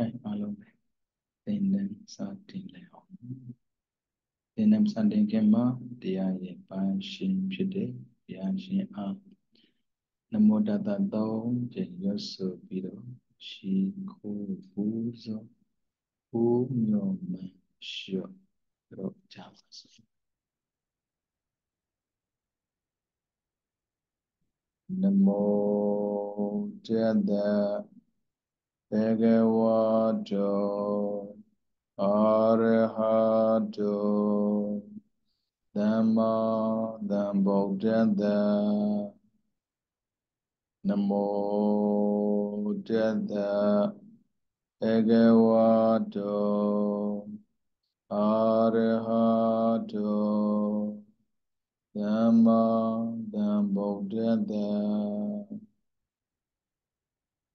အဲအားလုံးပဲသင်တန်းစတင်လိုက်အောင်သင်တန်းစတင်ခင်မှာတရားရဲ့ပန်းရှင်ဖြစ်တဲ့တရားရှင်အားနမောတတသုံးချိန်ရွတ်ဆိုပြီးတော့ရှိခိုးပူဇော်ဘုညောမရှော့တော့ကြပါစို့နမောတတ ဘေကဝတောအာရဟတောသမ္မာသမ္ဗုဒ္ဓတ္တ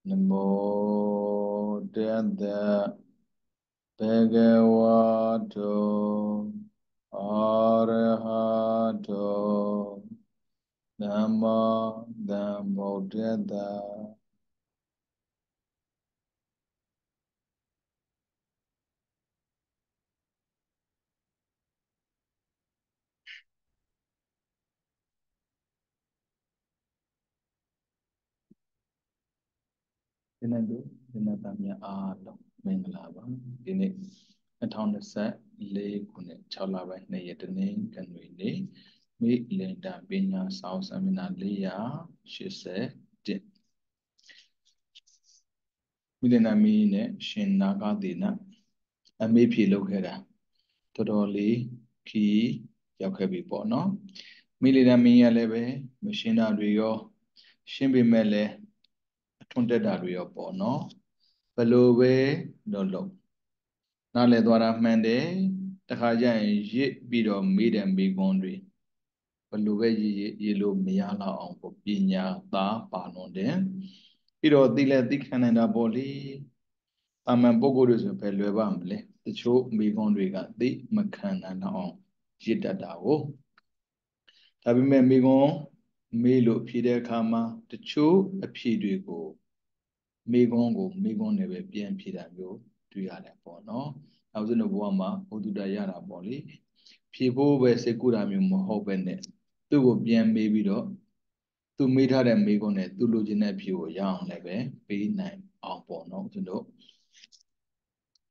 နမောတတ္တဘေကဝတောအာရဟတောသမ္မာသမ္ဗုဒ္ဓတ္တ တတ္တဘေကဝတောအာရဟတောသမ္မာသမ္ဗုဒ္ဓတ္တဒီနေ့တို့ဒီနေ့သားများအားလုံးမင်္ဂလာပါဒီနေ့2024ခုနှစ်6လပိုင်း2ရက်တနင်္ဂနွေနေ့မိလင်တာပညာဆောင်းဆမနာ480မိလင်နာမီနဲ့ရှင်နာဂသေနအမေးဖြေလုပ်ခဲ့တာတော်တော်လေးခီးရောက်ခဲ့ပြီပေါ့နော်မိလင်နာမီရလည်းပဲမရှင်းတာတွေရောရှင်းပေမဲ့လည်းအ ထွန်းတက်တာတွေရောပေါ့နော်ဘလို့ပဲတော့လို့နားလည်သွားတာမှန်တယ်တခါကျရင်ရစ်ပြီးတော့မေးတယ်မေးခွန်းတွေဘလို့ပဲရည်ရည်လို့မရတော့အောင်ပေါ့ပညာသားပါလွန်တယ်ပြီးတော့သိလဲသိခံနိုင်တာပေါ့လေတာမန်ပုဂ္ဂိုလ်တွေဆိုဘယ်လွယ်ပါမလဲတချို့မေးခွန်းတွေကသိမခံနိုင်တော့အောင်ရစ်တတ်တာကိုဒါပေမဲ့မေးခွန်းမေးလို့ဖြေတဲ့အခါမှာတချို့အဖြေတွေကို မေခွန်းကိုမေခွန်းနဲ့ပဲပြန်ဖြေတာမျိုးတွေ့ရတယ်ပေါ့နော်။နောက်ဆုံးတော့ဘဝမှာဘုဒ္ဓတရတာပေါ့လေ။ဖြေဖို့ပဲစိတ်ကူတာမျိုးမဟုတ်ပဲနဲ့သူ့ကိုပြန်မေးပြီးတော့သူမေးထားတဲ့မေခွန်းနဲ့သူလိုချင်တဲ့ဖြေကိုရအောင်လည်းပဲပေးနိုင်အောင်ပေါ့နော်ကျွန်တော်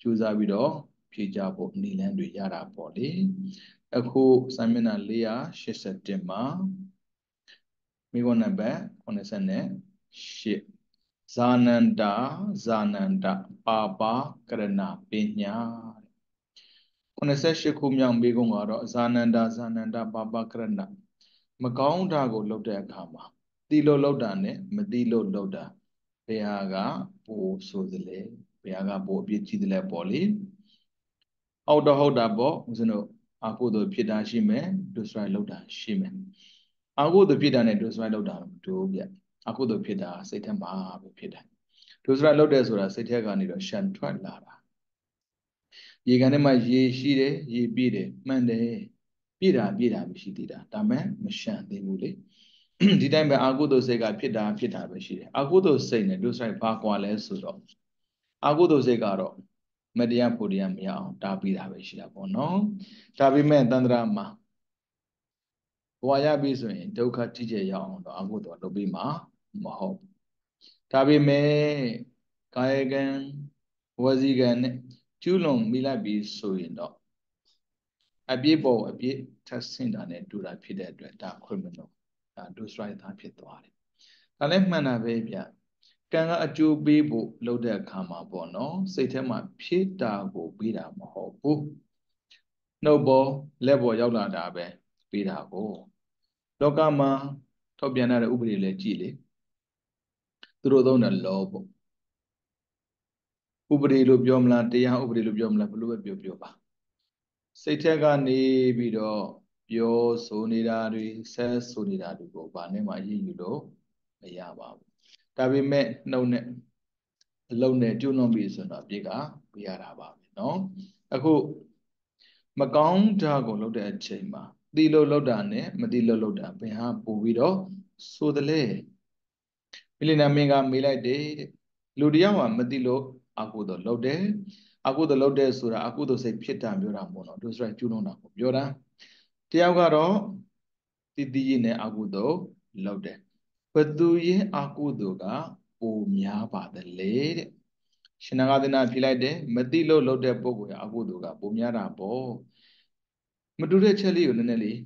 ကြိုးစားပြီးတော့ဖြေကြဖို့အနေလန်းတွေရတာပေါ့လေ။အခုစာမျက်နှာ481မှာမိခွန်းနံပါတ်88 ဇာနန္တာဇာနန္တပါပါကရဏပညာ88ခုမြောက်မိကုံကတော့ဇာနန္တာဇာနန္တပါပါကရဏမကောင်းတာကိုလုပ်တဲ့အခါမှာတိလို့လုပ်တာနဲ့မတိလို့လုပ်တာဘယ်ဟာကပိုဆိုသလဲဘယ်ဟာကပိုအပြစ်ကြီးသလဲပေါ့လေဟုတ်တော့ဟုတ်တာပေါ့ဦးဇင်းတို့အကုသို့ဖြစ်တာရှိမယ်ဒုစရိုက်လုပ်တာရှိမယ်အကုသို့ဖြစ်တာနဲ့ဒုစရိုက်လုပ်တာမတူဗျ အကုသို့ဖြစ်တာစိတ်ထဲမှာပဲဖြစ်တယ်ဒုစရလုပ်တယ်ဆိုတာစိတ်ထဲကနေတော့ရှန်ထွက်လာတာရေကန်ထဲမှာရေရှိတယ်ရေပြည့်တယ်မှန်တယ်ပြည့်တာပြည့်တာမရှိသေးတာဒါမဲ့မရှန်သေးဘူးလေဒီတိုင်းပဲအာကုသိုလ်စိတ်ကဖြစ်တာဖြစ်တာပဲရှိတယ်အာကုသိုလ်စိတ်နဲ့ဒုစရိုက်ဘာကွာလဲဆိုတော့အာကုသိုလ်စိတ်ကတော့မတရားဖို့တရားမရအောင်တားပြီးတာပဲရှိတာပေါ့နော်ဒါပေမဲ့တန္တရာမှာဘဝရပြီဆိုရင်ဒုက္ခတိကျရအောင်တော့အာကုသိုလ်လုပ်ပြီးမှာ မဟုတ်ဒါပေမဲ့ကာယကံဝစီကံနဲ့ကျူးလွန်မိလိုက်ပြီဆိုရင်တော့အပြစ်ပေါ်အပြစ်ထပ်ဆင့်တာနဲ့တူတာဖြစ်တဲ့အတွက်ဒါခွင့်မလို့ဒါဒုစရိုက်သားဖြစ်သွားတယ်ဒါလည်းမှန်တာပဲဗျကံကအကျိုးပေးဖို့လုပ်တဲ့အခါမှာပေါ့နော်စိတ်ထဲမှာဖြစ်တာကိုပေးတာမဟုတ်ဘူးနှုတ်ပေါ်လက်ပေါ်ရောက်လာတာပဲပေးတာကိုလောကမှာထုတ်ပြန်တဲ့ဥပဒေလည်းကြည့်လေ သူတို့သုံးတယ်လောပေါ့ဥပဒေလို့ပြောမလားတရားဥပဒေလို့ပြောမလားဘလို့ပဲပြောပြောပါစိတ်ထက်ကနေပြီးတော့ပြောဆိုနေတာတွေဆက်ဆိုနေတာတွေကိုဘာနဲ့မှအရေးယူလို့မရပါဘူးဒါပေမဲ့နှုတ်နဲ့အလုံးနဲ့ကျွလွန်ပြီဆိုတော့ပြေကပြရတာပါပဲเนาะအခုမကောင်းတာကိုလုပ်တဲ့အချိန်မှာသီလို့လုပ်တာနဲ့မသီလို့လုပ်တာဘယ်ဟာပို့ပြီးတော့ဆိုတယ်လေ မိလနာမင်းကမေးလိုက်တယ်တဲ့လူတယောက်ကမသိလို့အကုသိုလ်လုပ်တယ်အကုသိုလ်လုပ်တယ်ဆိုတာအကုသိုလ်စိတ်ဖြစ်တာပြောတာမဟုတ်တော့သူဆိုရကျူးလွန်တာကိုပြောတာတယောက်ကတော့တည်တည်ရနဲ့အကုသိုလ်လုပ်တယ်ဘသူရဲ့အကုသိုလ်ကပိုများပါတယ်လေတဲ့ရှင်နာဂသနာဖြေလိုက်တယ်မသိလို့လုပ်တဲ့ပုဂ္ဂိုလ်ရဲ့အကုသိုလ်ကပိုများတာပေါ့မတူတဲ့ချက်လေးကိုနည်းနည်းလေး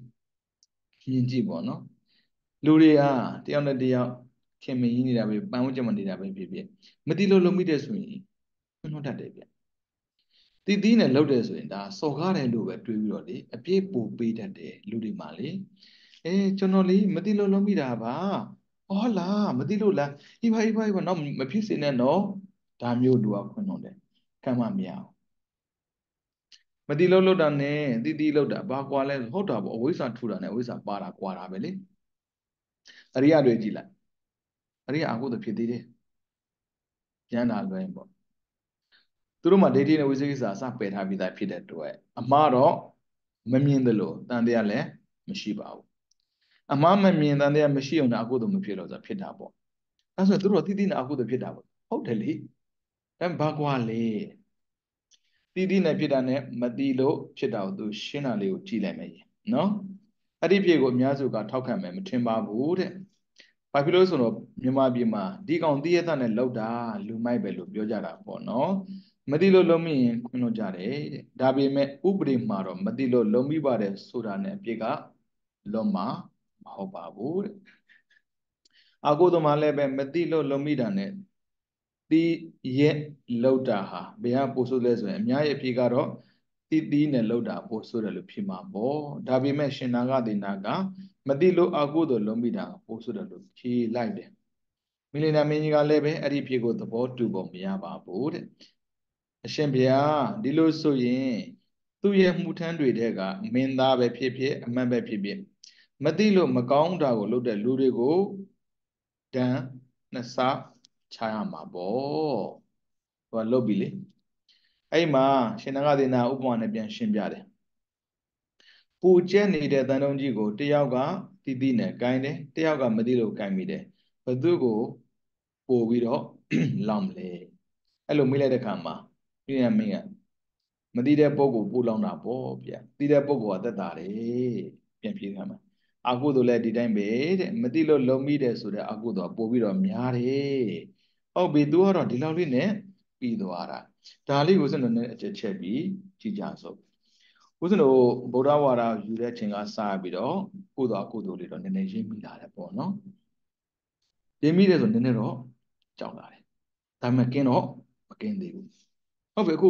မြင်ကြည့်ပေါ့နော်လူတွေကတယောက်နဲ့တယောက် ခင်မင်းကြီးနေတာပဲပန်းဝန်းကျင်မှာနေတာပဲဖြစ်ဖြစ်မတိလို့လုံးမိတဲ့ဆိုရင်ခွန်းတတ်တယ်ဗျတီးတီးနဲ့လှုပ်တယ်ဆိုရင်ဒါစော်ကားတယ်လို့ပဲတွေးပြီးတော့လေအပြည့်ပူပေးတတ်တယ်လူတွေမှာလေအဲကျွန်တော်လေးမတိလို့လုံးမိတာပါဟောလားမတိလို့လားဤပါဤပါဤပါတော့မဖြစ်စေနဲ့နော်ဒါမျိုးလူကခွန်းတော့တယ်ခံမမရအောင်မတိလို့လှုပ်တာနဲ့တီးတီးလှုပ်တာဘာကွာလဲဟုတ်တာပေါ့အဝိဇ္ဇာထူတာနဲ့အဝိဇ္ဇာပါတာကွာတာပဲလေအရိယတွေကြည့်လိုက် အရိယအကုသို့ဖြစ်သေးတယ်ကျမ်းသာလွယ်ပေါ့သူတို့မှာဒိဋ္ဌိနဲ့ဝိသေကိစ္စအစပယ်ထားပြီးသားဖြစ်တဲ့အတွက်အမှားတော့မမြင်သလိုတန်တရားလည်းမရှိပါဘူးအမှားမမြင်တန်တရားမရှိအောင်လည်းအကုသို့မဖြစ်လို့ဆိုတာဖြစ်တာပေါ့အဲဆိုသူတို့တိတိနဲ့အကုသို့ဖြစ်တာပေါ့ဟုတ်တယ်လေအဲဘာကွာလေတိတိနဲ့ဖြစ်တာနဲ့မတိလို့ဖြစ်တာကိုသူရှင်းတာလေးကိုကြည့်လိုက်မယ်နော်အဲ့ဒီပြေကိုအများစုကထောက်ခံမယ်မထင်ပါဘူးတဲ့ ဘာဖြစ်လို့ဆိုတော့မြန်မာပြည်မှာဒီကောင်တည့်ရတဲ့နဲ့လောက်တာလူမိုက်ပဲလို့ပြောကြတာပေါ့နော်မသိလို့လုံးမိရင်ခွင့်လို့ကြတယ်တဲ့ဒါပေမဲ့ဥပဒေမှာတော့မသိလို့လုံးမိပါတယ်ဆိုတာနဲ့အပြစ်ကလွန်မှာမဟုတ်ပါဘူးတဲ့အကုသိုလ်မှာလည်းပဲမသိလို့လုံးမိတာနဲ့တီးရဲ့လောက်တာဟာဘယ်ဟာပို့ဆိုလဲဆိုရင်အများရဲ့အဖြစ်ကတော့တီးတီးနဲ့လောက်တာပို့ဆိုတယ်လို့ဖြစ်မှာပေါ့ဒါပေမဲ့ရှင်နာဂဒေနာက မသိလို့အကုသိုလ်လုံးမိတာပို့ဆိုတယ်လို့ဖြေလိုက်တယ်မီလီနာမင်းကြီးကလည်းပဲအဲ့ဒီဖြေကိုသဘောတူပုံမရပါဘူးတဲ့အရှင်ဘုရားဒီလိုဆိုရင်သူ့ရဲ့မှုထမ်းတွေတဲ့ကမင်းသားပဲဖြစ်ဖြစ်အမတ်ပဲဖြစ်ဖြစ်မသိလို့မကောင်းတာကိုလုပ်တဲ့လူတွေကိုဒဏ်နှစ်ဆချရမှာပေါ့ဟိုလုတ်ပြီလေအဲ့မှာရှင်နဂဒေနာဥပမာနဲ့ပြန်ရှင်းပြတယ် ပူကျက်နေတဲ့တန်တုံးကြီးကိုတယောက်ကတီးတီးနဲ့ဂိုင်းတယ်တယောက်ကမသိလို့ဂိုင်းမိတယ်ဘသူကိုပို့ပြီးတော့လောင်မလဲအဲ့လိုမိလိုက်တဲ့ခါမှာပြည့်ရမင်းကမသိတဲ့ပုံကိုပူလောင်တာပေါ့ဗျသိတဲ့ပုံကသက်တာတယ်ပြန်ပြေးခံမှာအကုသိုလ်လည်းဒီတိုင်းပဲတဲ့မသိလို့လုံမိတယ်ဆိုတဲ့အကုသိုလ်ပို့ပြီးတော့များတယ်ဟုတ်ပြီသူကတော့ဒီလောက်လေးနဲ့ပြီးသွားတာဒါလေးကိုစနနဲ့အချက်ချက်ပြီးကြည်ကြစို့ ဦးဇင်းတို့ဗုဒ္ဓဝါဒယူတဲ့ချိန်ကစပြီးတော့ကုသိုလ်အကုသိုလ်လေးတော့နည်းနည်းရင်းမိလာတယ်ပေါ့နော်ရင်းမိတယ်ဆိုနည်းနည်းတော့ကြောက်လာတယ်ဒါပေမဲ့ကင်းတော့မကင်းသေးဘူးဟုတ်ပြီအခု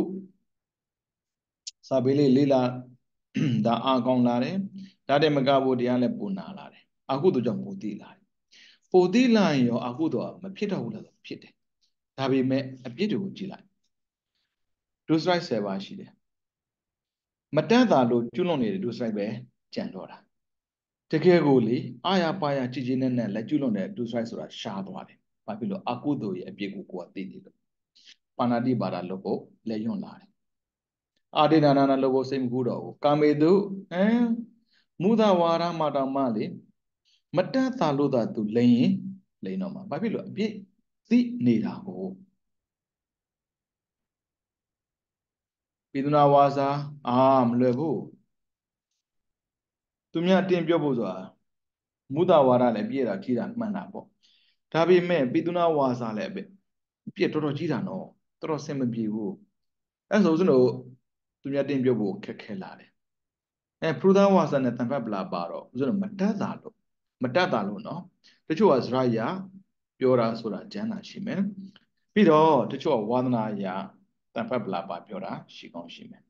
စာပေလေးလေးလာဒါအာကောင်းလာတယ်ဒါတည်းမကဘူးတရားလည်းပူနာလာတယ်အကုသိုလ်ကြောင့်ပူတိလာတယ်ပူတိလာရင်ရောအကုသိုလ်ကမဖြစ်တော့ဘူးလားဆိုဖြစ်တယ်ဒါပေမဲ့အပြစ်တွေကိုကြည့်လိုက်ဒုစရိုက်7ပါးရှိတယ် မတတ်တာလို့ကျွလွန်နေတဲ့ဒုစရိုက်ပဲကြံတော့တာတကယ်ကိုလေအာရပါရကြည်ကြည်နဲ့နဲ့လက်ကျွလွန်တဲ့ဒုစရိုက်ဆိုတာရှားသွားတယ်ဘာဖြစ်လို့အကုသိုလ်ရဲ့အပြစ်ကိုကိုယ်ကသိနေလို့ပါဏာတိပါဒလို့ဖို့လက်ယွန့်လာတယ်အာဒိနာနာလို့ဖို့စိတ်မကူတော့ဘူးကာမေတုဟမ်မူဒဝါရမတောင်မှလေမတတ်တာလို့သာသူလိန်ရင်လိန်တော့မှာဘာဖြစ်လို့အပြစ်သိနေတာကို ပိဒနာဝါစာအာမလွယ်ဘူးသူများတင်ပြောဖို့ဆိုတာမုဒဝါဒလည်းပြည့်တာကြီးတာမှန်တာပေါ့ဒါပေမဲ့ပိဒနာဝါစာလည်းပဲပြည့်တော်တော်ကြီးတာနော်တော်တော်ဆင်မပြေဘူးအဲဆိုစလို့သူများတင်ပြောဖို့ခက်ခဲလာတယ်အဲပရူဒဝါစာနဲ့တံဖတ်ပလာပါတော့ဥစဉ်မတတ်တာလို့မတတ်တာလို့နော်တချို့ကဇရယပြောတာဆိုတာကျမ်းသာရှိမယ်ပြီးတော့တချို့ကဝါဒနာအရာ တန်ဖတ်ပလာပါပြောတာရှိကောင်းရှိမယ်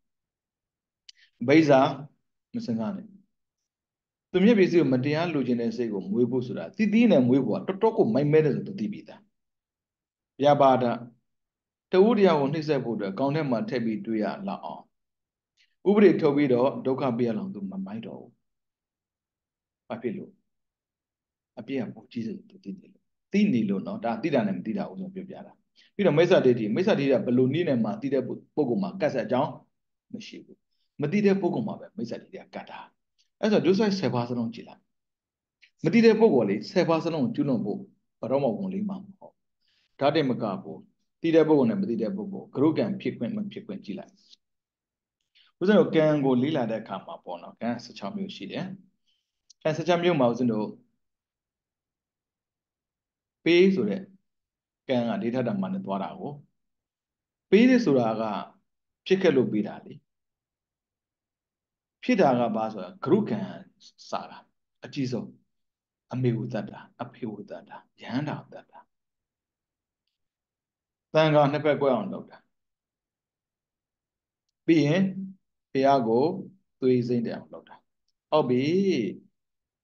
ဘိဇာမစင်ကားနဲ့သူမြက်ပစ္စည်းကိုမတရားလူကျင်တဲ့စိတ်ကိုမွေးဖို့ဆိုတာတိတိနဲ့မွေးဖို့ကတော်တော်ကိုမိုက်မဲတယ်ဆိုသူသိပြီးသားဗျာပါဒတဝုတရားကိုနှိမ့်ဆက်ဖို့အတွက်ကောင်းထဲမှာထည့်ပြီးတွေးရလောက်အောင်ဥပဒေထုတ်ပြီးတော့ဒုက္ခပြရအောင်သူမမိုက်တော့ဘူးဘာဖြစ်လို့အပြည့်အပူကြီးစသူသိတယ်သိနေလို့နော်ဒါသိတာနဲ့မသိတာဦးဆုံးပြောပြတာ ပြီးတော့မိစ္ဆာဒိဋ္ဌိမိစ္ဆာဒိဋ္ဌိကဘယ်လိုနည်းနဲ့မှသိတဲ့ပုဂ္ဂိုလ်မှာကတ်ဆက်အကြောင်းမရှိဘူးမသိတဲ့ပုဂ္ဂိုလ်မှာပဲမိစ္ဆာဒိဋ္ဌိကကတ်တာအဲ့ဆိုဒုစိုက်10ပါးစလုံးကြည့်လိုက်မသိတဲ့ပုဂ္ဂိုလ်လေး10ပါးစလုံးကိုကျွလွန်ဖို့ဘရောမဝင်လေးမှာမဟုတ်ဒါတည်းမကဘူးသိတဲ့ပုဂ္ဂိုလ်နဲ့မသိတဲ့ပုဂ္ဂိုလ်ဂရုကံဖြစ်ခွင့်မဖြစ်ခွင့်ကြည့်လိုက်ဦးဇင်းတို့ကံကိုလေးလာတဲ့အခါမှာပေါ့နော်ကံ16မျိုးရှိတယ်ကံ16မျိုးမှာဦးဇင်းတို့ပေးဆိုတဲ့ ကံကဒိဋ္ဌဓမ္မနဲ့သွားတာကိုပေးတယ်ဆိုတာကဖြစ်ခဲ့လို့ပေးတာလေဖြစ်တာကဘာဆိုတာဂရုကံစာတာအကြီးဆုံးအမေဝတ္တတာအဖေဝတ္တတာယဟန္တာတ္တတာတန်ခါနှစ်ဖက်ကွဲအောင်လုပ်တာပြီးရင်ဘုရားကိုသွေးစိမ့်တယ်အောင်လုပ်တာဟုတ်ပြီ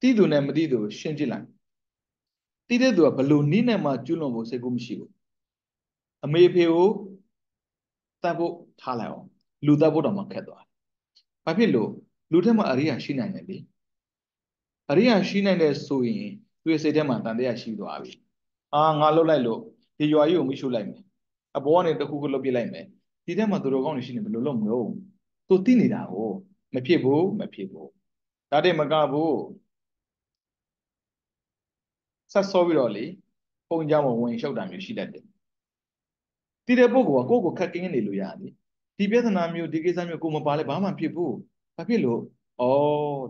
တိသူနဲ့မတိသူရှင်းကြည့်လိုက် တိတဲ့သူကဘလို့နိနဲ့မှကျွလွန်ဖို့စိတ်ကူးမရှိဘူးအမေဖေကိုတတ်ဖို့ထားလိုက်အောင်လူတတ်ဖို့တော့မှခက်သွားဘာဖြစ်လို့လူထက်မှအရိယာရှိနိုင်တယ်လေအရိယာရှိနိုင်တဲ့ဆိုရင်သူရဲ့စိတ်ထဲမှာတန်တရားရှိသွားပြီအာငါလှုပ်လိုက်လို့ဒီရွာကြီးကိုမိရှုလိုက်မယ်အပေါ်ကနေတခုခုလှုပ်ပြလိုက်မယ်ဒီထဲမှာသူတော်ကောင်းတွေရှိနေဘယ်လိုလုပ်မလို့သူသိနေတာကိုမဖြစ်ဘူးမဖြစ်ဘူးဒါတည်းမကဘူး ဆက်စောပြီးတော့လေပုံကြောင်ဝင်ရှုပ်တာမျိုးရှိတတ်တယ်တည်တဲ့ပုဂ္ဂိုလ်ကကိုယ့်ကိုခက်ကင်းနေလို့ရတယ်ဒီပြဿနာမျိုးဒီကိစ္စမျိုးကိုမပါလဲဘာမှဖြစ်ဘူးဘာဖြစ်လို့ဩ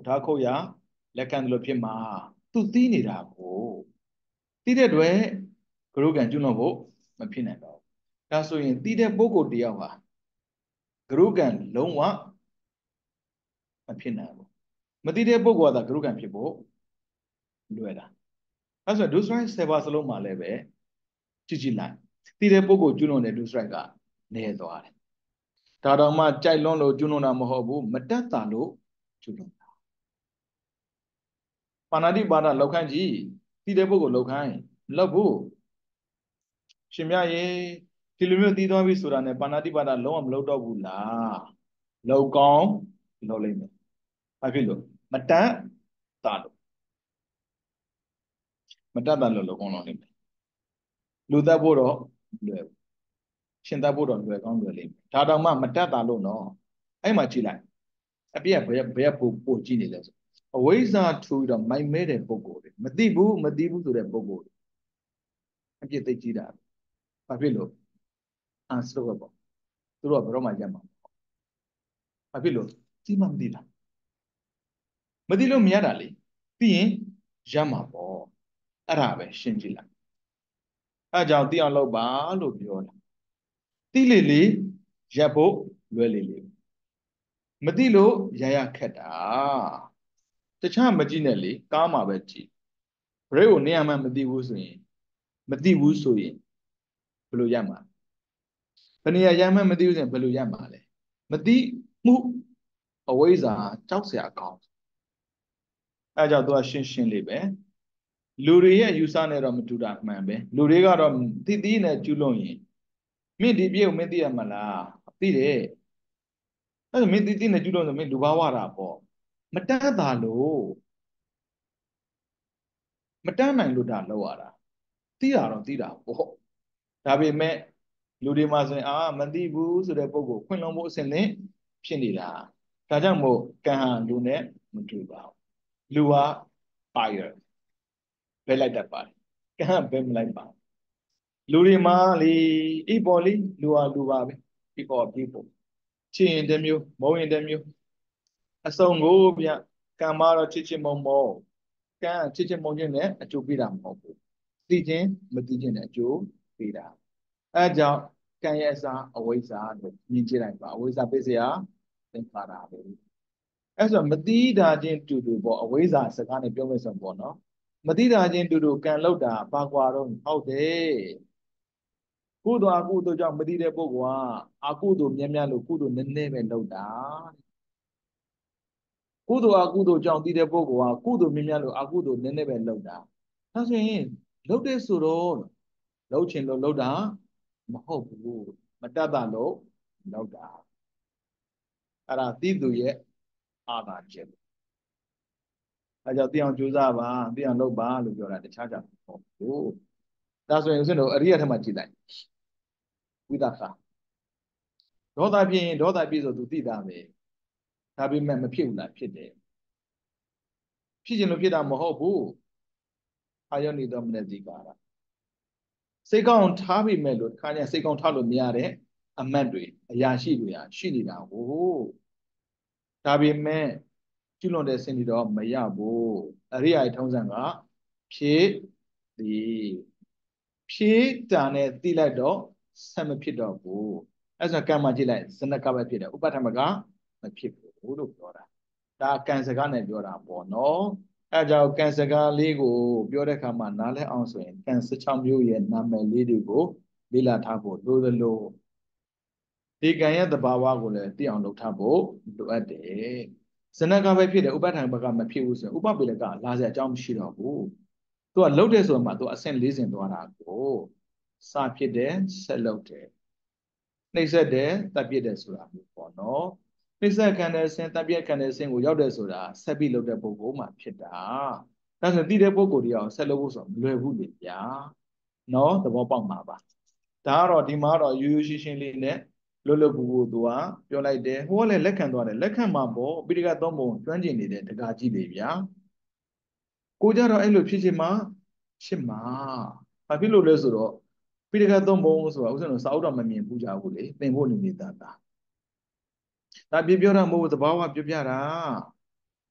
ဓာခုတ်ရလက်ခံတယ်လို့ဖြစ်မှာသူသိနေတာကိုသိတဲ့အတွက်ဂရုကံကျွလို့ဖို့မဖြစ်နိုင်တော့ဘူးဒါဆိုရင်သိတဲ့ပုဂ္ဂိုလ်တယောက်ဟာဂရုကံလုံးဝမဖြစ်နိုင်ဘူးမသိတဲ့ပုဂ္ဂိုလ်ကသာဂရုကံဖြစ်ဖို့လွယ်တာ အဲဆိုဒုစရိုက်7ပါးစလုံးမှာလည်းပဲကြည့်ကြည့်လိုက်သိတဲ့ပုဂ္ဂိုလ်ကျွလွန်တဲ့ဒုစရိုက်ကနေသွားတယ်ဒါတော့မှကြိုက်လွန်းလို့ကျွလွန်တာမဟုတ်ဘူးမတက်တာလို့ကျွလွန်တာပါဏာတိပါဒလောက်ခန့်ကြီးသိတဲ့ပုဂ္ဂိုလ်လောက်ခိုင်းလောက်ဘူးရှင်မြရေဒီလိုမျိုးသိသွားပြီဆိုတာနဲ့ပါဏာတိပါဒလုံးဝမလောက်တော့ဘူးလားလောက်ကောင်းလောက်လိမ့်မယ်ဘာဖြစ်လို့မတတ်တာလို့ မတတ်တာလို့လောက်ကောင်းလောက်လိမ့်မယ်လူသက်ဖို့တော့လွယ်ဘူးရှင်သက်ဖို့တော့လွယ်ကောင်းလွယ်လိမ့်မယ်ဒါတောင်မှမတတ်တာလို့နော်အဲ့မှာကြည့်လိုက်အပြည့်ဘယ်ဘယ်ပို့ပို့ကြည့်နေလဲဆိုအဝိဇ္ဇာထူပြီးတော့မိုက်မဲတဲ့ပုံကိုယ်တွေမသိဘူးမသိဘူးဆိုတဲ့ပုံကိုယ်တွေအပြည့်သိကြည့်တာဘာဖြစ်လို့အန်စတော့ပေါ့သူတို့ကဘယ်တော့မှရမှာဘာဖြစ်လို့သိမှမသိတာမသိလို့မရတာလေပြီးရင်ရမှာပေါ့ အဲ့ဒါပဲရှင်းကြည့်လိုက်အဲကြောင့်သိအောင်လုပ်ပါလို့ပြောတာသိလေလေရက်ဖို့လွယ်လေလေမသိလို့ရရခက်တာတခြားမကြည့်နဲ့လေကားမှာပဲကြည့်ဘရိတ်ကိုနေရာမှမသိဘူးဆိုရင်မသိဘူးဆိုရင်ဘယ်လိုရမှာဘယ်နေရာရမှမသိဘူးဆိုရင်ဘယ်လိုရမှာလဲမသိမှုအဝိဇ္ဇာကြောက်စရာကောင်းအဲကြောင့်သူကရှင်းရှင်းလေးပဲ လူတွေရဲ့ယူဆနဲ့တော့မတူတာမှန်ပဲလူတွေကတော့သိသိနဲ့ကျူးလွန်ရင်မင်းဒီပြည့်ကိုမင်းသိရမလားသိတယ်အဲ့ဒါမင်းသိသိနဲ့ကျူးလွန်ဆိုမင်းလူဘာဝတာပေါ့မတန်းတာလို့မတန်းနိုင်လို့ဒါလောက်ရတာသိတာတော့သိတာပေါ့ဒါပေမဲ့လူတွေမှာဆိုရင်အာမသိဘူးဆိုတဲ့ပုံကိုခွင့်လွှမ်းဖို့အစဉ်လင်းဖြစ်နေတာဒါကြောင့်မို့ကံဟာလူနဲ့မတူပါဘူးလူဟာ fire ဘယ်လိုက်တတ်ပါလဲကံဘယ်မလိုက်ပါလူတွေမှာလေအိပေါ်လေလူဟာလူပါပဲအိပေါ်ပြေပေါ်ချင်ရင်တမျိုးမုံရင်တမျိုးအစုံကိုဗျကံမတော့ချစ်ချင်မုံမောကံချစ်ချင်မုံချင်းနဲ့အကျိုးပေးတာမဟုတ်ဘူးသိချင်းမသိချင်းနဲ့အကျိုးပေးတာအဲကြောင့်ကံရဲ့အစားအဝိဇ္ဇာလို့မြင်ကြလိုက်ပါအဝိဇ္ဇာပြည့်စရာသင်္ခါရပဲအဲဆိုမသိတာချင်းတူတူပေါ့အဝိဇ္ဇာစကားနဲ့ပြောမယ်ဆိုပေါ့နော် မသိတာချင်းတူတူကံလောက်တာပါကွာတော့ဟုတ်တယ်ကုသိုလ်အကုသိုလ်ကြောင့်မသိတဲ့ပုဂ္ဂိုလ်ကအကုသိုလ်မြတ်မြတ်လို့ကုသိုလ်နည်းနည်းပဲလောက်တာကုသိုလ်အကုသိုလ်ကြောင့်သိတဲ့ပုဂ္ဂိုလ်ကကုသိုလ်မြတ်မြတ်လို့အကုသိုလ်နည်းနည်းပဲလောက်တာဒါဆိုရင်လောက်တဲ့ဆိုတော့လောက်ချင်လို့လောက်တာမဟုတ်ဘူးမတတ်တာလို့လောက်တာအဲ့ဒါသိသူရဲ့အာသာချက် အဲကြောင့်သိအောင်ကြိုးစားပါသိအောင်လုပ်ပါလို့ပြောတာတခြားကြမဟုတ်ဘူးဒါဆိုရင်ဦးဇင်းတို့အရိယထက်မှကြည့်လိုက်ဝိသခဒေါသဖြစ်ရင်ဒေါသပြည့်ဆိုသူသိတာပဲဒါပေမဲ့မဖြစ်ဘူးလားဖြစ်တယ်ဖြစ်ခြင်းလို့ဖြစ်တာမဟုတ်ဘူးအာယောနိသောမနတိကာရစိတ်ကောင်းထားပြီမဲ့လို့ခါကျစိတ်ကောင်းထားလို့မရတဲ့အမတ်တွေအရာရှိတွေဟာရှိနေတာကိုဒါပေမဲ့ ကျွလွန်တဲ့စင်ဒီတော့မရဘူးအရိယာထုံးစံကဖြည့်ဒီဖြည့်တာနဲ့တိလိုက်တော့ဆက်မဖြစ်တော့ဘူးအဲ့ဆိုကံမှကြည့်လိုက်ဇနကပဲဖြစ်တယ်ဥပထမကမဖြစ်ဘူးလို့ပြောတာဒါကံစကားနဲ့ပြောတာပေါ့နော်အဲကြောင့်ကံစကားလေးကို ပြောတဲ့အခါမှာနားလဲအောင်ဆိုရင်ကံ16မျိုးရဲ့နာမည်လေးတွေကိုလေ့လာထားဖို့လိုသလိုဒီကံရဲ့သဘာဝကိုလည်းသိအောင်လုပ်ထားဖို့လိုအပ်တယ် ဇနကပဲဖြစ်တယ်ဥပထံဘကမဖြစ်ဘူးဆိုရင်ဥပပေလကလာစရာအကြောင်းမရှိတော့ဘူးသူကလှုပ်တဲ့ဆိုမှသူအဆင့်၄ဆင့်သွားတာကိုစဖြစ်တယ်ဆက်လှုပ်တယ်နှိမ့်ဆက်တယ်တပ်ပြစ်တယ်ဆိုတာမျိုးပေါ့နော်နှိမ့်ဆက်ခံတဲ့ဆင့်တပ်ပြစ်ခံတဲ့ဆင့်ကိုရောက်တယ်ဆိုတာဆက်ပြီးလှုပ်တဲ့ပုံကိုမှဖြစ်တာဒါဆိုတိတဲ့ပုံကိုတရားဆက်လှုပ်ဖို့ဆိုမလွယ်ဘူးလေဗျာနော်သဘောပေါက်မှာပါဒါကတော့ဒီမှာတော့ရိုးရိုးရှင်းရှင်းလေးနဲ့ လွတ်လွတ်ကူကူသူကပြောလိုက်တယ်ဟိုကလည်းလက်ခံသွားတယ်လက်ခံမှာပေါ့ပိဋကသုံးပုံကျွမ်းကျင်နေတဲ့တကားကြီးတွေဗျာကိုကြတော့အဲ့လိုဖြစ်ချင်မှာဖြစ်မှာဘာဖြစ်လို့လဲဆိုတော့ပိဋကသုံးပုံဆိုတာဥစ္စာတော့စာအုပ်တော့မမြင်ဘူးကြဘူးလေသင်ဖို့နေနေတာတာဒါပြပြောတာမဟုတ်ဘူးသဘာဝပြောပြတာ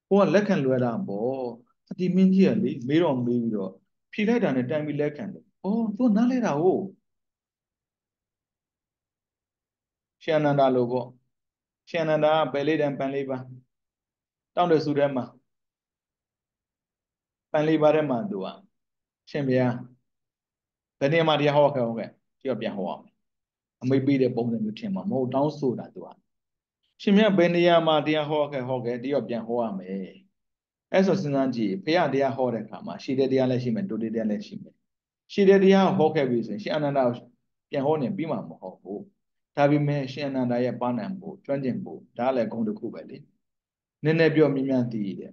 ဟိုကလက်ခံလွယ်တာပေါ့ဒီမင်းကြီးကလေမေးတော့မေးပြီးတော့ဖြေလိုက်တာနဲ့တိုင်ပြီးလက်ခံတယ်ဩသူနားလဲတာဟုတ် ရှင်အနန္ဒာလို့ပေါ့ရှင်အနန္ဒာကဘယ်လေးတန်ပန်လေးပါတောင်းတဲ့စုထဲမှာပန်လေးပါထဲမှာသူကရှင်ဗျာဘယ်နေရာမှာတရားဟောခဲ့ဟုတ်ကဲ့ဒီတော့ပြန်ဟောအောင်အမိတ်ပေးတဲ့ပုံစံမျိုးထင်မှာမဟုတ်တောင်းဆိုတာသူကရှင်မြတ်ဘယ်နေရာမှာတရားဟောခဲ့ဟောခဲ့ဒီတော့ပြန်ဟောရမယ်အဲ့ဆိုစဉ်းစားကြည့်ဖခင်တရားဟောတဲ့အခါမှာရှိတဲ့တရားလည်းရှိမယ်ဒုတိယတရားလည်းရှိမယ်ရှိတဲ့တရားဟောခဲ့ပြီဆိုရင်ရှင်အနန္ဒာပြန်ဟောနေပြီးမှမဟုတ်ဘူး ဒါပေမဲ့ရှင်အနန္ဒာရဲ့ပါဏံဖို့ကျွမ်းကျင်ဖို့ဒါလည်းဂုဏ်တစ်ခုပဲလေနည်းနည်းပြောမြင်မြန်သိတယ်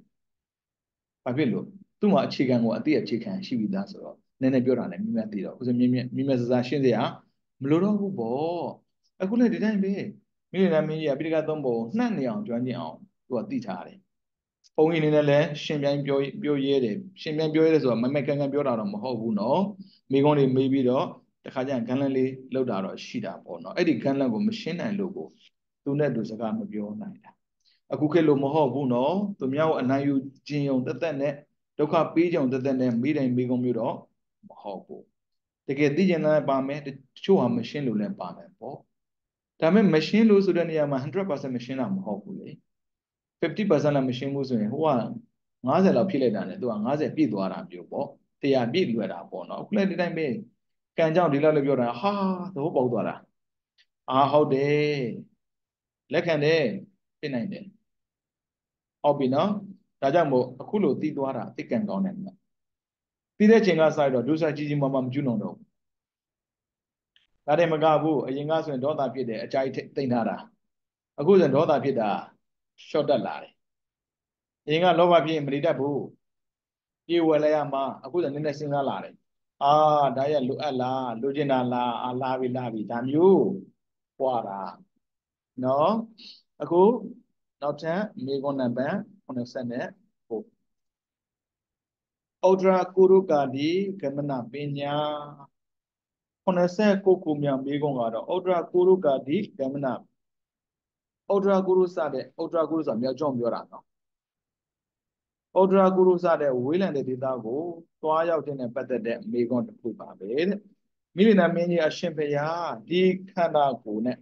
ဘာဖြစ်လို့သူ့မှာအခြေခံကိုအတိအခြေခံရှိပြီးသားဆိုတော့နည်းနည်းပြောတာလည်းမြင်မြန်သိတော့ဥစဉ်မြင်မြန်မြင်မြန်စစရှင်းစရာမလိုတော့ဘူးပေါ့အခုလည်းဒီတိုင်းပဲမိရမင်းကြီးကပိဋကသုံးပုံနှံ့နေအောင်ကျွမ်းကျင်အောင်သူကသိထားတယ်ဘုန်းကြီးနေနဲ့လည်းရှင်ပြိုင်ပြောပြောရဲတယ်ရှင်ပြိုင်ပြောရဲတယ်ဆိုတော့မမကန်ကန်ပြောတာတော့မဟုတ်ဘူးနော်မိကုန်းတွေမေးပြီးတော့ တခါကျရင်ဂန်လန်လေးလောက်တာတော့ရှိတာပေါ့နော်အဲ့ဒီဂန်လန်ကိုမရှင်းနိုင်လို့ကိုသူနဲ့သူစကားမပြောနိုင်တာအခုခေတ်လို့မဟုတ်ဘူးနော်သူများကိုအနိုင်ယူခြင်းယုံတက်တက်နဲ့ဒုက္ခပေးကြုံတက်တက်နဲ့မိတိုင်းမိကုန်းမျိုးတော့မဟုတ်ဘူးတကယ်သိကျင်တဲ့ပါမယ်တချို့ဟာမရှင်းလို့လည်းပါမယ်ပေါ့ဒါပေမဲ့မရှင်းလို့ဆိုတဲ့နေရာမှာ100%မရှင်းတာမဟုတ်ဘူးလေ50%လည်းမရှင်းဘူးဆိုရင်ဟိုက90လောက်ဖြည့်လိုက်တာနဲ့သူက90ပြည့်သွားတာမျိုးပေါ့100ပြည့်လွယ်တာပေါ့နော်အခုလည်းဒီတိုင်းပဲ ကံကြောင့်ဒီလောက်လည်းပြောတာဟာသဘောပေါက်သွားတာအာဟုတ်တယ်လက်ခံတယ်ပြနိုင်တယ်ဟုတ်ပြီနော်ဒါကြောင့်မို့အခုလိုတီးသွားတာသိကံကောင်းတယ်နော်တီးတဲ့ချိန်ကစတော့ဒုစရကြီးကြီးမမမကျွနိုင်တော့ဒါတည်းမကဘူးအရင်ကဆိုရင်ဒေါသဖြစ်တယ်အကြိုက်တိမ့်ထားတာအခုဆိုရင်ဒေါသဖြစ်တာရှော့တက်လာတယ်အရင်ကလောဘဖြစ်ရင်မလီတတ်ဘူးပြေဝယ်လိုက်ရမှာအခုဆိုနည်းနည်းစဉ်းစားလာတယ် အာဒါရလိုအပ်လားလိုချင်တာလားအာလာပြီလာပြီဒါမျိုးပွားတာနော်အခုနောက်ထပ်မေကွန်နံပါတ်80နဲ့ဟုတ်ဩဒရာကုရုကာဒီကမနပညာ89ခုမြောက်မေကွန်ကတော့ဩဒရာကုရုကာဒီကမနဩဒရာကုရုစတဲ့ဩဒရာကုရုဆိုတာမြောက်ကျောင်းပြောတာနော်ဩဒရာကုရုစတဲ့ဝေးလံတဲ့ဒေသကို သွားရောက်ခြင်းနဲ့ပတ်သက်တဲ့မေကွန်တစ်ခုပါပဲတဲ့မိလနာမင်းကြီးအရှင်ဘုရားဒီခန္ဓာကိုယ်နဲ့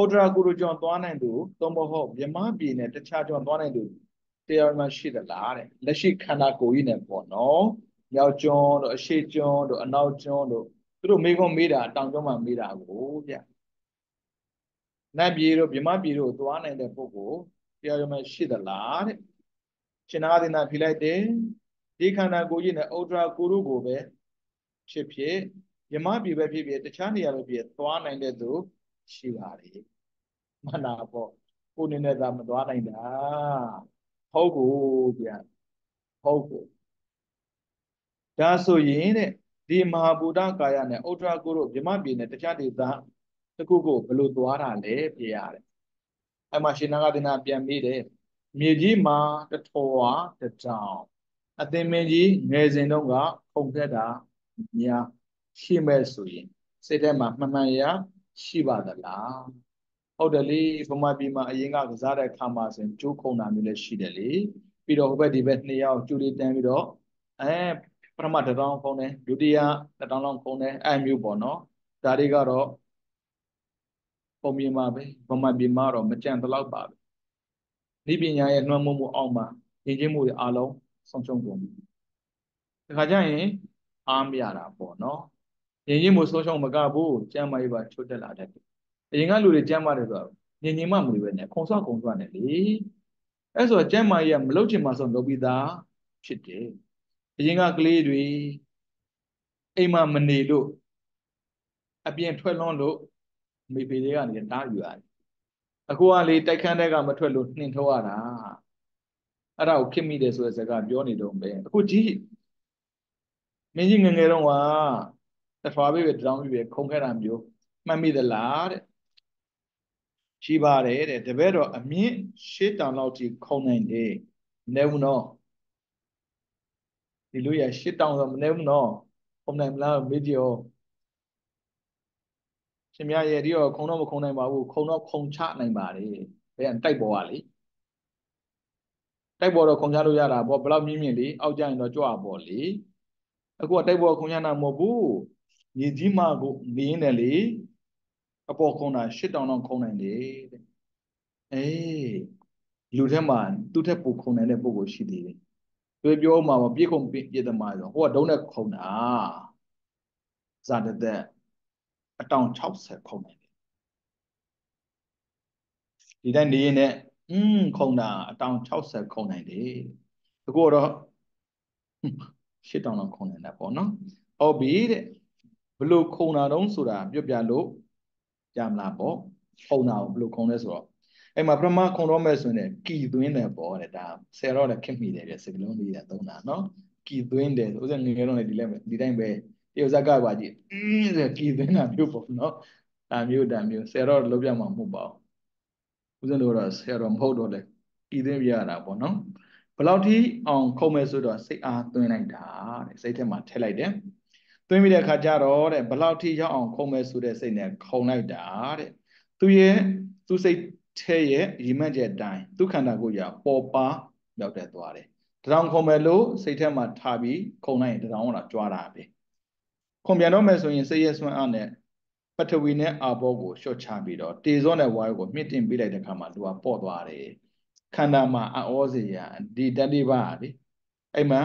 ဩဒရာကုရုကျောင်းသွားနိုင်သူသုံးမဟုတ်မြမပြည်နဲ့တခြားကျောင်းသွားနိုင်သူတရားမှရှိသလားတဲ့လက်ရှိခန္ဓာကိုယ်ကြီးနဲ့ပေါ့နော်မြောက်ကျွန်းတို့အရှိကျွန်းတို့အနောက်ကျွန်းတို့သူတို့မေကွန်မေးတာတောင်ကျွန်းမှာမေးတာကိုဗျနတ်ပြည်တို့မြမပြည်တို့သွားနိုင်တဲ့ပုဂ္ဂိုလ်တရားမှရှိသလားတဲ့ရှင်နာသင်္နာဖိလိုက်တယ် ဒီခန္ဓာကိုယ်ကြီးနဲ့ဥဒရာကုရုကိုပဲဖြစ်ဖြစ်မြမပြည်ပဲဖြစ်ဖြစ်တခြားနေရာပဲဖြစ်သွားနိုင်တဲ့သူရှိပါတယ်မှန်တာပေါ့ကိုယ်နေနဲ့သာမသွားနိုင်တာဟုတ်ကိုဗျဟုတ်ကိုဒါဆိုရင်တဲ့ဒီမဟာဗုဒ္ဓကာယနဲ့ဥဒ္ဒရာကုတို့မြမပြည်နဲ့တခြားဒေသတခုကိုဘယ်လိုသွားတာလဲပြရတယ်အဲ့မှာရှင်နာဂဒနာပြန်ပြီးတယ်မြေကြီးမှာတထောဝါတထောင် အသင်မင်းကြီးငယ်စဉ်တုန်းကခုန်ခဲ့တာများရှိမဲ့ဆိုရင်စိတ်ထဲမှာမှန်မှန်ရရှိပါသလားဟုတ်တယ်လေဗမာပြည်မှာအရင်ကကစားတဲ့ခါမှာဆိုရင်ကျိုးခုံတာမျိုးလည်းရှိတယ်လေပြီးတော့ဟိုဘက်ဒီဘက်နှစ်ယောက်ကျူလေးတန်းပြီးတော့အဲပထမတစ်တောင်းခုံတယ်ဒုတိယတစ်တောင်းလောက်ခုံတယ်အဲမျိုးပေါ့နော်ဒါတွေကတော့ပုံမြင်ပါပဲဗမာပြည်မှာတော့မကြံတလောက်ပါပဲဤပညာရဲ့နှွမ်းမှုမှုအောက်မှာယဉ်ကျေးမှုတွေအလုံး ဆုံးရှုံးကုန်ပြီဒီခါကျရင်အားမရတာပေါ့နော်ယဉ်ကျေးမှုဆုံးရှုံးမကဘူးကျမ်းမာရေးပါချွတ်တက်လာတတ်တယ်အရင်ကလူတွေကျမ်းမာတယ်ဆိုတော့ညင်ညင်မှမလို့ပဲနဲ့ခုံဆောက်ခုံဆောက်နေလေအဲ့ဆိုကျမ်းမာရေးကမလုပ်ချင်မှဆုံးလုပ်ပြီးသားဖြစ်တယ်အရင်ကကလေးတွေအိမ်မှာမနေလို့အပြင်ထွက်လွန်းလို့မိဖေတွေကနေတားယူရတယ်အခုကလေတိုက်ခန်းတဲ့ကမထွက်လို့နှင်ထုတ်ရတာ အဲ့ဒါကိုခင်မိတယ်ဆိုတဲ့စကားပြောနေတော့ပဲအခုကြည့်မင်းကြီးငငယ်တော့ကတထွားပေးပဲတောင်းပြီးပဲခုံခဲ့တာမျိုးမှတ်မိသလားတဲ့ရှိပါတယ်တဲ့တပည့်တော်အမြင့်ရှစ်တောင်လောက်ကြီးခုံနိုင်တယ်နေဘူးနော်ဒီလိုရရှစ်တောင်ဆိုမနေဘူးနော်ခုံနိုင်မလားမေးကြည့်အောင်ရှင်မြရဲ့ဒီတော့ခုံတော့မခုံနိုင်ပါဘူးခုံတော့ခုံချနိုင်ပါတယ်ဘယ်ကတိုက်ပေါ်ကလေ တိုက်ပေါ်တော့ခုံချလို့ရတာပေါ့ဘယ်လောက်မြင့်မြင့်လေအောက်ကျရင်တော့ကြွပေါ့လေအခုကတိုက်ပေါ်ခုံချတာမဟုတ်ဘူးမြေကြီးမကိုနေရင်တယ်လေအပေါ်ခုံတာ၈တောင်တော့ခုံနိုင်တယ်တဲ့အေးလူထဲမှာသူ့ထက်ပိုခုံနိုင်တဲ့ပုဂ္ဂိုလ်ရှိသေးတယ်သူပြောမှာပြည့်ခုံပြည့်သမားဆိုဟိုကဒုံးနဲ့ခုံတာဇာတသက်အတောင်60ခုံနိုင်တယ်ဒီတိုင်းနေရင်လည်း อืมခုံတာအတောင်60ခုံနိုင်တယ်အခုတော့ရှစ်တောင်လောက်ခုံနိုင်တာပေါ့နော်ဟုတ်ပြီတဲ့ဘလို့ခုံတာတုံးဆိုတာပြပြလို့ကြမလားပေါ့ခုံတာကိုဘလို့ခုံလဲဆိုတော့အဲ့မှာပထမခုံတော့မဲ့ဆိုရင်ကီသွင်းတယ်ပေါ့တဲ့ဒါဆယ်တော့လည်းခင်မိတယ်ပြစကလုံးလေးသုံးတာနော်ကီသွင်းတယ်ဥစ္စာငယ်တော့လည်းဒီလည်းဒီတိုင်းပဲတယောဇက်ကပါကြည့်အင်းဆိုကီသွင်းတာမျိုးပေါ့နော်ဒါမျိုးဒါမျိုးဆယ်တော့လုံးပြမှာမဟုတ်ပါဘူး ဥစ္စာတို့တော့ဆယ်တော့မဟုတ်တော့လေကီသွင်းပြရတာပေါ့နော်ဘယ်လောက်ထိအောင်ခုံမဲ့ဆိုတော့စိတ်အားသွင်းလိုက်တာတဲ့စိတ်ထဲမှာထည့်လိုက်တယ်သွင်းပြီးတဲ့အခါကျတော့တဲ့ဘယ်လောက်ထိရောက်အောင်ခုံမဲ့ဆိုတဲ့စိတ်နဲ့ခုံလိုက်တာတဲ့သူရဲ့သူစိတ်ထဲရဲ့ရီမတ်ချက်အတိုင်းသူခန္ဓာကိုယ်ကြီးပေါ်ပါရောက်တဲ့သွားတယ်တရောင်ခုံမဲ့လို့စိတ်ထဲမှာထားပြီးခုံလိုက်ရင်တရောင်တော့ကြွားတာပဲခုံပြန်တော့မယ်ဆိုရင်စိတ်ရဲ့ဆွမ်းအားနဲ့ ပထဝီနဲ့အာဘောကိုရှော့ချပြီးတော့တေဇောနဲ့ဝါယောကိုမြင့်တင်ပေးလိုက်တဲ့အခါမှာသူကပေါ့သွားတယ်ခန္ဓာမှာအောစေရဒီတတိပါလေအဲ့မှာ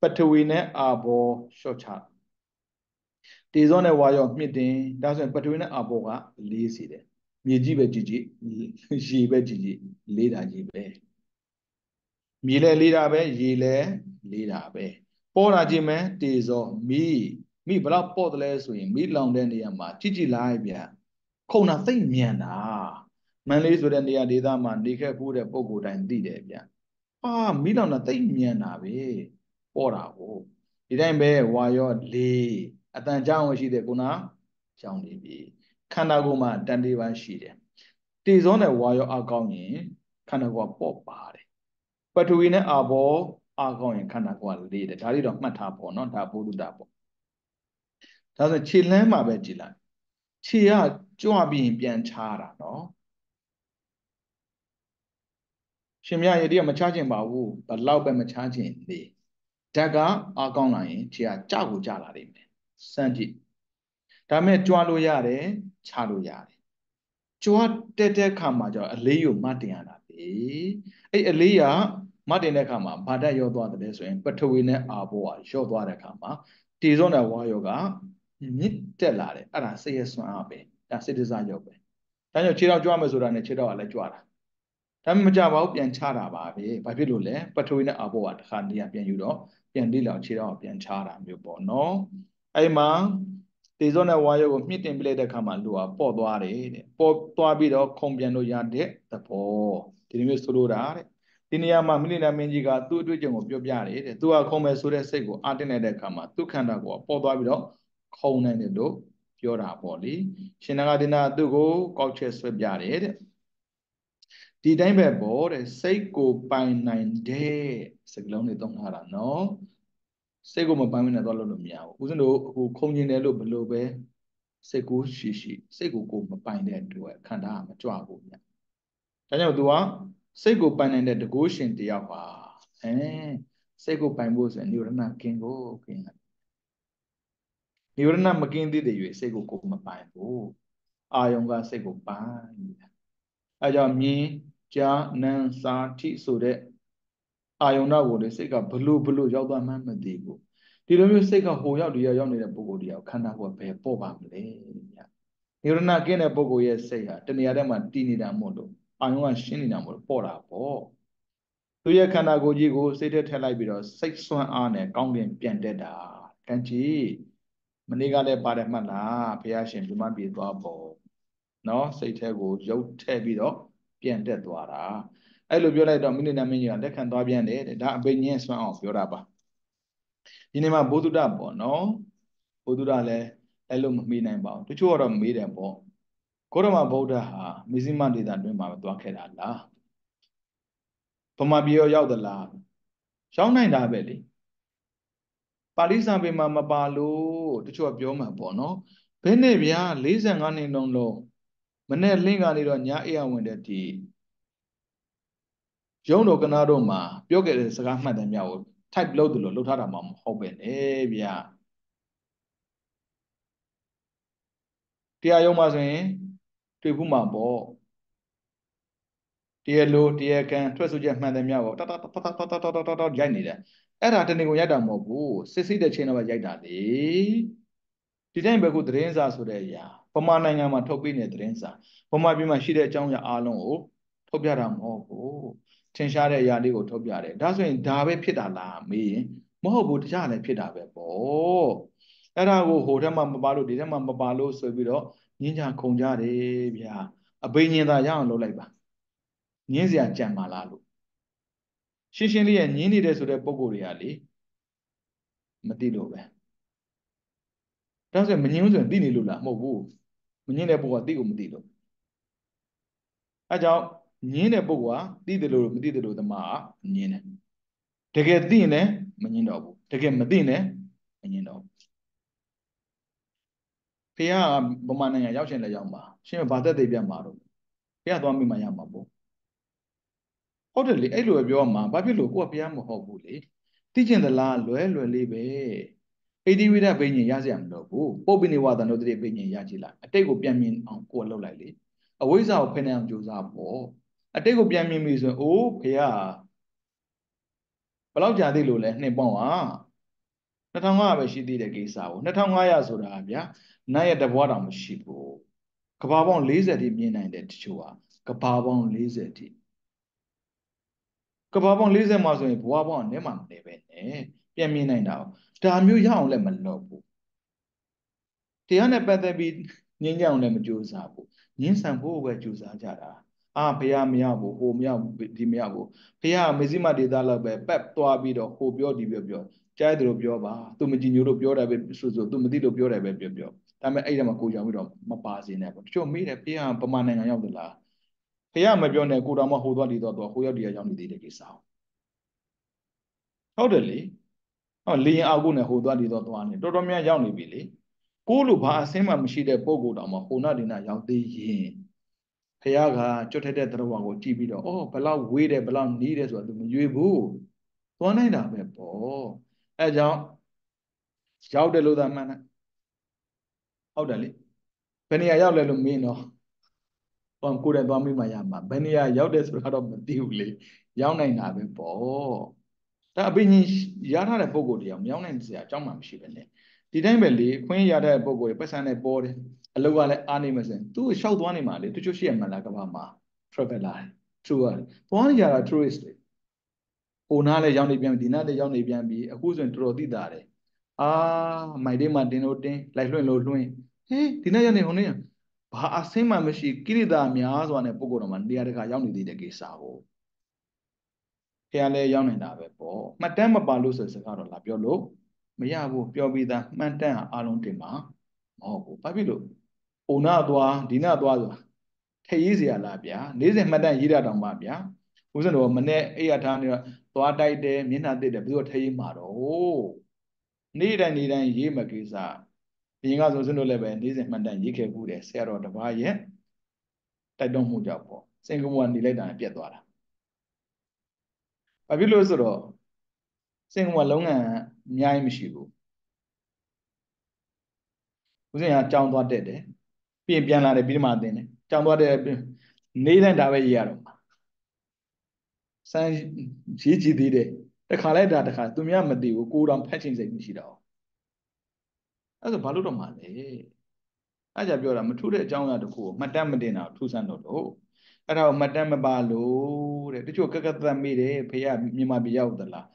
ပထဝီနဲ့အာဘောရှော့ချတေဇောနဲ့ဝါယောမြင့်တင်ဒါဆိုရင်ပထဝီနဲ့အာဘောကလေးစီတယ်မြေကြီးပဲကြည့်ကြည့်ရေပဲကြည့်ကြည့်လေးတာကြီးပဲမြေလဲလေးတာပဲရေလဲလေးတာပဲပေါ်တာချင်းမဲ့တေဇောမိ မိဘလောက်ပေါ့တယ်လဲဆိုရင်မိလောင်တဲ့နေရာမှာကြည့်ကြည့်လိုက်ဗျခုံတာသိမ့်မြန်တာမန်လေးဆိုတဲ့နေရာဒေသမှာနေခဲ့ဖို့တဲ့ပုံကိုယ်တိုင်းသိတယ်ဗျအာမိလောင်တာသိမ့်မြန်တာပဲပေါ်တာကိုဒီတိုင်းပဲဝါရောလေးအတန်ကြောင်းရှိတဲ့ကုနာကြောင်းနေပြီခန္ဓာကိုယ်မှာတန်လေးပါရှိတယ်တေဇောနဲ့ဝါရောအကောင်းရင်ခန္ဓာကိုယ်ပေါ့ပါတယ်ပထဝီနဲ့အာဘောအကောင်းရင်ခန္ဓာကိုယ်ကလေးတယ်ဒါလေးတော့မှတ်ထားပေါ့နော်ဒါဘုဒ္ဓတာပေါ့ ဒါဆိုခြေလမ်းမှာပဲကြည်လိုက်ခြေကကြွပြီးရင်ပြန်ချတာနော်ရှင်မြရေဒီကမချခြင်းပါဘူးဘလောက်ပဲမချခြင်းနေဓာတ်ကအာကောင်းလာရင်ခြေကကြောက်ကိုကြလာနိုင်မယ်စမ်းကြည့်ဒါမဲ့ကြွားလို့ရတယ်ချလို့ရတယ်ကြွားတက်တဲ့ခါမှာကျတော့အလေးကိုမတင်ရတာပဲအဲ့အလေးကမတင်တဲ့ခါမှာဘာဓာတ်ရောသွားတယ်ဆိုရင်ပထဝီနဲ့အာဘောကရော့သွားတဲ့ခါမှာတေဇောနဲ့ဝါယောက မြင့်တက်လာတယ်အဲ့ဒါစိတ်ရဆွမ်းအားပဲဒါစိတ်တစားရောပဲဒါကြောင့်ခြေတော့ကြွားမယ်ဆိုတာနဲ့ခြေတော့ကလည်းကြွားတာဒါမှမကြပါဘူးပြန်ချတာပါပဲဘာဖြစ်လို့လဲပထဝီနဲ့အာဘောကတစ်ခါနေရာပြန်ယူတော့ပြန်လိလောက်ခြေတော့ပြန်ချတာမျိုးပေါ့နော်အဲ့မှာတေဇောနဲ့ဝါယောကိုမြင့်တင်ပြလိုက်တဲ့အခါမှာလူကပေါ့သွားတယ်တဲ့ပေါ့သွားပြီးတော့ခုံပြန်လို့ရတဲ့သဘောဒီလိုမျိုးဆိုလိုတာတဲ့ဒီနေရာမှာမိလိနာမင်းကြီးကသူ့အတွေ့အကြုံကိုပြောပြတယ်တဲ့သူကခုံမယ်ဆိုတဲ့စိတ်ကိုအာတင်တဲ့အခါမှာသူ့ခန္ဓာကိုပေါ့သွားပြီးတော့ ခုံနိုင်တယ်လို့ပြောတာပေါ့လေရှင်နာဂတိနာသူ့ကိုကောက်ချက်ဆွဲပြတယ်တဲ့ဒီတိုင်းပဲပေါ့တဲ့စိတ်ကိုပိုင်နိုင်တဲ့စကလုံးတွေသုံးထားတာနော်စိတ်ကိုမပိုင်မနဲ့သွားလို့လို့မရဘူးဦးဇင်းတို့ဟိုခုံကျင်တယ်လို့ဘယ်လိုပဲစိတ်ကိုရှိရှိစိတ်ကိုကိုမပိုင်တဲ့အတွက်ခန္ဓာကမကြွဘူးဗျဒါကြောင့် तू ကစိတ်ကိုပိုင်နိုင်တဲ့တကုရှင်တယောက်ပါအဲစိတ်ကိုပိုင်ဖို့ဆိုရင်နိဝရဏကင်းကိုကင်းတယ် နိဝရဏမကင်းသေးတဲ့၍စိတ်ကိုကိုမပိုင်ဘူးအာယုံကစိတ်ကိုပိုင်တယ်အဲကြောင့်မြင်ကြားနံစာထိဆိုတဲ့အာယုံတော့ကိုလေစိတ်ကဘလို့ဘလို့ရောက်သွားမှမသိဘူးဒီလိုမျိုးစိတ်ကဟိုရောက်ဒီရောက်ရောက်နေတဲ့ပုဂ္ဂိုလ်တရားခန္ဓာကိုဘယ်ပေါ့ပါမလဲညနိရဏကင်းတဲ့ပုဂ္ဂိုလ်ရဲ့စိတ်ဟာတဏှာထဲမှာတည်နေတာမို့လို့အာယုံကရှင်းနေတာမို့လို့ပေါ့တာပေါ့သူရဲ့ခန္ဓာကိုယ်ကြီးကိုစိတ်ထဲထည့်လိုက်ပြီးတော့စိတ်ဆွမ်းအားနဲ့ကောင်းကင်ပြန်တက်တာတန်ကြီး မနေ့ကလည်းပါတယ်မှတ်လားဘုရားရှင်ပြမပြေသွားပေါ့နော်စိတ်ထဲကိုရုပ်ထည့်ပြီးတော့ပြန်တက်သွားတာအဲ့လိုပြောလိုက်တော့မိနစ်နာမင်းကြီးကလက်ခံသွားပြန်တယ်တဲ့ဒါအပိညင်းဆွမ်းအောင်ပြောတာပါဒီနေ့မှာဘုဒ္ဓပေါ့နော်ဘုဒ္ဓလည်းအဲ့လိုမမေးနိုင်ပါဘူးတချို့ကတော့မေးတယ်ပေါ့ဂေါတမဗုဒ္ဓဟာမိစိမဒေတာတွင်မှာသွားခဲ့တာလားဗမာပြည်ရောရောက်သလားရောက်နိုင်တာပဲလေ ပါဠိစာပေမှာမပါလို့တချို့ကပြောမှာပေါ့နော်ဘယ်နဲ့ဗျာ45နှစ်လုံးလုံးမနဲ့လင်းကနေတော့ညအေးအောင်ဝင်တဲ့ဒီရုံတော်ကနာတော့မှာပြောခဲ့တဲ့စကားမှတ်တယ်မြောက်ကို type လုပ်တယ်လို့လုပ်ထားတာမှမဟုတ်ပဲလေဗျာတရားရုံးမှာဆိုရင်တွေ့ဘူးမှာပေါ့တရားလိုတရားကံထွက်ဆိုချက်မှန်တယ်မြောက်ကိုတတတတတတတတရိုက်နေတယ် အဲ့ဒါတနေ့ကိုရိုက်တာမဟုတ်ဘူးစစ်စစ်တဲ့ချိန်တော့ရိုက်တာလေဒီတိုင်းပဲခုသတင်းစာဆိုတဲ့အရာဗမာနိုင်ငံမှာထုတ်ပေးနေတဲ့သတင်းစာဗမာပြည်မှာရှိတဲ့အကြောင်းအရာအားလုံးကိုထုတ်ပြတာမဟုတ်ဘူးထင်ရှားတဲ့အရာလေးကိုထုတ်ပြတယ်ဒါဆိုရင်ဒါပဲဖြစ်တာလားမေးရင်မဟုတ်ဘူးတရားလည်းဖြစ်တာပဲပေါ့အဲ့ဒါကိုဟိုထက်မှမပါလို့ဒီထက်မှမပါလို့ဆိုပြီးတော့ညင်းကြခုံကြတယ်ဗျာအဘိညာဉ်သာရအောင်လုပ်လိုက်ပါညင်းစရာကြံပါလားလို့ ရှင်းရှင်းလေးရဲ့ညင်းနေတဲ့ဆိုတဲ့ပုံကိုယ်တွေကလေမသိလို့ပဲဒါဆိုရင်မညင်းဘူးဆိုရင်သိနေလို့လားမဟုတ်ဘူးမညင်းတဲ့ပုံကသိကိုမသိလို့အဲကြောင့်ညင်းတဲ့ပုဂ္ဂိုလ်ကသိတယ်လို့မသိတယ်လို့သမားကညင်းတယ်တကယ်သိရင်လည်းမညင်းတော့ဘူးတကယ်မသိရင်လည်းမညင်းတော့ဘူးဖះကဗမာနိုင်ငံရောက်ရှင်လည်းရောက်မှာရှင်ဘာသက်သေးပြတ်မှာတော့ဖះသွားမိမှရမှာပေါ့ ဟုတ်တယ်လေအဲ့လိုပဲပြောမှာဘာဖြစ်လို့ကိုကဖះမဟုတ်ဘူးလေသိကျင်သလားလွဲလွယ်လေးပဲဣတိဝိဒဘိညာဉ်ရစရာမလိုဘူးပုပ္ပိနိဝါဒနုတ္တိဘိညာဉ်ရကြည့်လိုက်အတိတ်ကိုပြန်မြင်အောင်ကိုယ်လှုပ်လိုက်လေအဝိဇ္ဇာကိုဖယ်နိုင်အောင်ကြိုးစားပေါ့အတိတ်ကိုပြန်မြင်ပြီဆိုရင်အိုးဖေကဘယ်လောက်ကြာသေးလို့လဲနှစ်ပေါင်းဟာ2500ပဲရှိသေးတဲ့ကိစ္စကို2500ဆိုတာဗျာနတ်ရဲ့တဘွားတောင်မရှိဘူးကဘာပေါင်း40တိမြင်နိုင်တဲ့တချို့ဟာကဘာပေါင်း40တိ ကဘာပေါင်း40မှာဆိုရင်ဘွားပေါင်းနဲ့မှမနေပဲနဲ့ပြန်မြင်နိုင်တာဒါမျိုးရအောင်လည်းမလုပ်ဘူးတရားနဲ့ပတ်သက်ပြီးငြင်းကြအောင်လည်းမကြိုးစားဘူးငင်းဆန်ဖို့ပဲကြိုးစားကြတာအာဘုရားမရဘူးဟိုမရဘူးဒီမရဘူးဘုရားမေဇိမဒေတာလောက်ပဲပက်သွားပြီးတော့ဟိုပြောဒီပြောပြောကြားတယ်လို့ပြောပါသူမကြည်ညိုလို့ပြောတယ်ပဲဆိုဆိုသူမသိလို့ပြောတယ်ပဲပြောပြောဒါပေမဲ့အဲ့ဒါမှကိုကြောင်ပြီးတော့မပါစေနဲ့ပေါ့တချို့မေးတယ်ဘုရားပမာနိုင်ငံရောက်သလား ဘုရားမပြောနဲ့ကိုတော်မဟိုသွားဒီသွားတော့ဟိုရောက်ဒီရောက်နေသေးတဲ့ကိစ္စဟုတ်တယ်လေဟောလေရင်အောက်ကိုနဲ့ဟိုသွားဒီသွားသွားနေတော်တော်များရောက်နေပြီလေကိုလိုဘာအစင်းမှမရှိတဲ့ပုံကိုတောင်မှဟိုနာဒီနာရောက်သေးရင်ဖះကကျွတ်ထက်တဲ့သရဝါကိုကြည့်ပြီးတော့အော်ဘလောက်ဝေးတယ်ဘလောက်နီးတယ်ဆိုတာသူမရွေဘူးသွားနိုင်တာပဲပေါ့အဲကြောင့်ရောက်တယ်လို့သာမှန်တယ်ဟုတ်တယ်လေဘယ်နေရာရောက်လဲလို့မင်းတော့ ဟောကိုယ်တိုင်သွားမိမှရမှာဘယ်နေရာရောက်တယ်ဆိုတာတော့မသိဘူးလေရောက်နိုင်တာပဲပေါ့ဒါအပင်ကြီးရထားတဲ့ပုံကိုတရားမရောက်နိုင်စရာအကြောင်းမှမရှိပဲနဲ့ဒီတိုင်းပဲလေခွင့်ရတဲ့ပုံကိုပတ်စံနဲ့ပေါ်တယ်အလောက်ကလည်းအားနေမစင်သူ့ရှောက်သွားနေမှာလေတချို့ရှိရမှလားကဘာမှာ traveler true သွားနေကြတာ tourist တွေဟိုနားလည်းရောက်နေပြန်ပြီဒီနားလည်းရောက်နေပြန်ပြီအခုဆိုရင်တော်တော်သိတာတယ်အာမိုင်တေးမှာတင်လို့တင်လိုက်လွှင့်လို့လွှင့်ဟေးဒီနားရောက်နေဟိုနေ ဘာအဆင်းမှမရှိကိရိတာများစွာနဲ့ပုံတော်မှာနေရာတကာရောက်နေသေးတဲ့ကိစ္စကိုဖះလည်းရောက်နေတာပဲပေါ့မှတ်တမ်းမပါလို့ဆိုစကားတော့လာပြောလို့မရဘူးပြောပြီးသားမှန်တမ်းအားလုံးတင်မှာမဟုတ်ဘူးဘာဖြစ်လို့အိုနာသွားဒီနာသွားဆိုတာထည့်ရေးစရာလားဗျာနေ့စဉ်မှတ်တမ်းရေးတာတောင်မှဗျာဦးဇင်းတော်မနေ့အိရထားနေတော့သွားတိုက်တယ်မျက်နှာတစ်တယ်ဘယ်လိုထည့်ရေးမှာတော့နေ့တိုင်းနေ့တိုင်းရေးမကိစ္စ ဘုရင်ကဆိုစင်းတို့လည်းပဲနေ့စဉ်မှတ်တမ်းရေးခဲ့ဘူးတယ်ဆရာတော်တစ်ပါးရဲ့တိုက်တွန်းမှုကြောင့်ပေါ့စင်ကာပူကနေလိုက်တာပြတ်သွားတာဘာဖြစ်လို့ဆိုတော့စင်ကာပူလုံးငံအများကြီးမရှိဘူးဦးဇင်းကကြောင်းသွားတက်တယ်ပြင်ပြန်လာတယ်ပြီးမှတင်တယ်ကြောင်းသွားတဲ့နေ့တိုင်းဒါပဲရေးရတော့မှာစမ်းရေးကြည့်သေးတယ်တခါလိုက်တာတခါသူများမသိဘူးကိုတော်ဖတ်ချင်းစိတ်မရှိတော့ အဲ့ဒါဘာလို့တော့မှလဲအဲ့ကြပြောတာမထူးတဲ့အကြောင်းအရာတစ်ခုကိုမှတ်တမ်းမတင်တာထူးဆန်းတော့တော့အဲ့ဒါကိုမှတ်တမ်းမပါလို့တဲ့တချို့ကကသက်မေးတယ်ဖေရမြန်မာပြည်ရောက်သလား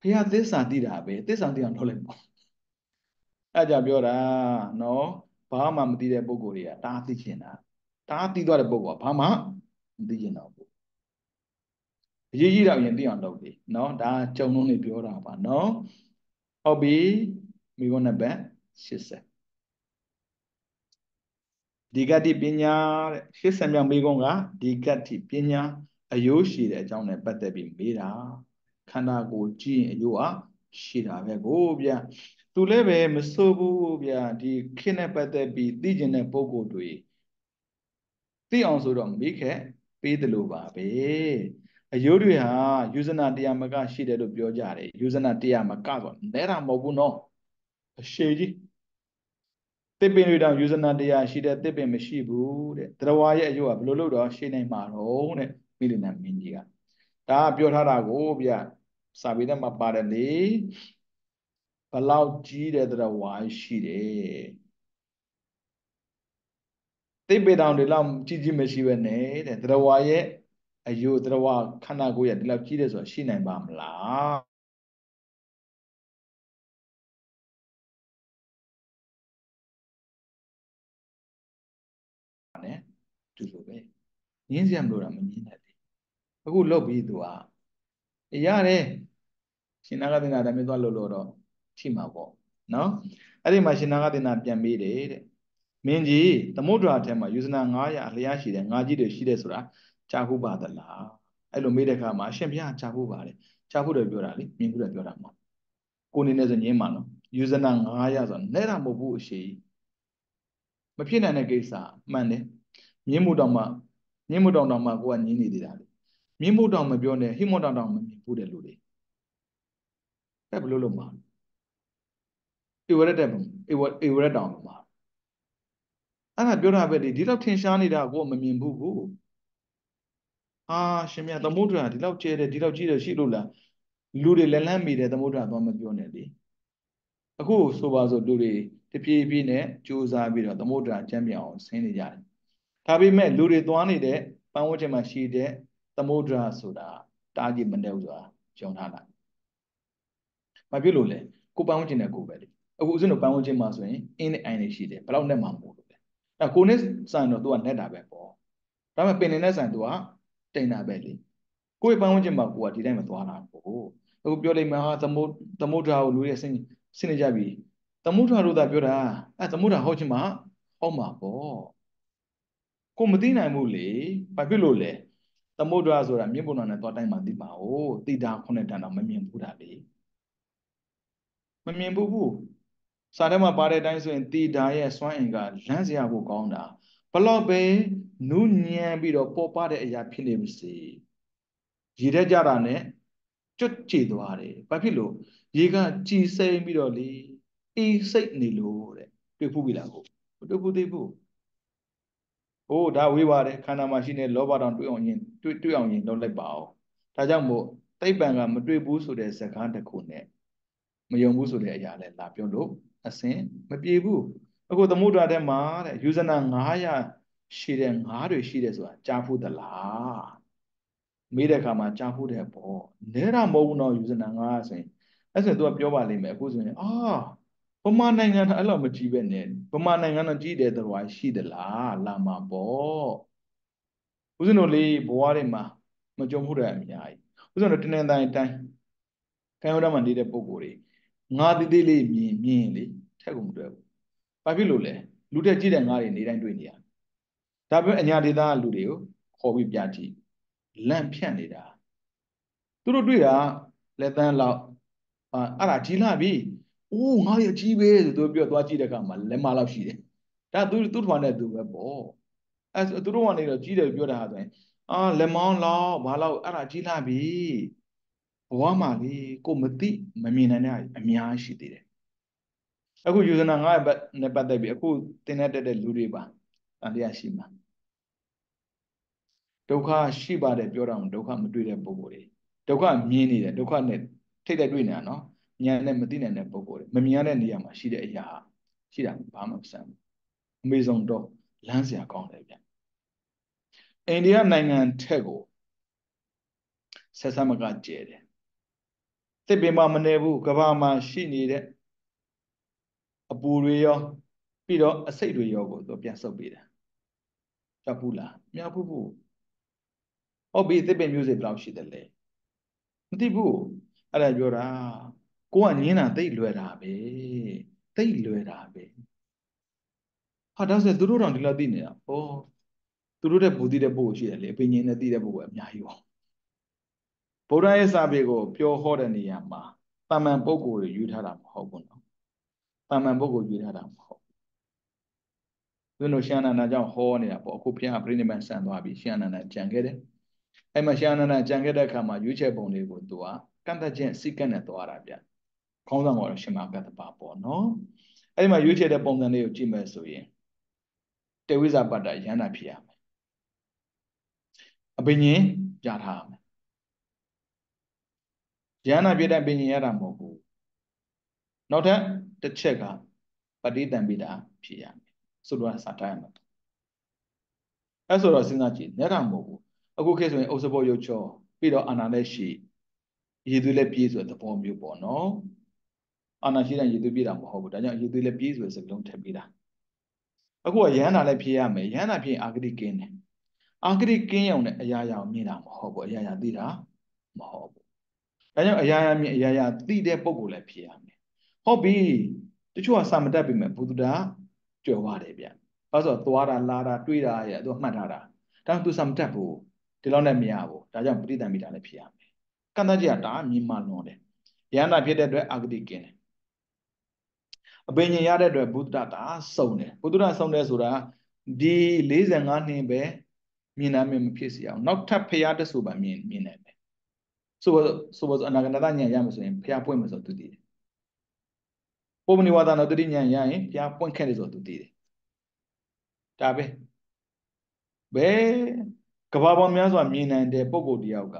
ဖေရသစ္စာသိတာပဲသစ္စာသိအောင်ထုတ်လိုက်ပေါ့အဲ့ကြပြောတာနော်ဘာမှမသိတဲ့ပုံကိုယ်တွေကတားသိချင်တာတားသိသွားတဲ့ပုံကဘာမှမသိချင်တော့ဘူးအရေးကြီးတော့ရင်သိအောင်လုပ်လေနော်ဒါကြုံလုံးနေပြောတာပါနော်ဟုတ်ပြီ မိဘနံပါတ်80ဒီကတိပညာတဲ့80မြောက်မိကုံးကဒီကတိပညာအယိုးရှိတဲ့အကြောင်းနဲ့ပတ်သက်ပြီးမေးတာခန္ဓာကိုယ်ကြည့်ရင်အယိုးอ่ะရှိတာပဲကိုဗျသူလည်းပဲမစိုးဘူးဗျဒီခေနဲ့ပတ်သက်ပြီးသိကျင်တဲ့ပုံကိုယ်တွေသိအောင်ဆိုတော့မိခဲ့ပေးတယ်လို့ပါပဲအယုဒ္ဓဟာယူဇနာတရားမကရှိတယ်လို့ပြောကြတယ်ယူဇနာတရားမကဆိုနဲတာမဟုတ်ဘူးနော် အရှိကြီးတစ်ပင်တွေတောင်ယူဇနာတရားရှိတဲ့တစ်ပင်မရှိဘူးတဲ့တရဝါရဲ့အယုတ်ကဘယ်လိုလုပ်တော့ရှင်းနိုင်မှာတော့တဲ့မိလနာမင်းကြီးကဒါပြောထားတာကိုဗျစာပေထဲမှာပါတယ်လေဘလောက်ကြီးတဲ့တရဝါရှိတယ်သိပေတောင်တွေလောက်ကြီးကြီးမရှိပဲနဲ့တဲ့တရဝါရဲ့အယုတရဝခန္ဓာကိုယ်ရဒီလောက်ကြီးတယ်ဆိုတာရှိနိုင်ပါမလား တူလိုပဲငင်းစရာမလိုတာမငင်းနဲ့လေအခုလုတ်ပြီးသူကရတယ်ရှင်နာဂတိနာဓမ္မသွားလို့လို့တော့ရှိမှာပေါ့နော်အဲ့ဒီမှာရှင်နာဂတိနာပြန်ပြီးတယ်တဲ့မင်းကြီးသမုဒ္ဒရာထဲမှာယူဇနာ900အလျားရှိတယ်ငါးကြီးတွေရှိတယ်ဆိုတာကြားဟုတ်ပါသလားအဲ့လိုမေးတဲ့အခါမှာအရှင်ဘုရားကြားဟုတ်ပါတယ်ကြားဟုတ်တယ်ပြောတာလေမြင်ဟုတ်တယ်ပြောတာမဟုတ်ကိုနေနေဆိုညင်းမှာနော်ယူဇနာ900ဆိုတာနဲ့တာမဟုတ်ဘူးအရှိမဖြစ်နိုင်တဲ့ကိစ္စမှန်တယ် မြင်းမှုတောင်မှမြင်းမှုတောင်တောင်မှကိုကညင်းနေသေးတာလေမြင်းမှုတောင်မပြောနဲ့ဟိမောတောင်တောင်မမြင်ဘူးတဲ့လူတွေအဲ့ဘလို့လို့မှာဧဝရတဲ့ဧဝဧဝရတောင်မှာအဲ့ဒါပြောတာပဲဒီဒီလောက်ထင်ရှားနေတာကိုမမြင်ဘူးကိုအာရှင်မြတ်သမုဒ္ဒရာဒီလောက်ကျဲတယ်ဒီလောက်ကြီးတယ်ရှိလို့လားလူတွေလက်လန်းမိတယ်သမုဒ္ဒရာသွားမပြောနဲ့လေအခုဆိုပါစို့လူတွေတပြေးပြေးနဲ့ကြိုးစားပြီးတော့သမုဒ္ဒရာကျမ်းပြောင်အောင်ဆင်းနေကြတယ် ဒါပေမဲ့လူတွေသွားနေတဲ့ပန်းဝန်းကျင်မှာရှိတဲ့သမုဒ္ဒရာဆိုတာတားကြည့်မတဲ့ဘူးဆိုတာကြုံထားတာမဖြစ်လို့လဲကိုပန်းဝန်းကျင်နဲ့ကိုပဲလေအခုဦးဇင်းတို့ပန်းဝန်းကျင်မှာဆိုရင်အင်းနဲ့အိုင်နေရှိတယ်ဘယ်လောက်နဲ့မှမဟုတ်လို့လဲအဲကိုနဲ့ဆိုင်တော့ तू ကနဲ့တာပဲပေါ့ဒါပေမဲ့ပင်နေတဲ့ဆိုင် तू ကတိန်တာပဲလေကိုယ့်ပန်းဝန်းကျင်မှာကိုကဒီတိုင်းမသွားတာပေါ့အခုပြောလိုက်မှာဟာသမုသမုဒ္ဒရာကိုလူတွေဆင်းဆင်းနေကြပြီသမုဒ္ဒရာတို့သာပြောတာအဲသမုဒ္ဒရာဟုတ်ချင်မှာဟုတ်မှာပေါ့ ကိုမသိနိုင်ဘူးလေဘာဖြစ်လို့လဲသမုဒ္ဒရာဆိုတာမြင့်ပုံတော်နဲ့သွားတိုင်းမှာသိပါ哦တိတာခုနှစ်တန်တော့မမြင်ဘူးတာလေမမြင်ဘူးဘူးစာထဲမှာပါတဲ့အတိုင်းဆိုရင်တိတာရဲ့စွမ်းအင်ကလမ်းစရာကိုကောင်းတာဘလောက်ပဲနူးညံပြီးတော့ပေါ်ပတဲ့အရာဖြစ်နေပါစေရေထဲကြတာနဲ့ကျွတ်ကြည်သွားတယ်ဘာဖြစ်လို့ရေကကြည်စိမ့်ပြီးတော့လေအေးစိတ်နေလို့တဲ့တွေ့ဖို့ပြီလားကိုတွေ့ဖို့သေးဘူး ဟိုဒါဝေးပါတယ်ခန္ဓာမှာရှိတဲ့လောဘတောင်တွေ့အောင်ရင်တွေ့တွေ့အောင်ရင်လုပ်လိုက်ပါအောင်ဒါကြောင့်မို့တိတ်ပံကမတွေ့ဘူးဆိုတဲ့စကားတစ်ခုနဲ့မယုံဘူးဆိုတဲ့အရာလဲလာပြောလို့အစင်မပြေဘူးအခုသမုဒ္ဒရာထဲမှာတဲ့ယူဇနာ900ရှိတဲ့ငါးတွေရှိတယ်ဆိုတာကြားဖို့သလားမေးတဲ့အခါမှာကြားဖို့တယ်ပေါ့နဲတာမဟုတ်ဘူးတော့ယူဇနာ900ဆိုရင်အဲ့ဆိုသူကပြောပါလိမ့်မယ်အခုဆိုရင်အာ ဗမာနိုင်ငံကအဲ့လိုမကြည့်ပဲနဲ့ဗမာနိုင်ငံတော့ကြည့်တယ်တော်ရှိသလားလာမှာပေါ့ဦးဇင်းတို့လေးဘဝတွေမှာမကြုံမှုတဲ့အများကြီးဦးဇင်းတို့တနေ့တိုင်းတိုင်းခံရတော့မှနေတဲ့ပုံကိုယ်တွေငါသေးသေးလေးမြင်မြင်လေထက်ကုန်မတွေ့ဘူးဘာဖြစ်လို့လဲလူတက်ကြည့်တဲ့ငါတွေနေတိုင်းတွေ့နေရဒါပေမဲ့အညာဒေသကလူတွေကိုခေါ်ပြီးပြကြည့်လန့်ဖြန့်နေတာသူတို့တွေ့တာလက်တန်းလောက်အာအဲ့ဒါကြီးလာပြီ အိုးငါရဲ့အကြီးပဲဆိုသူပြောသွားကြည့်တဲ့အခါမှာလက်မလောက်ရှိတယ်ဒါသူသူ့ထွာနဲ့သူပဲပေါ့အဲသူတို့ကနေတော့ကြီးတယ်ပြောတာဟာဆိုရင်အာလက်မောင်းလောက်ဘာလောက်အဲ့ဒါကြီးလာပြီဘဝမှာလေကိုမသိမမြင်နိုင်တဲ့အများရှိသေးတယ်အခုယူဇနာငါ့ဘက်နဲ့ပတ်သက်ပြီးအခုသင်တဲ့တဲ့လူတွေပါတန်တရားရှိမှာဒုက္ခရှိပါတယ်ပြောတာဒုက္ခမတွေ့တဲ့ပုဂ္ဂိုလ်တွေဒုက္ခမြင်နေတယ်ဒုက္ခနဲ့ထိတ်တဲ့တွေ့နေတာနော် ဉာဏ်နဲ့မသိနိုင်တဲ့ပုဂ္ဂိုလ်တွေမမြင်ရတဲ့နေရာမှာရှိတဲ့အရာရှိတာဘာမှမဆန်ဘူးအမေဇုံတော့လမ်းစရာကောင်းတယ်ဗျအိန္ဒိယနိုင်ငံထက်ကိုဆက်ဆံမကကျဲတယ်တစ်ပင်မမနေဘူးကဘာမှာရှိနေတဲ့အပူတွေရောပြီးတော့အစိတ်တွေရောကိုသူပြန်ဆုပ်ပေးတယ်ကြောက်ဘူးလားမရဘူးဘူးဟုတ်ပြီတစ်ပင်မျိုးစေ့ဘယ်လောက်ရှိတယ်လဲမသိဘူးအဲ့ဒါပြောတာ ကိုကညင်းတာတိတ်လွယ်တာပဲတိတ်လွယ်တာပဲဟာဒါဆိုသူတို့တောင်ဒီလောက်သိနေတာဩသူတို့တဲ့ဘူသိတဲ့ပုဂ္ဂိုလ်ရှိတယ်လေအပင်ညင်းနဲ့သိတဲ့ပုဂ္ဂိုလ်အများကြီးပါဗုဒ္ဓရဲ့စာပေကိုပြောဟောတဲ့နေရာမှာတာမန်ပုဂ္ဂိုလ်တွေယူထားတာမဟုတ်ဘူးနော်တာမန်ပုဂ္ဂိုလ်ယူထားတာမဟုတ်ဘူးသူတို့ရှန္ဒနာကြောင့်ဟောနေတာပေါ့အခုဘုရားပြိဋိမံဆန်သွားပြီရှန္ဒနာကြံခဲ့တယ်အဲ့မှာရှန္ဒနာကြံခဲ့တဲ့အခါမှာရွေးချယ်ပုံတွေကိုသူကကန့်သက်ခြင်းစိတ်ကန့်နဲ့သွားတာဗျ ခေါင်းဆောင်ကတော့ရှင်မကတ္တပါပေါ့နော်အဲ့ဒီမှာရွေးချယ်တဲ့ပုံစံလေးကိုကြည့်မယ်ဆိုရင်တေဝိဇာပတ္တရဟန္တာဖြစ်ရမယ်အဘိညာဉ်ပြထားရမယ်ရဟန္တာဖြစ်တဲ့ဘိညာဉ်ရတာမဟုတ်ဘူးနောက်ထပ်တစ်ချက်ကပဋိသင်္ပိတာဖြစ်ရမယ်ဆိုတော့စာထားရမယ်အဲ့ဆိုတော့စဉ်းစားကြည့်နဲ့တာမဟုတ်ဘူးအခုခေတ်ဆိုရင်အုပ်စဘောရုပ်ချောပြီးတော့အာနာလက်ရှိရည်သွေးလက်ပြေးဆိုတဲ့သဘောမျိုးပေါ့နော် အာနာရှိတဲ့ရည်သွေးပြေးတာမဟုတ်ဘူးဒါကြောင့်ရည်သွေးလက်ပြေးဆိုတဲ့စကားလုံးထည့်ပေးတာအခုကရဟန္တာလည်းဖြေရမယ်ရဟန္တာဖြေအာဂတိကင်းတယ်အာဂတိကင်းရုံနဲ့အရာရာမြင်တာမဟုတ်ဘူးအရာရာသိတာမဟုတ်ဘူးဒါကြောင့်အရာရာမြင်အရာရာသိတဲ့ပုံကိုလည်းဖြေရမယ်ဟုတ်ပြီတချို့ကစာမတတ်ပြီမဲ့ဘုဒ္ဓကြွယ်ဝတယ်ဗျဘာလို့ဆိုတော့သွားတာလာတာတွေးတာရဲ့သူမှတ်ထားတာဒါသူစာမတတ်ဘူးဒီလောက်နဲ့မရဘူးဒါကြောင့်ပဋိသင်္မိတာလည်းဖြေရမယ်ကန္တကြီးကဒါမြင်မှလွန်တယ်ယန္တာဖြစ်တဲ့အတွက်အာဂတိကင်းတယ် အပင်ញင်ရတဲ့အတွက်ဘုဒ္ဓတာစုံတယ်ဘုဒ္ဓတာစုံတယ်ဆိုတာဒီ45နှစ်ပဲမြင်နာမြင်မဖြစ်စီအောင်နောက်ထပ်ဖရာတဆူပါမြင်မြင်နိုင်တယ်ဆိုတော့ဆိုတော့အနာဂတဉာဏ်ရမယ်ဆိုရင်ဖရာပွင့်မယ်ဆိုသူသိတယ်ပုံမနိဝါဒနာတတိဉာဏ်ရရင်ဖရာပွင့်ခဲ့တယ်ဆိုသူသိတယ်ဒါပဲဘယ်ကဘာပေါ်များစွာမြင်နိုင်တဲ့ပုံကိုယ်တယောက်က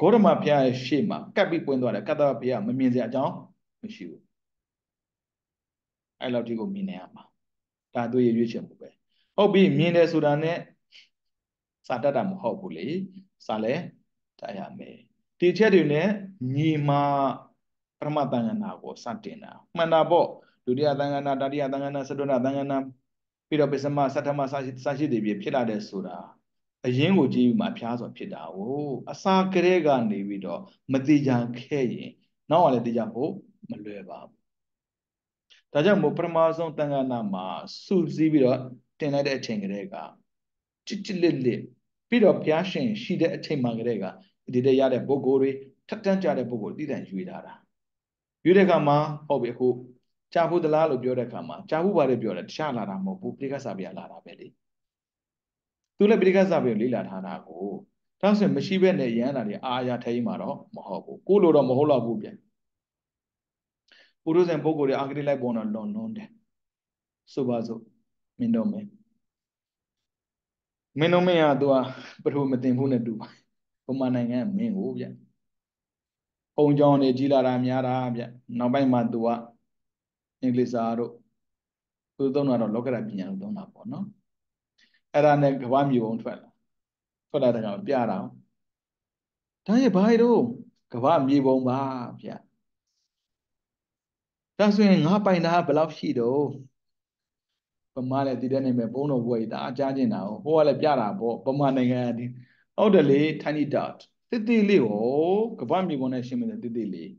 ဂေါရမဘုရားရဲ့ရှေ့မှာကပ်ပြီးပွင့်သွားတယ်ကတ္တဗဘုရားမမြင်စရာအကြောင်းမရှိဘူး အဲ့လောက်ဒီကိုမြင်နေရမှာဒါသူရဲ့ရွေးချယ်မှုပဲဟုတ်ပြီမြင်တယ်ဆိုတာနဲ့စာတတ်တာမဟုတ်ဘူးလေစာလဲတတ်ရမယ်ဒီချက်တွေနဲ့ညီမာပရမတန်ခဏကိုစတင်တာမှန်တာပေါ့ဒုတိယတန်ခဏတတိယတန်ခဏသတ္တရတန်ခဏပြီးတော့ပစ္စမသတ္တမစာရှိစာရှိတွေဖြစ်လာတဲ့ဆိုတာအရင်ကိုကြည့်ပြီးမှဖျားဆိုဖြစ်တာကိုအစာကလေးကနေပြီးတော့မတိကြခဲ့ရင်နောက်ကလည်းတိကြဖို့မလွယ်ပါဘူး ဒါကြောင့်မို့ပထမဆုံးတန်ခါနာမှာစုစည်းပြီးတော့တင်လိုက်တဲ့အချိန်ကလေးကချစ်ချစ်လစ်လစ်ပြီးတော့ဘုရားရှင်ရှိတဲ့အချိန်မှကလေးကဒီတဲ့ရတဲ့ပုဂ္ဂိုလ်တွေထက်တန်းကြတဲ့ပုဂ္ဂိုလ်တည်တံ့ရွေးထားတာရွေးတဲ့အခါမှာဟုတ်ပြီအခုကြာဖို့သလားလို့ပြောတဲ့အခါမှာကြာဖို့ပါတယ်ပြောတယ်တခြားလာတာမဟုတ်ဘူးပိဋကစာပြလာတာပဲလေသူလည်းပိဋကစာပြလေးလာထားတာကိုဒါဆိုရင်မရှိဘဲနဲ့ရဟန္တာတွေအာရထိုင်းမှာတော့မဟုတ်ဘူးကိုလိုတော့မဟုတ်တော့ဘူးပြန် ပုရုဇဉ်ပုဂ္ဂိုလ်တွေအာဂတိလိုက်ပေါ်တော့လွန်လွန်းတယ်ဆိုပါစို့မင်းတော်မင်းမင်းတော်မင်းကသူကပထမမတင်ဘူးနဲ့တူပါဘုမနိုင်ငံမင်းကိုဗျပုံကြောင်းနေကြီးလာတာများတာဗျနောက်ပိုင်းမှာသူကအင်္ဂလိပ်စာတို့သူသုံးတာတော့လောကရပညာကိုသုံးတာပေါ့နော်အဲ့ဒါနဲ့ကဘာမျိုးပုံထွက်လာထွက်လာတဲ့ကောင်ပြတာဒါရဲ့ဘာလို့ကဘာမြေပုံပါဗျ ဒါဆိုရင်ငါပိုင်တာဘယ်လောက်ရှိတော့ပမာလည်းတည်တဲ့နေမဲ့ဘုံတော်ဘွယ်ဒါအကြားကျင်တာဟိုကလည်းပြတာပေါ့ပမာနိုင်ငံဒီဟုတ်တယ်လေ tiny dot တိတိလေးဟောကပမြေပေါ်နဲ့ရှင်းမယ်တိတိလေး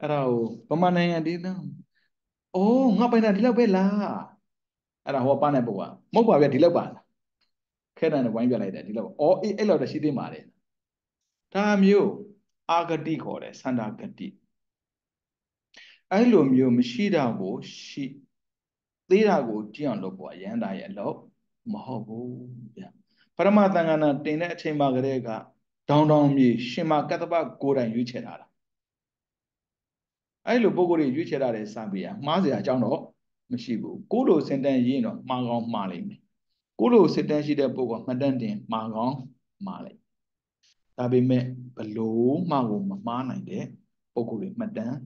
အဲ့ဒါကိုပမာနိုင်ငံဒီတော့အိုးငါပိုင်တာဒီလောက်ပဲလားအဲ့ဒါဟောပါနေပေါ့ကမဟုတ်ပါဗျဒီလောက်ပါလားခဲတန်နဲ့ဝိုင်းပြလိုက်တယ်ဒီလောက်အော်အေးအဲ့လောက်တရှိသေးပါတယ်ဒါမျိုးအာဂတိခေါ်တယ်စန္ဒာဂတိ အဲ့လိုမျိုးမရှိတာကိုရှိသေးတာကိုကြည့်အောင်လုပ်ဖို့အရန်တာရဲ့အလုပ်မဟုတ်ဘူးဗျပရမသံဃာနာတင်တဲ့အချိန်မှာကလေးကဒေါင်ဒေါင်မြေရှင်မကတ္တပကိုယ်တိုင်ရွေးချယ်ထားတာအဲ့လိုပုံကိုယ်တွေရွေးချယ်ထားတဲ့စာပေကမှားစရာအကြောင်းတော့မရှိဘူးကိုလိုစင်တန်ရေးတော့မှားကောင်းမှားလိမ့်မယ်ကိုလိုစင်တန်ရှိတဲ့ပုံကမှတ်တမ်းတင်မှားကောင်းမှားလိမ့်ဒါပေမဲ့ဘလို့မှကိုမမှားနိုင်တဲ့ပုံကိုယ်တွေမှတ်တမ်း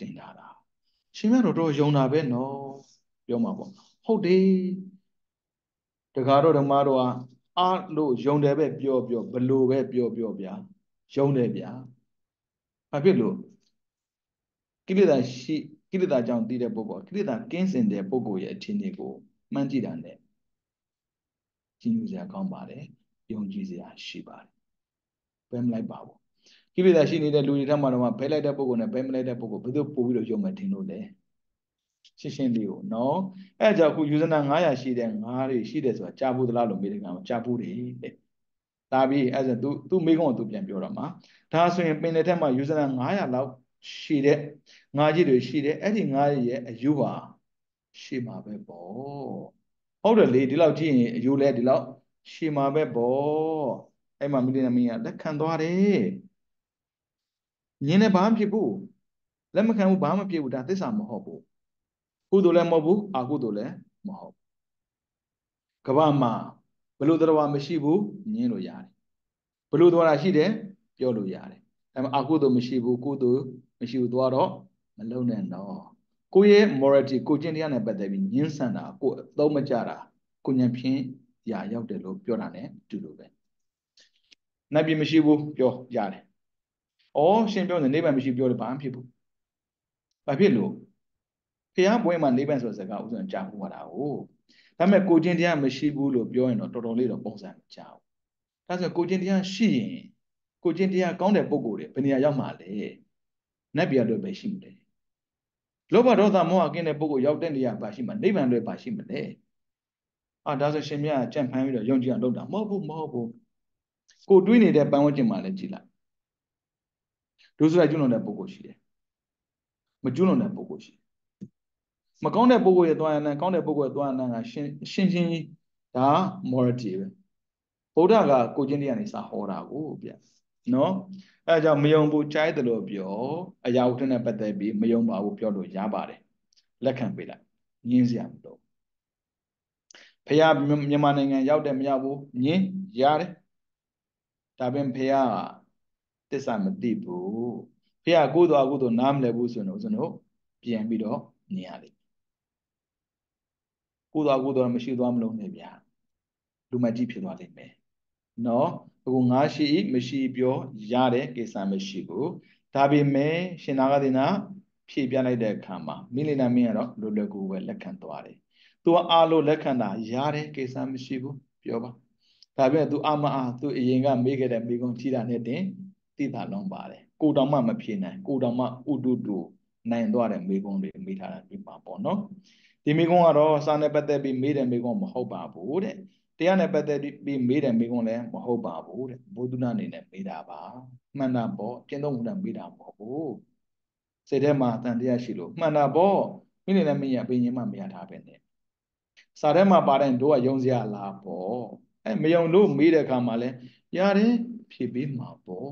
တင်ထားတာရှင်မြတ်တော်တော့ယုံတာပဲနော်ပြောမှာပေါ့ဟုတ်တယ်တခါတော့ဓမ္မတော်ကအားလို့ယုံတယ်ပဲပြောပြောဘလို့ပဲပြောပြောဗျာယုံတယ်ဗျာဘာဖြစ်လို့ကိလေသာရှိကိလေသာကြောင့်တည်တဲ့ပုဂ္ဂိုလ်ကိလေသာကင်းစင်တဲ့ပုဂ္ဂိုလ်ရဲ့အထင်တွေကိုမှန်းကြည့်တာနဲ့ကြီးညိုစရာကောင်းပါတယ်ယုံကြည်စရာရှိပါတယ်ဘယ်မလိုက်ပါဘူး ကိလေသာရှိနေတဲ့လူတွေထက်မှတော့ဘဲလိုက်တဲ့ပုံကိုနဲ့ဘဲမလိုက်တဲ့ပုံကိုဘယ်သူပို့ပြီးတော့ယုံမှထင်လို့လဲရှင်းရှင်းလေးကိုနော်အဲ့ကြောင့်ခုယူဇနာ900ရှိတဲ့ငါးတွေရှိတယ်ဆိုတာကြာဘူးသလားလို့မေးတဲ့ကံကြာဘူးတယ်တဲ့ဒါပြီးအဲ့ဆိုသူသူမိကုံကသူပြန်ပြောတော့မှာဒါဆိုရင်ပင်လယ်ထက်မှာယူဇနာ900လောက်ရှိတဲ့ငါးကြီးတွေရှိတယ်အဲ့ဒီငါးရဲ့အယူပါရှိမှာပဲပေါ့ဟုတ်တယ်လေဒီလောက်ကြည့်ရင်အယူလဲဒီလောက်ရှိမှာပဲပေါ့အဲ့မှာမိလနာမင်းကလက်ခံသွားတယ် ညင်းလည်းဘာမှဖြစ်ဘူးလက်မခံဘူးဘာမှဖြစ်ဘူးဒါသစ္စာမဟုတ်ဘူးကုသိုလ်လည်းမဟုတ်ဘူးအကုသိုလ်လည်းမဟုတ်ကဘာမှာဘလို့တော်မရှိဘူးညင်းလို့ရတယ်ဘလို့တော်ရှိတယ်ပြောလို့ရတယ်ဒါပေမဲ့အကုသိုလ်မရှိဘူးကုသိုလ်မရှိဘူးသွားတော့မလုံနဲ့တော့ကိုယ့်ရဲ့ morality ကိုကျင့်တရားနဲ့ပတ်သက်ပြီးညှင်းဆန်တာကိုအသုံးမကျတာကိုဉဏ်ဖြင့်ရာရောက်တယ်လို့ပြောတာ ਨੇ တူလို့ပဲနတ်ပြည်မရှိဘူးပြောရတယ်။ အော်ရှင်ပြောနေနိဗ္ဗာန်မရှိပြောတယ်ဘာမှဖြစ်ဘူး။ဘာဖြစ်လို့ဖះဘွဲမှာနိဗ္ဗာန်ဆိုတဲ့စကားဥစဉ်ကြားဘူးတာကိုဒါပေမဲ့ကိုကျင့်တရားမရှိဘူးလို့ပြောရင်တော့တော်တော်လေးတော့ပုံစံမကြောက်။ဒါဆိုကိုကျင့်တရားရှိရင်ကိုကျင့်တရားကောင်းတဲ့ပုံကိုယ်တွေဘယ်နေရာရောက်မှာလဲ။နတ်ပြည်တော့ပဲရှိမှာလေ။လောဘဒေါသမောဟကင်းတဲ့ပုံကိုရောက်တဲ့နေရာပါရှိမှာနိဗ္ဗာန်တွေပါရှိမှာလေ။အာဒါဆိုရှင်မြတ်ကြံ့ဖန်ပြီးတော့ယုံကြည်အောင်လုပ်တာမဟုတ်ဘူးမဟုတ်ဘူး။ကိုတွေးနေတဲ့ပန်းဝန်းကျင်မှာလည်းကြည်လိုက် ဒုစရိုက်ကျွလွန်တဲ့ပုဂ္ဂိုလ်ရှိတယ်မကျွလွန်တဲ့ပုဂ္ဂိုလ်ရှိတယ်မကောင်းတဲ့ပုဂ္ဂိုလ်ရဲ့သွားရတဲ့ကောင်းတဲ့ပုဂ္ဂိုလ်ရဲ့သွားရတဲ့ကရှင်းရှင်းချင်းဒါ morality ပဲဗုဒ္ဓကကိုချင်းတရားနေစာဟောတာကိုဗျနော်အဲဒါကြောင့်မယုံဘူးကြိုက်တယ်လို့ပြောအရာဝတ္ထုနဲ့ပတ်သက်ပြီးမယုံပါဘူးပြောလို့ရပါတယ်လက်ခံပေးလိုက်ညင်းစရာမလိုဖះမြန်မာနိုင်ငံရောက်တယ်မရောက်ဘူးညင်းရတယ်ဒါပင်ဖះ တစ္ဆာမသိဘူးဖះကိုယ်တော်အကုသို့နားမလဲဘူးဆိုရင်ဦးဇင်းတို့ပြန်ပြီးတော့နေရလိမ့်ကိုယ်တော်အကုသို့မရှိသွားမလို့နဲ့ဗျာလူမကြီးဖြစ်သွားလိမ့်မယ်နော်အခုငါရှိမရှိပြောရတဲ့ကိစ္စမရှိဘူးဒါပေမဲ့ရှင်နာဂတိနာဖြည့်ပြလိုက်တဲ့အခါမှာမိလိနာမင်းကတော့လွယ်လွယ်ကူပဲလက်ခံသွားတယ်သူကအားလို့လက်ခံတာရတဲ့ကိစ္စမရှိဘူးပြောပါဒါပေမဲ့ तू အမအား तू အရင်ကမေးခဲ့တဲ့မိကုံထီတာနဲ့တင် သိတာလုံးပါတယ်ကိုတောင်မှမဖြေနိုင်ကိုတောင်မှဥတုတူနိုင်သွားတဲ့မိကုံတွေမေးထားတာဒီမှာပေါ့နော်ဒီမိကုံကတော့စာနဲ့ပတ်သက်ပြီးမေးတဲ့မိကုံမဟုတ်ပါဘူးတဲ့တရားနဲ့ပတ်သက်ပြီးမေးတဲ့မိကုံလည်းမဟုတ်ပါဘူးတဲ့ဘုဒ္ဓနာအနေနဲ့မေးတာပါမှန်တာပေါ့ကျင့်သုံးမှုနဲ့မေးတာမဟုတ်ဘူးစိတ်ထဲမှာတန်တရားရှိလို့မှန်တာပေါ့မိနေလည်းမင်းရပင်ရင်မှမရထားပဲနဲ့စာထဲမှာပါတဲ့တို့ကယုံစရာလားပေါ့အဲမယုံလို့မေးတဲ့အခါမှာလဲရတယ်ဖြေပေးမှာပေါ့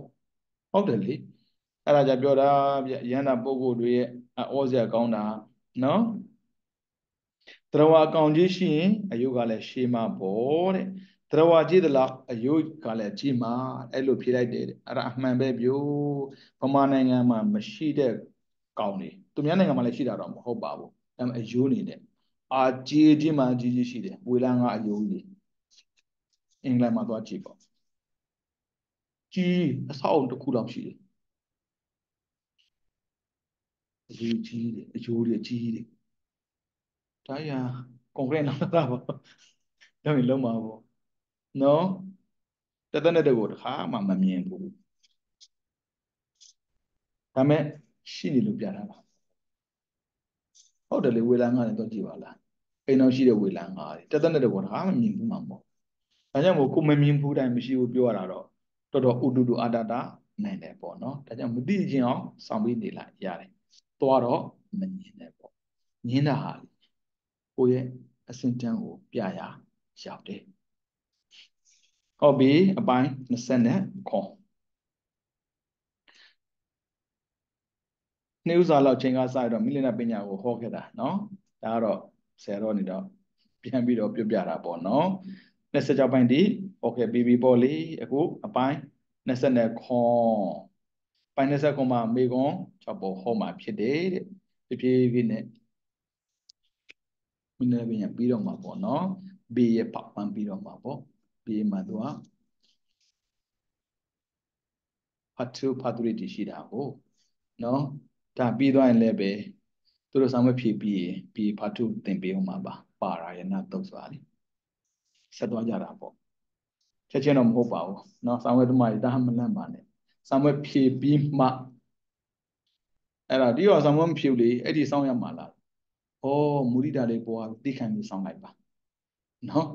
ဟုတ်တယ်လေအဲ့ဒါကြပြောတာဗျရဟန္တာပုဂ္ဂိုလ်တွေရဲ့ဩဇာကောင်းတာနော်တရဝအကောင်ကြီးရှိရင်အယုကလည်းရှေးမှာပေါ့တဲ့တရဝကြီးသလားအယုကလည်းကြီးမှာအဲ့လိုဖြေလိုက်တယ်အဲ့ဒါအမှန်ပဲပြို့ဗမာနိုင်ငံမှာမရှိတဲ့ကောင်တွေသူများနိုင်ငံမှာလည်းရှိတာတော့မဟုတ်ပါဘူးအဲ့အယုနေတယ်အာကြီးကြီးမှကြီးကြီးရှိတယ်ဝေလန်းကအယုကြီးအင်္ဂလန်မှာသွားကြည့်ပေါ့ ကြီးအဆောက်အုံတစ်ခုလောက်ရှိတယ်အကြီးကြီးတယ်အကျိုးတွေကြီးတယ်ဒါရကွန်ကရစ်နောက်တာပေါ့လုံးရင်လုံးပါပေါ့နော်တသက်နဲ့တကူတခါမှမမြင်ဘူးဒါမဲ့ရှိနေလို့ပြတာပါဟုတ်တယ်လေဝေလန်းကားလည်းတော့ကြည့်ပါလားအိမ်တော်ရှိတဲ့ဝေလန်းကားတသက်နဲ့တကူတခါမှမြင်ဘူးမှာမဟုတ်ဒါကြောင့်မို့ကိုမမြင်ဘူးတိုင်းမရှိဘူးပြောရတာတော့ တော်တော်ဥတုတုအတ္တတာနိုင်တယ်ပေါ့နော်ဒါကြောင့်မသိခြင်းအောင်ဆောင်ပြီးနေလိုက်ရတယ်သွားတော့ မငင်းနဲ့ပေါ့ငင်းတာဟာကိုယ့်ရဲ့အစင်တန်းကိုပြရရောက်တယ်ဟုတ်ပြီအပိုင်း20နဲ့ခွန်နှစ်ဥစားလောက်ချိန်ကစရတော့မိလနာပညာကိုဟောခဲ့တာเนาะဒါကတော့ဆရာတော်နေတော့ပြန်ပြီးတော့ပြပြတာပေါ့เนาะ 26ပိုင်းဒီဟောခဲ့ပြီးပြီပေါ့လေအခုအပိုင်း20နဲ့ခွန်ပိုင်း20ခွန်မှာမေကွန်6ပေါ်ဟောမှာဖြစ်တယ်တဲ့ဖြည်းဖြည်းဖြည်းနဲ့မိလနာပညာပြီးတော့မှာပေါ့เนาะဘေးရဲ့ပပန်းပြီးတော့မှာပေါ့ဘေးမှာသူကဖတ်သူဖတ်သူတွေရှိတာကိုနော်ဒါပြီးသွားရင်လည်းပဲသူတို့ဆောင်မဖြည့်ပြီးရင်ပြီးဖတ်သူသင်ပေးအောင်ပါပါရာယနာတုတ်စွာလေ ဆက်သွားကြတာပေါ့ချက်ချင်းတော့မဟုတ်ပါဘူးနော်ဆောင်ဝဲသမားဒါမှမလန့်ပါနဲ့ဆောင်ဝဲဖြည့်ပြီးမှအဲ့ဒါဒီရောဆောင်ဝဲမဖြည့်လေအဲ့ဒီဆောင်ရမှာလားဩမူရိတာလေးပေါ်သိခံပြီးဆောင်လိုက်ပါနော်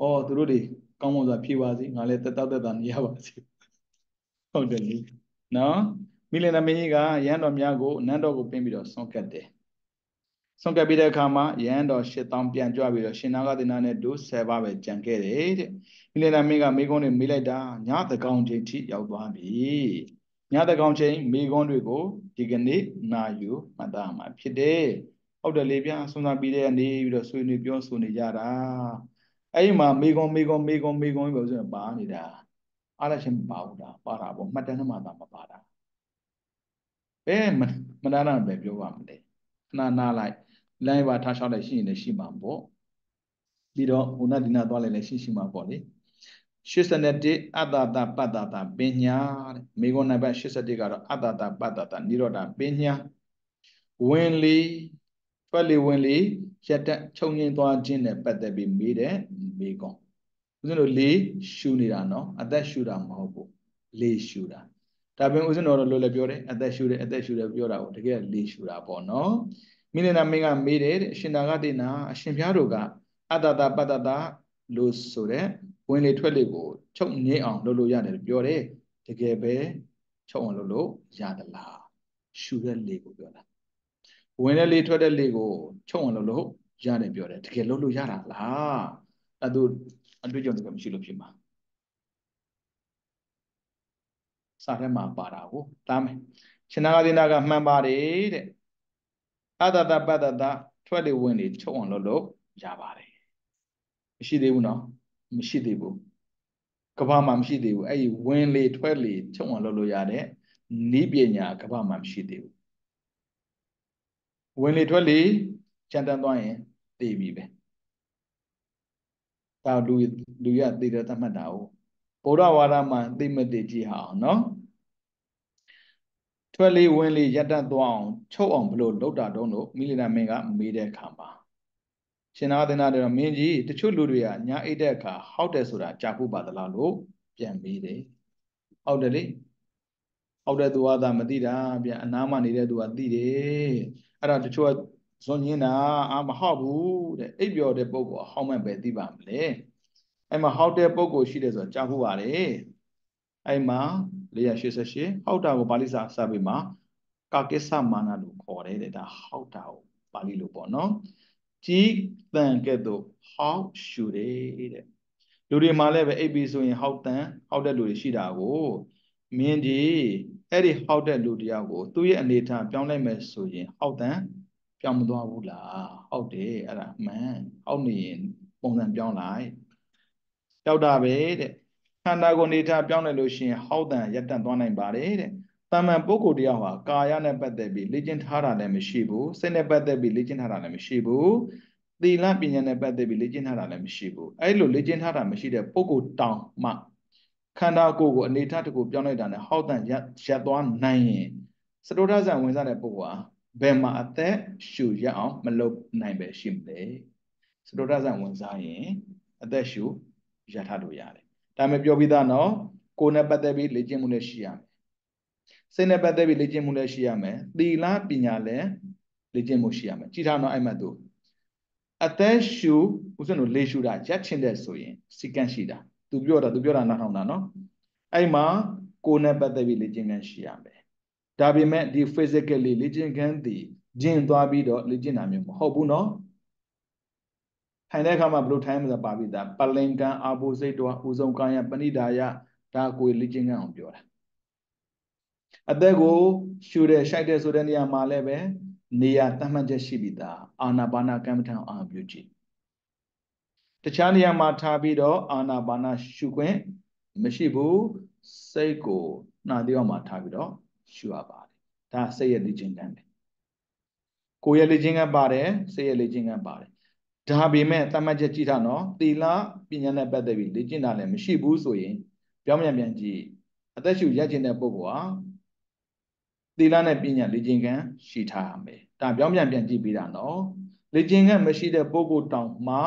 ဩသူတို့တွေကောင်းမွန်စွာဖြည့်ပါစေငါလည်းတက်တောက်တက်တာနေရပါစေဟုတ်တယ်လေနော်မိလင်နာမင်းကြီးကရဟန်းတော်များကိုနန်းတော်ကိုပင်းပြီးတော့ဆွန့်ကတ်တယ် ဆွန့်ကတ်ပြီးတဲ့အခါမှာရဟန်းတော်ရှစ်တောင်းပြန်ကြွပြီးတော့ရှင်နာဂတိနာနဲ့ဒုဆယ်ပါးပဲကြံခဲ့တယ်တဲ့မိလင်နာမင်းကမိကုန်းတွေမိလိုက်တာညတကောင်ချိန်ထိရောက်သွားပြီညတကောင်ချိန်မိကုန်းတွေကိုဒီကနေ့နာယူမှတ်သားမှာဖြစ်တယ်ဟုတ်တယ်လေဗျာဆွမ်းစားပြီးတဲ့နေပြီးတော့ဆွေးနွေးပြောဆိုနေကြတာအဲ့ဒီမှာမိကုန်းမိကုန်းမိကုန်းမိကုန်းပဲဆိုရင်ပါနေတာအားလည်းချင်းမပါဘူးဒါပါတာပေါ့မှတ်တမ်းမှသာမပါတာဘယ်မနာနာပဲပြောပါမလဲခဏနာလိုက် လိုင်းပါထားလျှောက်လိုက်ရှိရင်လည်းရှိမှာပေါ့ပြီးတော့ဟိုနဒီနာသွားလိုက်လည်းရှိရှိမှာပေါ့လေ81အတ္တတပတ္တတပညာတဲ့မေဂောနံပါတ်81ကတော့အတ္တတပတ္တတနိရောဓပညာဝင်လေထွက်လေဝင်လေရတ္တချုပ်ငင်းသွားခြင်းနဲ့ပတ်သက်ပြီးမေးတဲ့မေဂောဦးဇင်းတို့လေးရှူနေတာနော်အသက်ရှူတာမဟုတ်ဘူးလေးရှူတာဒါပေမဲ့ဦးဇင်းတော်တို့လည်းပြောတယ်အသက်ရှူတယ်အသက်ရှူတယ်ပြောတာကိုတကယ်လေးရှူတာပေါ့နော် မိနနာမင်းကမေးတယ်တဲ့အရှင်သာဂတိနာအရှင်ဘုရားတို့ကအတ္တတပတ္တတလို့ဆိုတဲ့ဝင်လေထွက်လေကိုချုပ်ငင်းအောင်လုပ်လို့ရတယ်ပြောတယ်တကယ်ပဲချုပ်အောင်လုပ်လို့ရသလားရှူတဲ့လေကိုပြောတာဝင်တဲ့လေထွက်တဲ့လေကိုချုပ်အောင်လုပ်လို့ရတယ်ပြောတယ်တကယ်လုပ်လို့ရတာလားအဲ့ဒါအတွေ့အကြုံတကယ်မရှိလို့ဖြစ်မှာစာထဲမှာပါတာကိုတားမယ်ရှင်နာဂတိနာကမှန်ပါတယ်တဲ့ အတ္တတပတ္တတထွက်လေဝင်လေချုပ်အောင်လုပ်လို့ရပါတယ်မရှိသေးဘူးနော်မရှိသေးဘူးကဘာမှမရှိသေးဘူးအဲ့ဒီဝင်လေထွက်လေချုပ်အောင်လုပ်လို့ရတဲ့ဤပညာကဘာမှမရှိသေးဘူးဝင်လေထွက်လေကြံတန်းသွားရင်သိပြီပဲဒါလူလူရသိတဲ့သတ်မှတ်တာကိုဗုဒ္ဓဝါဒမှာသိမသိကြည့်ဟာအောင်နော် ထွက်လေးဝင်လေးရတတ်သွားအောင်ချုပ်အောင်ဘလို့လောက်တာတုံးလို့မိလနာမင်းကမေးတဲ့အခါမှာရှင်နာသနာတော်မင်းကြီးတချို့လူတွေကညာအိတ်တဲ့အခါဟောက်တယ်ဆိုတာကြားဖို့ပါသလားလို့ပြန်မေးတယ်ဟုတ်တယ်လေဟုတ်တဲ့သူကသာမသိတာပြန်အနားမှာနေတဲ့သူကသိတယ်အဲ့ဒါတချို့ကဇွန်ညင်းတာအာမဟုတ်ဘူးတဲ့အိပ်ပျော်တဲ့ပုံကိုဟောက်မှန်ပဲသိပါမလဲအဲ့မှာဟောက်တဲ့ပုံကိုရှိတယ်ဆိုတာကြားဖို့ပါတယ်အဲ့မှာ 488ဟောက်တာကိုပါဠိစာစာပေမှာကာကိစ္စမာနလို့ခေါ်တယ်တဲ့ဒါဟောက်တာကိုပါဠိလိုပေါ့နော်ကြီးတန်ကဲ့သို့ဟောက်ရှူတယ်တဲ့လူတွေမှာလည်းပဲအိပ်ပြီးဆိုရင်ဟောက်တန်ဟောက်တဲ့လူတွေရှိတာကိုမင်းဒီအဲ့ဒီဟောက်တဲ့လူတရားကိုသူ့ရဲ့အနေထားပြောင်းလိုက်မယ်ဆိုရင်ဟောက်တန်ပြောင်းမသွားဘူးလားဟုတ်တယ်အဲ့ဒါမှန်ဟောက်နေရင်ပုံစံပြောင်းလိုက်ရောက်တာပဲတဲ့ ခန္ဓာကိုယ်နေထားပြောင်းလဲလို့ရှိရင်ဟောက်တန်ရက်တန့်သွားနိုင်ပါတယ်တဲ့တာမန်ပုဂ္ဂိုလ်တရားဟာကာယနဲ့ပတ်သက်ပြီးလေ့ကျင့်ထားတာလည်းမရှိဘူးစိတ်နဲ့ပတ်သက်ပြီးလေ့ကျင့်ထားတာလည်းမရှိဘူးသီလပညာနဲ့ပတ်သက်ပြီးလေ့ကျင့်ထားတာလည်းမရှိဘူးအဲ့လိုလေ့ကျင့်ထားတာမရှိတဲ့ပုဂ္ဂိုလ်တောင်မှခန္ဓာကိုယ်ကိုအနေထားတစ်ခုပြောင်းလိုက်တာနဲ့ဟောက်တန်ရက်ရက်သွားနိုင်ရင်စတုထဇံဝင်စားတဲ့ပုဂ္ဂိုလ်ဟာဘယ်မှာအသက်ရှူရအောင်မလုပ်နိုင်ပဲရှိမလဲစတုထဇံဝင်စားရင်အသက်ရှူရထားလို့ရတယ် ဒါမှပြောပြီးသားနော်ကိုယ်နဲ့ပတ်သက်ပြီးလေ့ကျင့်မှုလည်းရှိရမယ်စိတ်နဲ့ပတ်သက်ပြီးလေ့ကျင့်မှုလည်းရှိရမယ်သီလပညာလည်းလေ့ကျင့်မှုရှိရမယ်ကြည်ထားနော်အဲ့မှသူအသက်ရှူဦးဇင်းတို့လေရှူတာရက်ချင်တဲ့ဆိုရင်စီကန့်ရှိတာသူပြောတာသူပြောတာနားထောင်တာနော်အဲ့မှာကိုယ်နဲ့ပတ်သက်ပြီးလေ့ကျင့်ခန်းရှိရမယ်ဒါပေမဲ့ဒီ physically လေ့ကျင့်ခန်းဒီဂျင်သွားပြီးတော့လေ့ကျင့်တာမျိုးမဟုတ်ဘူးနော် ထိုင်တဲ့အခါမှာဘယ်လိုထိုင်မလဲပါပြီးသားပလင်ကံအာဘုစိတ်တော်ဥဆုံးကာယပဏိဒါယဒါကိုလေ့ကျင့်ကြအောင်ပြောတာအသက်ကိုရှူတဲ့ရှိုက်တဲ့ဆိုတဲ့နေရာမှာလည်းပဲနေရာတတ်မှတ်ချက်ရှိပြီးသားအာနာပါနာကမ္မထံအာပြုကြည့်တခြားနေရာမှာထားပြီးတော့အာနာပါနာရှုခွင့်မရှိဘူးစိတ်ကိုနှာသေးအောင်မှာထားပြီးတော့ရှုရပါတယ်ဒါစိတ်ရဲ့လေ့ကျင့်ခန်းပဲကိုယ်ရဲ့လေ့ကျင့်ခန်းပါတယ်စိတ်ရဲ့လေ့ကျင့်ခန်းပါတယ် ဒါပေမဲ့တတ်မှတ်ချက်ကြည့်တာနော်သီလပညာနဲ့ပတ်သက်ပြီးလေ့ကျင့်တာလည်းမရှိဘူးဆိုရင်ပြောင်းပြန်ပြန်ကြည့်အသက်ရှူရက်ကျင်တဲ့ပုဂ္ဂိုလ်ဟာသီလနဲ့ပညာလေ့ကျင့်ခန်းရှိထားရမယ်ဒါပြောင်းပြန်ပြန်ကြည့်ပြီးတာနော်လေ့ကျင့်ခန်းမရှိတဲ့ပုဂ္ဂိုလ်တောင်မှ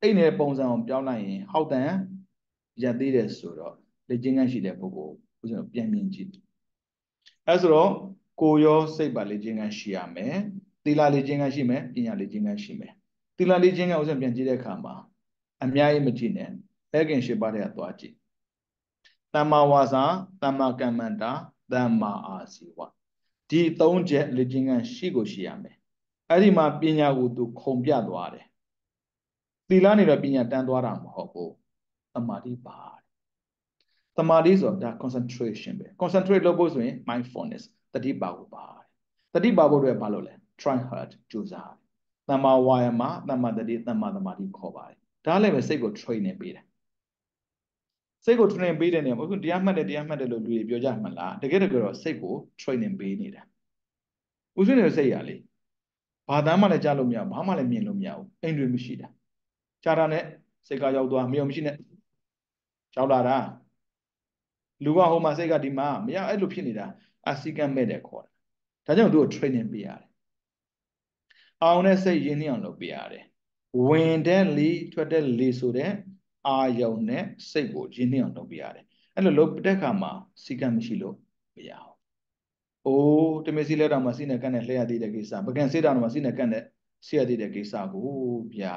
အိတ်နေတဲ့ပုံစံကိုပြောင်းလိုက်ရင်ဟောက်တန်ရက်သေးတယ်ဆိုတော့လေ့ကျင့်ခန်းရှိတဲ့ပုဂ္ဂိုလ်ဥစဉ်ပြန်မြင်ကြည့်အဲဆိုတော့ကိုရောစိတ်ပါလေ့ကျင့်ခန်းရှိရမယ် သီလလေ့ကျင့်ခန်းရှိမယ်ပညာလေ့ကျင့်ခန်းရှိမယ်သီလလေ့ကျင့်ခန်းဥစဉ်ပြန်ကြည့်တဲ့အခါမှာအများကြီးမကြည့်နဲ့အဲခင်ရှိပါတဲ့သွားကြည့်တမ္မာဝါစာတမ္မာကမ္မန္တာတမ္မာအာစီဝဒီသုံးချက်လေ့ကျင့်ခန်းရှိကိုရှိရမယ်အဲ့ဒီမှာပညာကိုသူခုံပြသွားတယ်သီလနေတော့ပညာတန်းသွားတာမဟုတ်ဘူးသမာဓိပါတယ်သမာဓိဆိုတာဒါ concentration ပဲ concentrate လုပ်ဖို့ဆိုရင် mindfulness တတိပါဖို့ပါတယ်တတိပါဖို့အတွက်ဘာလို့လဲ try hard ကြိုးစားတယ်သမ္မာဝါယမသမ္မာတတိသမ္မာသမာဓိခေါ်ပါတယ်ဒါလည်းပဲစိတ်ကို training ပေးတယ်စိတ်ကို training ပေးတဲ့နေရာမှာအခုတရားမှတ်တယ်တရားမှတ်တယ်လို့လူတွေပြောကြမှာလားတကယ်တကယ်တော့စိတ်ကို training ပေးနေတာဥစဉ်နေစိတ်ရလေဘာသားမှလည်းကြားလို့မရဘာမှလည်းမြင်လို့မရဘူးအိမ်တွေမရှိတာကြားတာနဲ့စိတ်ကရောက်သွားမယုံမရှိနဲ့ရောက်လာတာလူကဟိုမှာစိတ်ကဒီမှာမရအဲ့လိုဖြစ်နေတာအစီကံမဲ့တယ်ခေါ်တာဒါကြောင့်သူ့ကို training ပေးရတယ် အောင်တဲ့စိတ်ရင်းနှီးအောင်လုပ်ပေးရတယ်ဝင်တဲ့လီထွက်တဲ့လီဆိုတဲ့အာယုံနဲ့စိတ်ကိုရင်းနှီးအောင်လုပ်ပေးရတယ်အဲ့လိုလုပ်တဲ့အခါမှာစီကံမရှိလို့မရဘူး။အိုးတမစီလက်တော်မှာစိနဲ့ကန့်တဲ့လှည့်ရသေးတဲ့ကိစ္စပကံစေးတော်မှာစိနဲ့ကန့်တဲ့ဆေးရသေးတဲ့ကိစ္စကိုဗျာ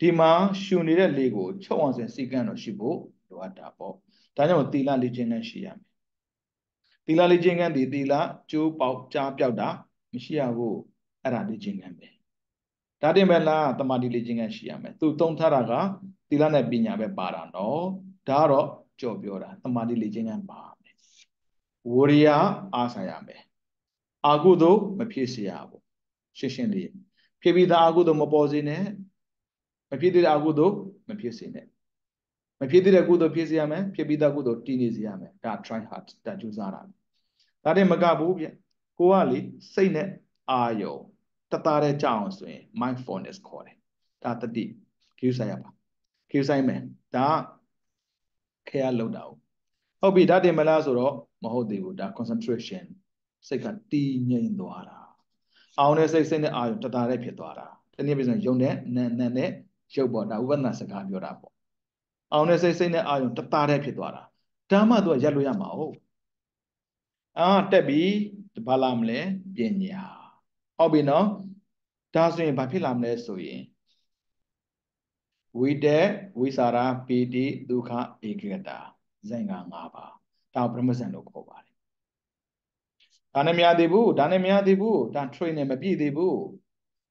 ဒီမှာရှုနေတဲ့လေကိုချုပ်အောင်စဉ်စီကံတော့ရှိဖို့လိုအပ်တာပေါ့။ဒါကြောင့်သီလလေ့ကျင့်ခန်းရှိရမယ်။သီလလေ့ကျင့်ခန်းဒီသီလကျိုးပေါက်ကြားပြောက်တာမရှိရဘူးအဲ့ဒါလေ့ကျင့်ခန်းပဲ။ ဒါတင်ပဲလားတမာတိလေ့ကျင့်ခန်းရှိရမယ်။သူသုံးထားတာကသီလနဲ့ပညာပဲပါတာနော်။ဒါကတော့ကြော်ပြောတာတမာတိလေ့ကျင့်ခန်းပါမယ်။ဝရိယအားဆိုင်ရမယ်။အာကုသို့မဖြစ်စေရဘူး။ရှင်းရှင်းလေးဖြစ်ပြီးသားအာကုသို့မပေါ်စေနဲ့မဖြစ်သေးတဲ့အကုသို့မဖြစ်စေနဲ့မဖြစ်သေးတဲ့ကုသိုလ်ဖြစ်စေရမယ်ဖြစ်ပြီးသားကုသိုလ်တည်နေစေရမယ်ဒါ try hard ဒါကြိုးစားတာဒါတည်းမကဘူးဗျကိုကလေစိတ်နဲ့အာယုံ တသားတဲ့ကြောင်းဆိုရင် mindfulness ခေါ်တယ်ဒါတတိကိစ္စရပါကိစ္စမယ်ဒါခဲရလောက်တာဟုတ်ပြီဒါတင်မလားဆိုတော့မဟုတ်သေးဘူးဒါ concentration စိတ်ကတည်ငြိမ်သွားတာအောင်တဲ့စိတ်စိတ်နဲ့အာယုံတသားတဲ့ဖြစ်သွားတာတနည်းပြောရင်ယုံတဲ့နာနာနဲ့ရုပ်ပေါ်ဒါဥပဒနာစကားပြောတာပေါ့အောင်တဲ့စိတ်စိတ်နဲ့အာယုံတသားတဲ့ဖြစ်သွားတာဒါမှသူကရက်လို့ရမှာဟုတ်အာတက်ပြီဘာလာမလဲပညာ ဟုတ်ပြီနော်ဒါဆိုရင်ဘာဖြစ်လာမလဲဆိုရင်ဝိတေဝိสารပီတိဒုက္ခဧကဂတာဇင်က၅ပါးဒါပရမဇန်လို့ခေါ်ပါတယ်ဒါနဲ့မရသေးဘူးဒါနဲ့မရသေးဘူးဒါ train နဲ့မပြည့်သေးဘူး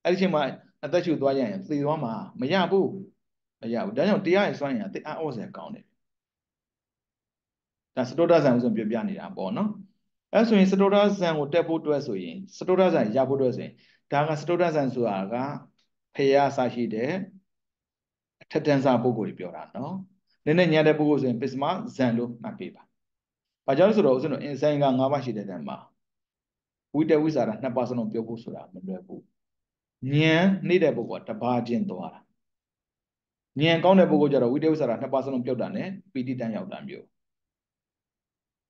အဲ့ဒီချိန်မှာအသက်ရှူသွားရရင်သေသွားမှာမရဘူးမရဘူးဒါကြောင့်တရားရဲ့စွမ်းရည်အအော့စရာကောင်းတယ်ဒါစတောဒဇန်ဥစဉ်ပြပြနေတာပေါ့နော် အဲဆိုရင်စတောဒဇန်ကိုတက်ဖို့အတွက်ဆိုရင်စတောဒဇန်ရဖို့အတွက်ဆိုရင်ဒါကစတောဒဇန်ဆိုတာကဖရာဆရှိတဲ့အထက်တန်းစားပုဂ္ဂိုလ်တွေပြောတာနော်နည်းနည်းညံတဲ့ပုဂ္ဂိုလ်ဆိုရင်ပစ္စမဇန်လို့မှတ်ပေးပါဘာကြောင့်လဲဆိုတော့ဥစဉ်တော့အင်ဆိုင်က၅ပါးရှိတဲ့တန်းမှာဝိတဝိစာရနှစ်ပါးစလုံးပြောဖို့ဆိုတာမလွယ်ဘူးဉာဏ်နေတဲ့ပုဂ္ဂိုလ်ကတပါးချင်းသွားတာဉာဏ်ကောင်းတဲ့ပုဂ္ဂိုလ်ကျတော့ဝိတဝိစာရနှစ်ပါးစလုံးပြုတ်တာနဲ့ပီတိတန်းရောက်တာမျိုး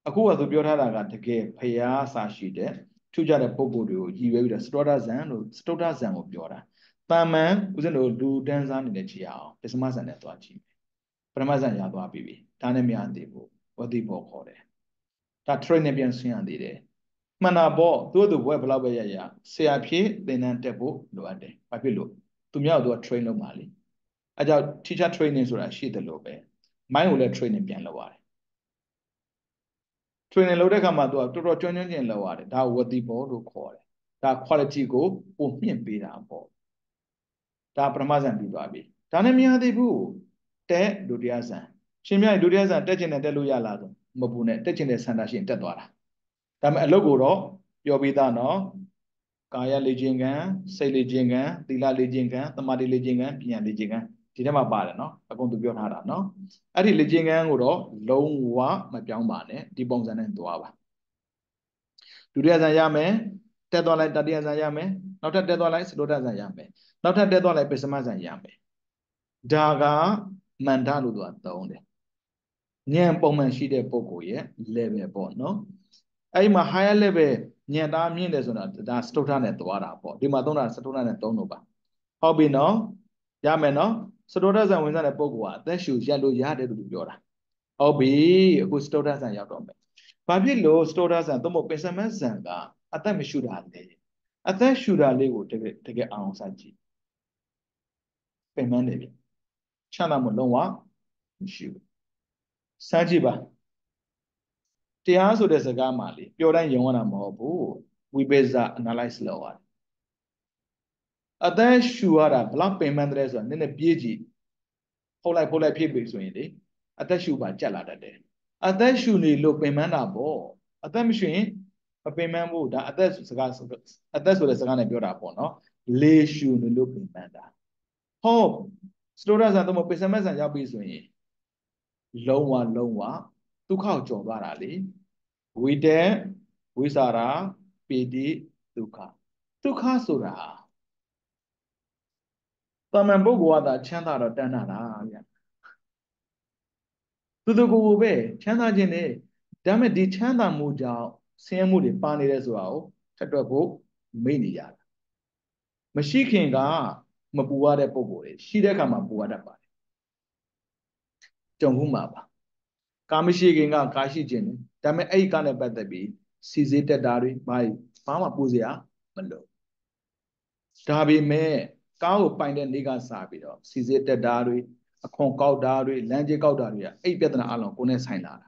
အခုကသူပြောထားတာကတကယ်ဖျားစာရှိတဲ့ထူးခြားတဲ့ပုံကိုယ်တွေကိုရည်ရွယ်ပြီးတော့စတောဒဇန်လို့စတောဒဇန်ကိုပြောတာတာမန်ဦးဇင်းတို့လူတန်းစားနေတဲ့ကြည့်အောင်ပစ္စမဇန်နဲ့သွားကြည့်မယ်ပရမဇန်ရသွားပြီပြီဒါနဲ့မရသေးဘူးဝတိဘောခေါ်တယ်ဒါ train နဲ့ပြန်ဆင်းရသေးတယ်မှန်တာပေါ့သူ့သူဘွဲဘလောက်ပဲရရဆရာဖြစ်သင်တန်းတက်ဖို့လိုအပ်တယ်ဘာဖြစ်လို့သူများတို့က train လုပ်ပါလေအဲကြောင့် teacher training ဆိုတာရှိတယ်လို့ပဲ mind ကိုလည်း training ပြန်လုပ်ရတယ် training လုပ်တဲ့အခါမှာသူကတော်တော်ကျွမ်းကျွမ်းကျင်လောက်ရတယ်ဒါဝတိဘောလို့ခေါ်တယ်ဒါ quality ကိုပုံမြင့်ပေးတာပေါ့ဒါပထမဇန်ပြီးသွားပြီဒါနဲ့မရသေးဘူးတက်ဒုတိယဇန်ရှင်မြတ်ဒုတိယဇန်တက်ချင်တယ်တက်လို့ရလားဆိုမပူနဲ့တက်ချင်တဲ့စန္ဒရှင်တက်သွားတာဒါပေမဲ့အလုပ်ကိုတော့ပြောပြီးသားနော်ကာယလေ့ကျင့်ခန်းစိတ်လေ့ကျင့်ခန်းသီလလေ့ကျင့်ခန်းသမာဓိလေ့ကျင့်ခန်းပညာလေ့ကျင့်ခန်း ဒီထဲမှာပါတယ်နော်အကုန်သူပြောထားတာနော်အဲ့ဒီလေ့ကျင့်ခန်းကိုတော့လုံးဝမပြောင်းပါနဲ့ဒီပုံစံနဲ့သွားပါဒုတိယဇန်ရမယ်တက်သွားလိုက်တတိယဇန်ရမယ်နောက်ထပ်တက်သွားလိုက်စတုတ္ထဇန်ရမယ်နောက်ထပ်တက်သွားလိုက်ပစ္စမဇန်ရမယ်ဒါကမန္တလို့သူကသုံးတယ်ဉာဏ်ပုံမှန်ရှိတဲ့ပုံကိုရဲ့ level ပေါ့နော်အဲ့ဒီမှာ higher level ဉာဏ်သားမြင့်တယ်ဆိုတာဒါစတုထနဲ့သွားတာပေါ့ဒီမှာသုံးတာစတုထနဲ့သုံးလို့ပါဟုတ်ပြီနော်ရမယ်နော် စတုထဆံဝင်စားတဲ့ပုံကအသက်ရှူရက်လို့ရတယ်လို့ပြောတာဟုတ်ပြီအခုစတုထဆံရောက်တော့မယ်ဘာဖြစ်လို့စတုထဆံသို့မဟုတ်ပင်စမဆံကအသက်မရှူတာလေအသက်ရှူတာလေးကိုတကယ်တကယ်အောင်စားကြည့်ပင်မနေပြီချမ်းသာမှုလုံးဝမရှိဘူးစမ်းကြည့်ပါတရားဆိုတဲ့စကားမှလေပြောတိုင်းယုံရတာမဟုတ်ဘူးဝိပဿနာ analyze လုပ်ရတယ် အသက်ရှူရတာဘလောက်ပင်ပန်းတဲ့ဆိုတာနည်းနည်းပြေးကြည့်ဖုတ်လိုက်ဖုတ်လိုက်ဖြည့်ပြီဆိုရင်လေအသက်ရှူပါကြက်လာတတ်တယ်အသက်ရှူနေလို့ပင်ပန်းတာပေါ့အသက်မရှူရင်မပင်ပန်းဘူးဒါအသက်စကားအသက်ဆိုတဲ့စကားနဲ့ပြောတာပေါ့နော်လေရှူနေလို့ပင်ပန်းတာဟုတ်စတိုရာဆန်တော့ပစ္စမဆန်ရောက်ပြီဆိုရင်လုံးဝလုံးဝဒုက္ခကိုကြော်သွားတာလေဝိတေဝိစာရာပိတိဒုက္ခဒုက္ခဆိုတာ တာမန်ပုဂ္ဂိုလ်ကသာချမ်းသာတော့တန်းတာလားဗျသူတို့ကိုယ်ကိုပဲချမ်းသာခြင်းနဲ့ဒါမဲ့ဒီချမ်းသာမှုကြောင့်ဆင်းရဲမှုတွေပါနေတယ်ဆိုတာကိုထပ်တွက်ဖို့မိတ်နေရတာမရှိခင်ကမပူရတဲ့ပုံပေါ်တွေရှိတဲ့အခါမှာပူရတတ်ပါတယ်ကြုံမှုမှာပါကာမရှိခင်ကကာရှိခြင်းတယ်ဒါပေမဲ့အဲ့ဒီကနဲ့ပတ်သက်ပြီးစီစေးတက်တာတွေဘာဘာမှပူစရာမလိုဒါပေမဲ့ ကားကိုပိုင်တဲ့နေ့ကစပြီးတော့စီစေးတက်တာတွေအခွန်ကောက်တာတွေလမ်းကြေးကောက်တာတွေကအဲ့ပြဿနာအလုံးကိုနဲ့ဆိုင်လာတာဒါ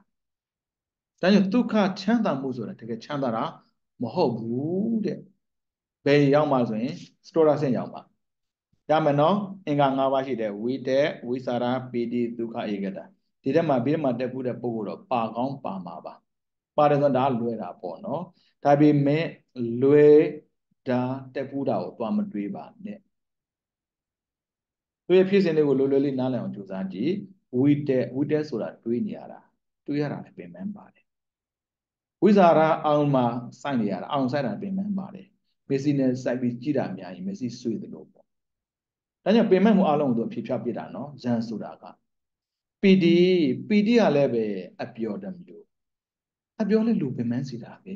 ကြောင့်ဒုက္ခချမ်းသာမှုဆိုတာတကယ်ချမ်းသာတာမဟုတ်ဘူးတဲ့ဘယ်ရောက်မှဆိုရင်စတောရာဆင့်ရောက်မှာရမယ်နော်အင်္ဂါ၅ပါးရှိတယ်ဝိတေဝိစာရပိတိဒုက္ခဧကတာဒီထဲမှာဘေးမှာတက်ဖို့တဲ့ပုဂ္ဂိုလ်တော့ပါကောင်းပါမှာပါပါတယ်ဆိုတော့ဒါလွယ်တာပေါ့နော်ဒါပေမဲ့လွယ်တာတက်ဖို့တာကိုသွားမတွေးပါနဲ့ သူရဲ့ဖြစ်စဉ်တွေကိုလွယ်လွယ်လေးနားလည်အောင်ကြိုးစားကြည့်ဝိတက်ဝိတက်ဆိုတာတွေးနေရတာတွေးရတာလည်းပင်ပန်းပါတယ်ဝိဇာရအောင်မှာစိုက်နေရတာအောင်စိုက်တာပင်ပန်းပါတယ်မက်ဆီနဲ့စိုက်ပြီးကြည့်တာအများကြီးမက်ဆီဆွေတယ်လို့ပေါ့ဒါကြောင့်ပင်ပန်းမှုအလုံးကိုသူဖြေဖြောက်ပြတာနော်ဇန်ဆိုတာကပီတီပီတီကလည်းပဲအပျော်တမျိုးအပျော်လည်းလူပင်မစီတာပဲ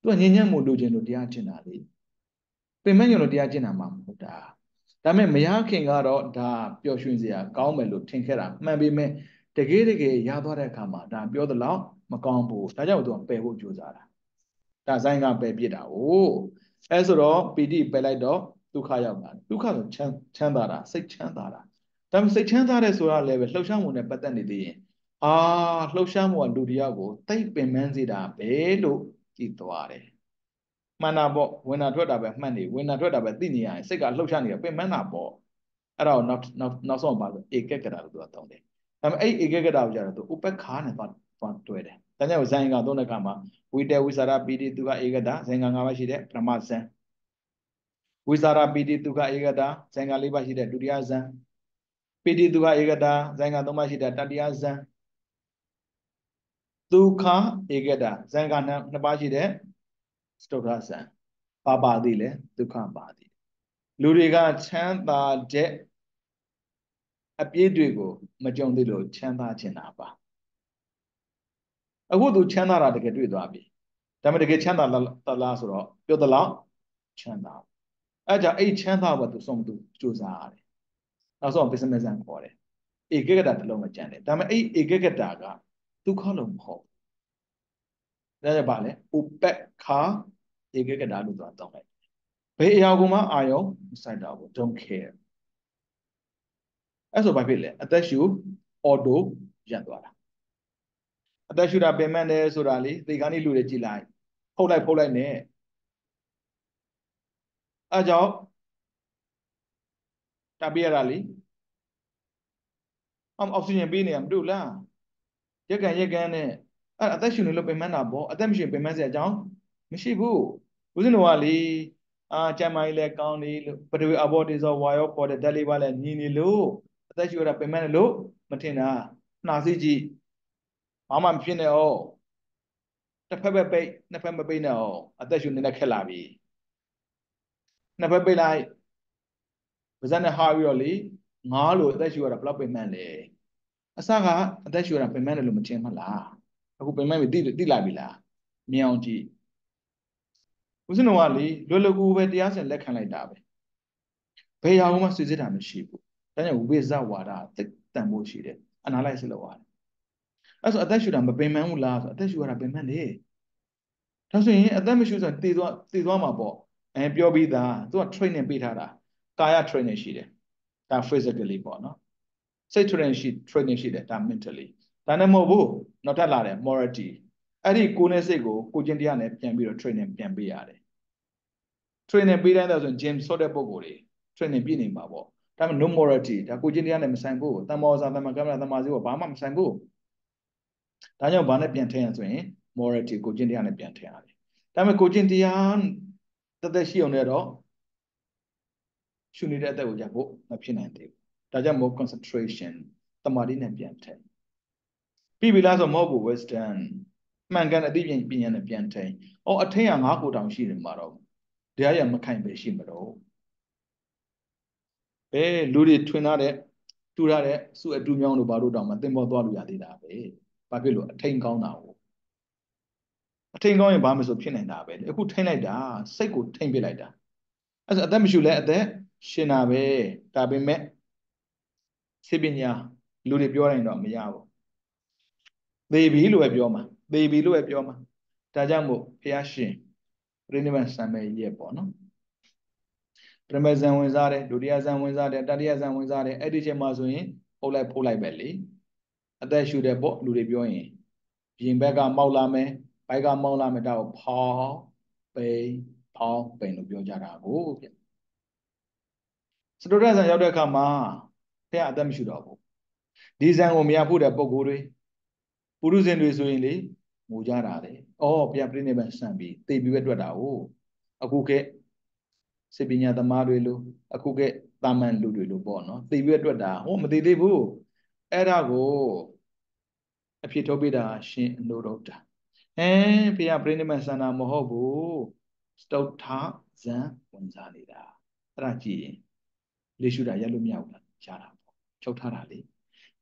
သူကငြင်းညံ့မှုလူချင်းတို့တရားကျင့်တာလေပင်မညုံတို့တရားကျင့်တာမှမဟုတ်တာ ဒါပေမဲ့မရခင်ကတော့ဒါပျော်ရွှင်စရာကောင်းမယ်လို့ထင်ခဲ့တာမှန်ပေမဲ့တကယ်တကယ်ရသွားတဲ့အခါမှာဒါပြောသလောက်မကောင်းဘူးဒါကြောင့်သူကပယ်ဖို့ကြိုးစားတာဒါဆိုင်ကပယ်ပြစ်တာ哦အဲဆိုတော့ပီတိပယ်လိုက်တော့ဒုက္ခရောက်တာဒုက္ခဆိုချမ်းချမ်းသာတာစိတ်ချမ်းသာတာဒါပေမဲ့စိတ်ချမ်းသာတဲ့ဆိုတာလည်းပဲလှုပ်ရှားမှုနဲ့ပတ်သက်နေသေးရင်အာလှုပ်ရှားမှုကလူတယောက်ကိုတိတ်ပင်ပန်းစေတာပဲလို့ကြည်သွားတယ် မှန်တာပေါ့ဝင်တာထွက်တာပဲမှတ်နေဝင်တာထွက်တာပဲသိနေရရင်စိတ်ကလှုပ်ရှားနေတာပင်ပန်းတာပေါ့အဲ့ဒါကိုနောက်နောက်နောက်ဆုံးပါဆိုဧကကတာလို့သူကသုံးတယ်ဒါပေမဲ့အဲ့ဧကကတာကိုကြတော့သူဥပက္ခာနဲ့သွားသွားတွဲတယ်ဒါကြောင့်ဇိုင်းကသုံးတဲ့အခါမှာဝိတေဝိစာရပိတိသူကဧကတာဇိုင်းက၅ပါးရှိတဲ့ပထမဇန်ဝိစာရပိတိသူကဧကတာဇိုင်းက၄ပါးရှိတဲ့ဒုတိယဇန်ပိတိဒုက္ခဧကတာဇိုင်ကသုံးပါးရှိတာတတိယဇံဒုက္ခဧကတာဇိုင်ကနှစ်ပါးရှိတဲ့ စတုထဇံပါပါသည်လေဒုက္ခပါသည်လူတွေကချမ်းသာတဲ့အပြည့်တွေကိုမကြုံသေးလို့ချမ်းသာချင်တာပါအခုသူချမ်းသာတာတကယ်တွေ့သွားပြီဒါပေမဲ့တကယ်ချမ်းသာသလားဆိုတော့ပြောသလောက်ချမ်းသာအဲကြောင့်အဲ့ချမ်းသာဘက်သူဆုံးသူစူးစမ်းရတယ်နောက်ဆုံး business ဆန်ခေါ်တယ်ဧကဂတတလုံးမကြံတယ်ဒါပေမဲ့အဲ့ဧကဂတကဒုက္ခလုံးမဟုတ် ဒါကြပါလေဥပက္ခဧကဂတလို့သွားတော့လိုက်ဘယ်အရာကိုမှအာယုံမဆိုင်တော့ဘူး don't care အဲ့ဆိုဘာဖြစ်လဲအသက်ရှူ auto ရပ်သွားတာအသက်ရှူတာပင်မတယ်ဆိုတာလေသေခါနေလူတွေကြည်လိုက်ဖုတ်လိုက်ဖုတ်လိုက်နဲ့အဲကြောင့်တပြရတာလေအောက်ဆီဂျင်ပေးနေရမတွေ့လားရက်ကန်ရက်ကန်နဲ့ အဲ့အသက်ရှူနေလို့ပင်မတာပေါ့အသက်မရှူပင်မစရာအကြောင်းမရှိဘူးဦးဇင်းတော်ကလေအာကျမ်းမာရေးလည်းကောင်းနေလို့ပထဝီအဘောတေဇောဝါရောပေါ်တဲ့ဓာတ်လေးပါလည်းညီနေလို့အသက်ရှူရတာပင်မတယ်လို့မထင်တာနှာစီကြည့်ဘာမှမဖြစ်နဲ့ဩတစ်ဖက်ပဲပိတ်နှစ်ဖက်မပိတ်နဲ့ဩအသက်ရှူနေတဲ့ခက်လာပြီနှစ်ဖက်ပိတ်လိုက်ပါးစပ်နဲ့ဟာပြီးတော့လေငားလို့အသက်ရှူရတာဘယ်လောက်ပင်မလဲအစကအသက်ရှူရတာပင်မတယ်လို့မထင်မလား အခုပင်မပြီတိတိလာပြီလားမြင်အောင်ကြည့်ဦးဇင်းတော်ကလေလွယ်လွယ်ကူပဲတရားစင်လက်ခံလိုက်တာပဲဘယ်ရာမှဆွေးစစ်တာမရှိဘူးဒါကြောင့်ဝိဇဝါဒသိတန်ဖို့ရှိတယ်အနာလိုက်စလို့ရတယ်အဲ့ဆိုအသက်ရှူတာမပင်မဘူးလားဆိုအသက်ရှူရတာပင်မလေဒါဆိုရင်အသက်မရှူဆိုတည်သွားတည်သွားမှာပေါ့အဲပြောပြီးသားသူက training ပေးထားတာကာယ training ရှိတယ်ဒါ physically ပေါ့နော်စိတ် training ရှိ training ရှိတယ်ဒါ mentally ဒါနဲ့မဟုတ်ဘူးနောက်ထပ်လာတယ် morality အဲ့ဒီကိုယ်နဲ့စိတ်ကိုကိုချင်းတရားနဲ့ပြန်ပြီးတော့ training ပြန်ပေးရတယ် training ပေးတိုင်းတော့ဆို gym ဆော့တဲ့ပုံကိုယ်တွေ training ပြည့်နေမှာပေါ့ဒါပေမဲ့ no morality ဒါကိုချင်းတရားနဲ့မဆိုင်ဘူးတမောစာတမကမ္မတမစီကိုဘာမှမဆိုင်ဘူးဒါကြောင့်ဘာနဲ့ပြန်ထည့်ရဆိုရင် morality ကိုချင်းတရားနဲ့ပြန်ထည့်ရတယ်ဒါပေမဲ့ကိုချင်းတရားတသက်ရှိအောင်လည်းတော့ရှုနေတဲ့အသက်ကိုရဖို့မဖြစ်နိုင်သေးဘူးဒါကြောင့် more concentration တမာတိနဲ့ပြန်ထည့် ပြီးပြီလားဆိုမဟုတ်ဘူး western မှန်ကန်အသိဉာဏ်ပညာနဲ့ပြန်ထည့်။အော်အထင်းကငါးကိုတောင်ရှိတယ်မှာတော့တရားရမခိုင်ပဲရှိမတော့။အဲလူတွေထွင်ထားတဲ့တူထားတဲ့စုအတူမြောင်းတို့ဘာလို့တောင်မသင်္ဘောသွားလို့ရသေးတာပဲ။ဘာဖြစ်လို့အထင်းကောင်းတာကိုအထင်းကောင်းရင်ဘာမှမဆိုဖြစ်နိုင်တာပဲ။အခုထိမ့်လိုက်တာစိတ်ကိုထိမ့်ပစ်လိုက်တာ။အဲဆိုအသက်မရှိလဲအသက်ရှင်တာပဲ။ဒါပေမဲ့စိပညာလူတွေပြောရင်တော့မရဘူး။ သေပြီလို့ပဲပြောမှာ။သေပြီလို့ပဲပြောမှာဒါကြောင့်မို့ဘုရားရှင်ပြိဋိဘံစံမဲ့ရဲ့ပေါ့နော်ပရမဇန်ဝင်စားတယ်ဒုတိယဇန်ဝင်စားတယ်တတိယဇန်ဝင်စားတယ်အဲ့ဒီချိန်မှာဆိုရင်ဖုတ်လိုက်ဖုတ်လိုက်ပဲလေအသက်ရှူတယ်ပေါ့လူတွေပြောရင်ပြင်ဘက်ကမောက်လာမယ်ဘိုက်ကမောက်လာမယ်ဒါကိုဖောင်းပိန်ဖောင်းပိန်လို့ပြောကြတာကိုဗျစတုဒ္ဒဇန်ရောက်တဲ့အခါမှာဘုရားအသက်မရှူတော့ဘူးဒီဇန်ကိုမရဖို့တဲ့ပုံကိုယ်တွေ ပုရုဇဉ်တွေဆိုရင်လေငိုကြတာလေ။အော်ဘုရားပြိဋိဘံဆန့်ပြီးသိပြီးပဲတွေ့တာကိုအခုကဲစေပညာသမားတွေလို့အခုကဲတာမန်လူတွေလို့ပေါ့နော်သိပြီးပဲတွေ့တာဟောမသိသေးဘူးအဲ့ဒါကိုအဖြစ်ထုတ်ပေးတာရှင်အနုရုဒ္ဓအဲဘုရားပြိဋိဘံဆန္ဒမဟုတ်ဘူးစတုထဇံဝင်စားနေတာအဲ့ဒါကြည့်ရင်လေရှုတာရလို့မရဘူးလားရတာပေါ့ချုပ်ထားတာလေ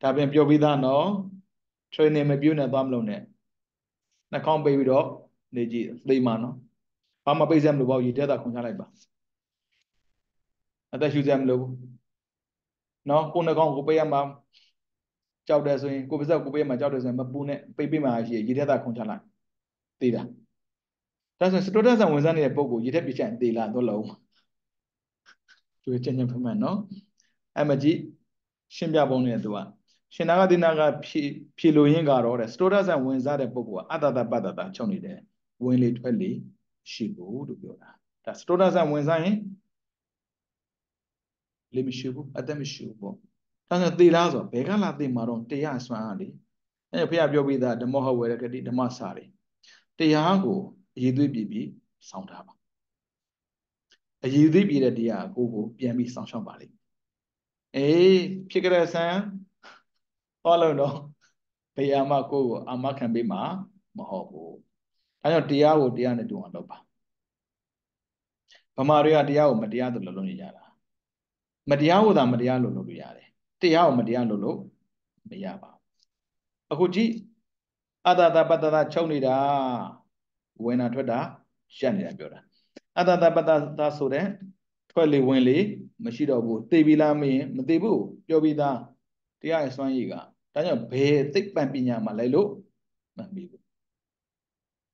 ဒါပြန်ပြောပြီးသားနော် training မပြုတ်နဲ့သွားမလို့နဲ့နှာခေါင်းပိတ်ပြီးတော့နေကြည့်သိမှာနော်ဘာမှပိတ်စက်မလို့ပေါ့ရေထဲသာခွန်ချလိုက်ပါအသက်ရှူစက်မလို့နော်ကိုနှာခေါင်းကိုပိတ်ရမှာကြောက်တယ်ဆိုရင်ကိုပါဇက်ကိုပိတ်ရမှာကြောက်တယ်ဆိုရင်မပူနဲ့ပိတ်ပိတ်မှာရှိရေထဲသာခွန်ချလိုက်သိတာဒါဆိုစတိုတက်ဆန်ဝင်စားနေတဲ့ပုံကိုရေထဲပြချင်သေးလားတော့လုံးသူချင်ချင်ဖမှန်နော်အဲ့မကြည့်ရှင်းပြပုံနဲ့သူက ရှင်နာဂတိနာကဖြေဖြေလို့ရင်းကတော့တဲ့စတိုရဆန်ဝင်စားတဲ့ပုဂ္ဂိုလ်ကအတ္တတပတ္တတာချုပ်နေတယ်ဝင်လေထွက်လေရှိဖို့လို့ပြောတာဒါစတိုရဆန်ဝင်စားရင်လေမရှိဘူးအသက်မရှိဘူးပေါ့ဒါဆိုသေလားဆိုဘယ်ကလာသေမှာတော့တရားဆွမ်းအားလေအဲဘုရားပြောပြီးသားဓမ္မဟောဝေရကတိဓမ္မစာတွေတရားကိုအည်သွေးပြည်ပြီးစောင့်ထားပါအည်သွေးပြည်တဲ့တရားကိုကိုပြန်ပြီးစောင့်ရှောက်ပါလိမ့်အေးဖြစ်ကြတဲ့ဆန်း ဟောလို့တော့ဘယ်အမကိုကိုအာမခံပေးမှာမဟုတ်ဘူးဒါကြောင့်တရားကိုတရားနဲ့တူအောင်လုပ်ပါဗမာတွေကတရားကိုမတရားသလိုလုပ်နေကြတာမတရားကိုသာမတရားလို့လုပ်လို့ရတယ်တရားကိုမတရားလို့လို့မရပါဘူးအခုကြည့်အတ္တတပတ္တတာချုပ်နေတာဝင်တာထွက်တာရှက်နေတာပြောတာအတ္တတပတ္တတာဆိုတဲ့ထွက်လေဝင်လေမရှိတော့ဘူးသိပြီလားမင်းမသိဘူးပြောပြီးသားတရားရဲ့စွမ်းရည်က ဒါကြောင့်ဘယ်သိပ္ပံပညာမှာလိုက်လို့မမီဘူး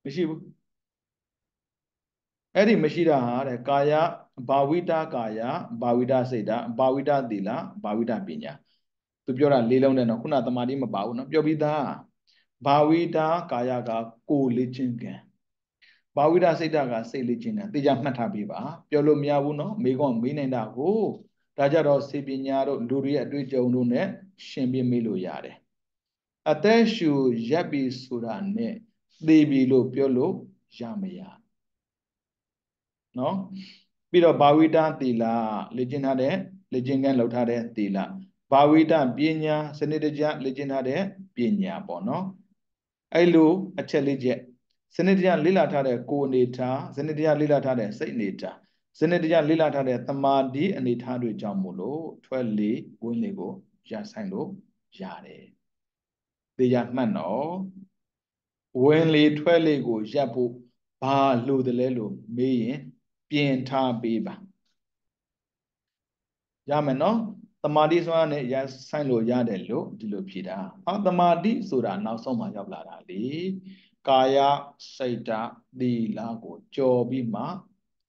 မရှိဘူးအဲ့ဒီမရှိတာဟာတဲ့ကာယဘာဝိတကာယဘာဝိတစိတ်တာဘာဝိတသီလဘာဝိတပညာသူပြောတာလေးလုံးနဲ့တော့ခုနသမာဓိမပါဘူးเนาะပြောပြီးသား ဘာဝိတာကာယကကိုလေ့ကျင့်ကံဘာဝိတာစိတ်ဓာတ်ကစိတ်လေ့ကျင့်ကံတေချာမှတ်ထားပေးပါပြောလို့မရဘူးနော်မေးခွန်းမေးနိုင်တာကိုဒါကြတော့စေပညာတို့လူတွေရဲ့အတွေ့အကြုံတို့နဲ့ ရှင်းပြမေးလို့ရတယ်အသက်ရှူရက်ပြီဆိုတာနဲ့သေပြီလို့ပြောလို့ရမရနော်ပြီးတော့ဘာဝိတသီလလေ့ကျင့်ထားတဲ့လေ့ကျင့်ခန်းလုပ်ထားတဲ့သီလဘာဝိတပညာစနစ်တကျလေ့ကျင့်ထားတဲ့ပညာပေါ့နော်အဲ့လိုအချက်လေးချက်စနစ်တကျလေ့လာထားတဲ့ကိုယ်အနေထားစနစ်တကျလေ့လာထားတဲ့စိတ်အနေထားစနစ်တကျလေ့လာထားတဲ့တမာတိအနေထားတွေကြောင့်မို့လို့ထွက်လေဝင်းလေကို ရဆိုင်လို့ရတယ်။သေချာမှတ်နော်ဝင်းလေထွက်လေကိုရပ်ဖို့ဘာလို့တလဲလို့မေးရင် ပြင်ထားပေးပါရမယ်နော်တမာတိစွမ်းနဲ့ရဆိုင်လို့ရတယ်လို့ဒီလိုဖြေတာအော်တမာတိဆိုတာနောက်ဆုံးမှရောက်လာတာလေကာယစိတ်ဓာတ်သီလကိုကြော်ပြီးမှ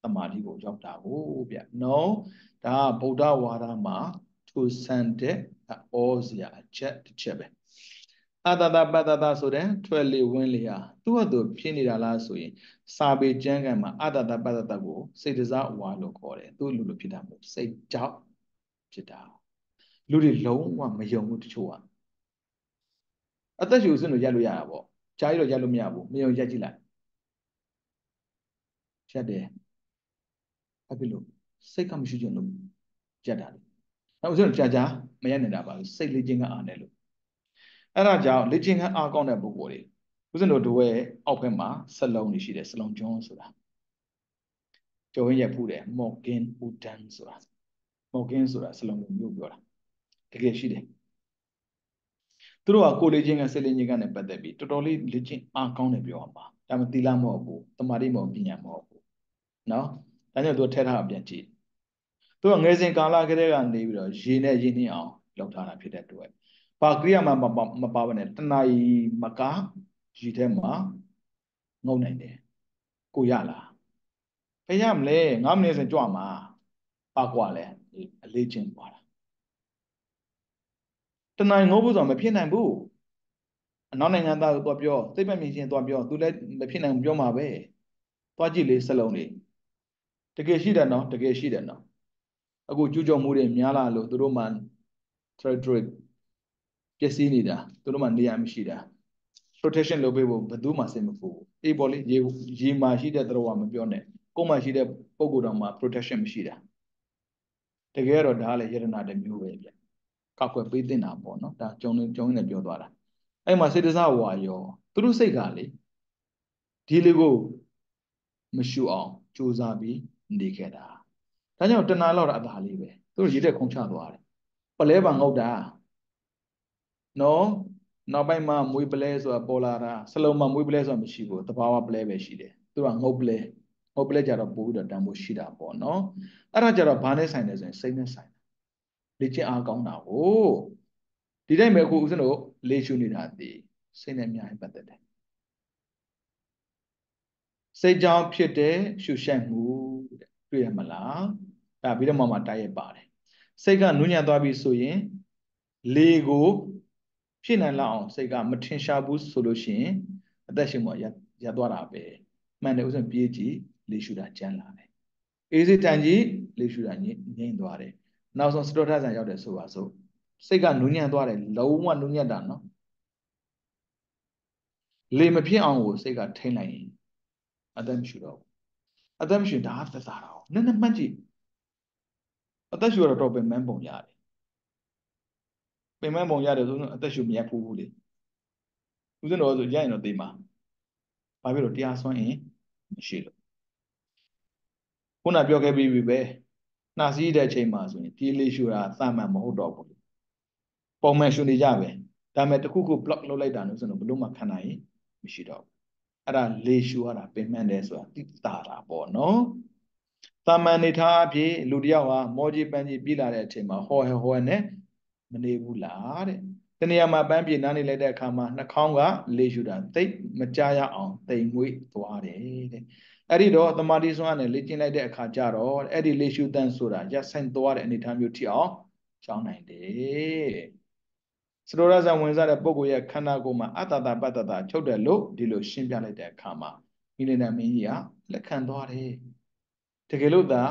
တမာတိကိုရောက်တာကိုဗျနော်ဒါကဗုဒ္ဓဝါဒမှာ ထူဆန်တဲ့ဩဇာအချက်တစ်ချက်ပဲအတတပတ္တဆိုတဲ့ထွက်လေဝင်းလေဟာသူ့ဟာသူဖြစ်နေတာလားဆိုရင် စာပေကျမ်းကံမှာအတတပတ္တကိုစိတ်တစားဝါလို့ခေါ်တယ်သူ့လူလိုဖြစ်တာမဟုတ်စိတ်ကြောက်ဖြစ်တာလူတွေလုံးဝမယုံဘူးတချို့ကအသက်ရှူစင်းလို့ရက်လို့ရတာပေါ့ကြားရတော့ရက်လို့မရဘူးမယုံရက်ကြည့်လိုက်ရက်တယ်ဘာဖြစ်လို့စိတ်ကမရှိချင်လို့ရက်တာလေ နောက်ဦးဇင်းကြာကြာမရက်နေတာပါလို့စိတ်လေးချင်းကအားနေလို့အဲ့ဒါကြောင့်လေ့ကျင့်ခန်းအားကောင်းတဲ့ပုဂ္ဂိုလ်တွေဦးဇင်းတို့တို့ရဲ့အောက်ဘက်မှာစလုံးတွေရှိတယ်စလုံးကျွန်းဆိုတာကျော်ရင်ရဖူးတယ်မော်ကင်ဥဒန်ဆိုတာမော်ကင်ဆိုတာစလုံးမျိုးပြောတာတကယ်ရှိတယ်သူတို့ကကိုလေ့ကျင့်ခန်းစိတ်လေ့ကျင့်ခန်းနဲ့ပတ်သက်ပြီးတော်တော်လေးလေ့ကျင့်အားကောင်းတယ်ပြောမှာဒါမှသီလမဟုတ်ဘူးတမာတိမဟုတ်ပညာမဟုတ်ဘူးနော်ဒါကြောင့်သူထည့်ထားပြန်ကြည့် သူကငယ်စဉ်ကာလကတည်းကနေပြီးတော့ရေနဲ့ရင်းနှီးအောင်လုပ်ထားတာဖြစ်တဲ့အတွက်ဘာကိရိယာမှမပါမပါဘဲနဲ့တဏှာကြီးမကရေထဲမှာငုံနိုင်တယ်ကိုရလားဖရမလဲ9မိနစ်စကြွမှာပါကွာလဲအလေးချင်းပွားတာတဏှာငုံဖို့ဆိုမဖြစ်နိုင်ဘူးအနောက်နိုင်ငံသားကိုသွားပြောသိပ္ပံမြင်ရှင်သွားပြောသူလည်းမဖြစ်နိုင်ဘူးပြောမှာပဲသွားကြည့်လေစလုံးလေးတကယ်ရှိတယ်နော်တကယ်ရှိတယ်နော် အခုကျူးကျော်မှုတွေများလာလို့သူတို့မှ territory ပျက်စီးနေတာသူတို့မှနေရာမရှိတာ protection လုပ်ပေးဖို့ဘယ်သူမှစိတ်မပူဘူးအေးပေါ်လေရေရေမှာရှိတဲ့သူတို့ကမပြောနဲ့ကိုယ်မှာရှိတဲ့ပုံကိုယ်တော်မှာ protection မရှိတာတကယ်တော့ဒါကလည်းယရနာတစ်မျိုးပဲဗျကောက်ွယ်ပေးတင်တာပေါ့နော်ဒါကျုံကျုံနဲ့ပြောသွားတာအဲ့မှာစေတစာဝါယောသူတို့စိတ်ကလေဒီလေးကိုမရှူအောင်စူးစမ်းပြီးနေခဲ့တာ ဒါကြောင့်တဏှာလောက်တာအသာလေးပဲသူတို့ရေတဲ့ခုံချသွားတယ်ပလဲပံငုတ်တာနော်နောက်ပိုင်းမှာမွေးပလဲဆိုတာပေါ်လာတာစလုံးမှာမွေးပလဲဆိုတာမရှိဘူးတဘာဝပလဲပဲရှိတယ်သူကငုတ်ပလဲငုတ်ပလဲကြတော့ပို့ပြီးတော့တန်ဖို့ရှိတာပေါ့နော်အဲ့ဒါကြတော့ဘာနဲ့ဆိုင်လဲဆိုရင်စိတ်နဲ့ဆိုင်လေ့ကျင့်အားကောင်းတာကိုဒီတိုင်းပဲအခုဦးဇင်းတို့လေ့ရှုနေတာဒီစိတ်နဲ့အများကြီးပတ်သက်တယ်စိတ်ကြောင့်ဖြစ်တဲ့ရှုရှက်မှုတဲ့ တွေ့ရမလားဒါပြီးတော့မှမှတိုက်ရပါတယ်စိတ်ကနုညံ့သွားပြီဆိုရင်လေကိုဖြစ်နိုင်လောက်အောင်စိတ်ကမထင်ရှားဘူးဆိုလို့ရှိရင်အသက်ရှင်မှာရရသွားတာပဲမှန်တယ်ဥစဉ်ပြေးကြည့်လေရှုတာကျန်းလာတယ်အေးစိတန်ကြီးလေရှုတာငြိမ့်သွားတယ်နောက်ဆုံးစတောထဆန်ရောက်တယ်ဆိုပါစို့စိတ်ကနူးညံ့သွားတယ်လုံးဝနူးညံ့တာနော်လေမဖြစ်အောင်ကိုစိတ်ကထိမ့်လိုက်ရင်အသက်မရှိတော့ဘူးအသက်မရှိဒါသက်သာတော့နည်းနည်းမှတ်ကြည့်အသက်ရှူရတော့ပင်မန်းပုံရတယ်ပင်မန်းပုံရတယ်ဆိုတော့အသက်ရှူမရဘူးဘူးလေဦးဇင်းတော်ဆိုရရင်တော့သိမှာဘာဖြစ်လို့တရားစွမ်းရင်မရှိလို့ခုနပြောခဲ့ပြီးပြီပဲနှာစီးတဲ့အချိန်မှာဆိုရင်ဒီလေးရှူတာသာမန်မဟုတ်တော့ဘူးပုံမှန်ရှူနေကြပဲဒါပေမဲ့တခုခု block လုပ်လိုက်တာလို့ဆိုတော့ဘလို့မှခံနိုင်မရှိတော့ဘူးအဲ့ဒါလေရှူရတာပင်မှန်တယ်ဆိုတာသိတာတာပေါ့နော် တာမန်နေထားအဖြစ်လူတယောက်ဟာမောကြီးပန်းကြီးပြည်လာတဲ့အချိန်မှာဟောဟဲဟောနဲ့မနေဘူးလားတဲ့တနေရာမှာပန်းပြေနားနေလိုက်တဲ့အခါမှာနှာခေါင်းကလေရှူတာသိမကြရအောင်တိမ်ငွေ့သွားတယ်တဲ့အဲ့ဒီတော့သမာဓိစွမ်းနဲ့လေ့ကျင့်လိုက်တဲ့အခါကျတော့အဲ့ဒီလေရှုတန်းဆိုတာရဆိုင်သွားတဲ့အနေအထားမျိုးထိအောင်ရှောင်းနိုင်တယ်စတောရဇံဝင်စားတဲ့ပုဂ္ဂိုလ်ရဲ့ခန္ဓာကိုယ်မှာအတ္တတပတ္တတာချုပ်တယ်လို့ဒီလိုရှင်းပြလိုက်တဲ့အခါမှာမိနေနာမင်းကြီးကလက်ခံသွားတယ် တကယ်လို့သာ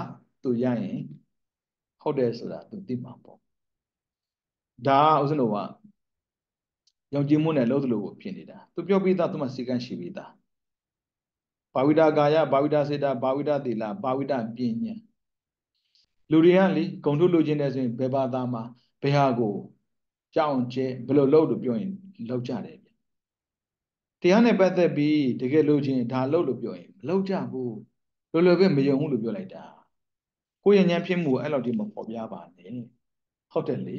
သူရရင်ဟုတ်တယ်ဆိုတာသူသိမှာပေါ့ဒါဥစ္စနောကယုံကြည်မှုနဲ့လို့သလိုကိုဖြစ်နေတာသူပြောပြီးသားသူမှစီကံရှိပြီးသားဘာဝိတာကာယဘာဝိတာစေတာဘာဝိတာသီလဘာဝိတာပညာလူတွေကလေဂုံထုတ်လို့ခြင်းတဲ့ဆိုရင်ဘယ်ဘာသာမှာဘယ်ဟာကိုကြောင်းကျဲဘယ်လိုလုပ်လို့ပြောရင်လောက်ကြတယ်တရားနဲ့ပတ်သက်ပြီးတကယ်လို့ချင်းဒါလုပ်လို့ပြောရင်မလုပ်ကြဘူး လောလောပဲမယုံဘူးလို့ပြောလိုက်တာကိုယ့်ရဲ့ဉာဏ်ဖြစ်မှုအဲ့လောက်ဒီမပေါ်ပြပါနဲ့ဟုတ်တယ်လေ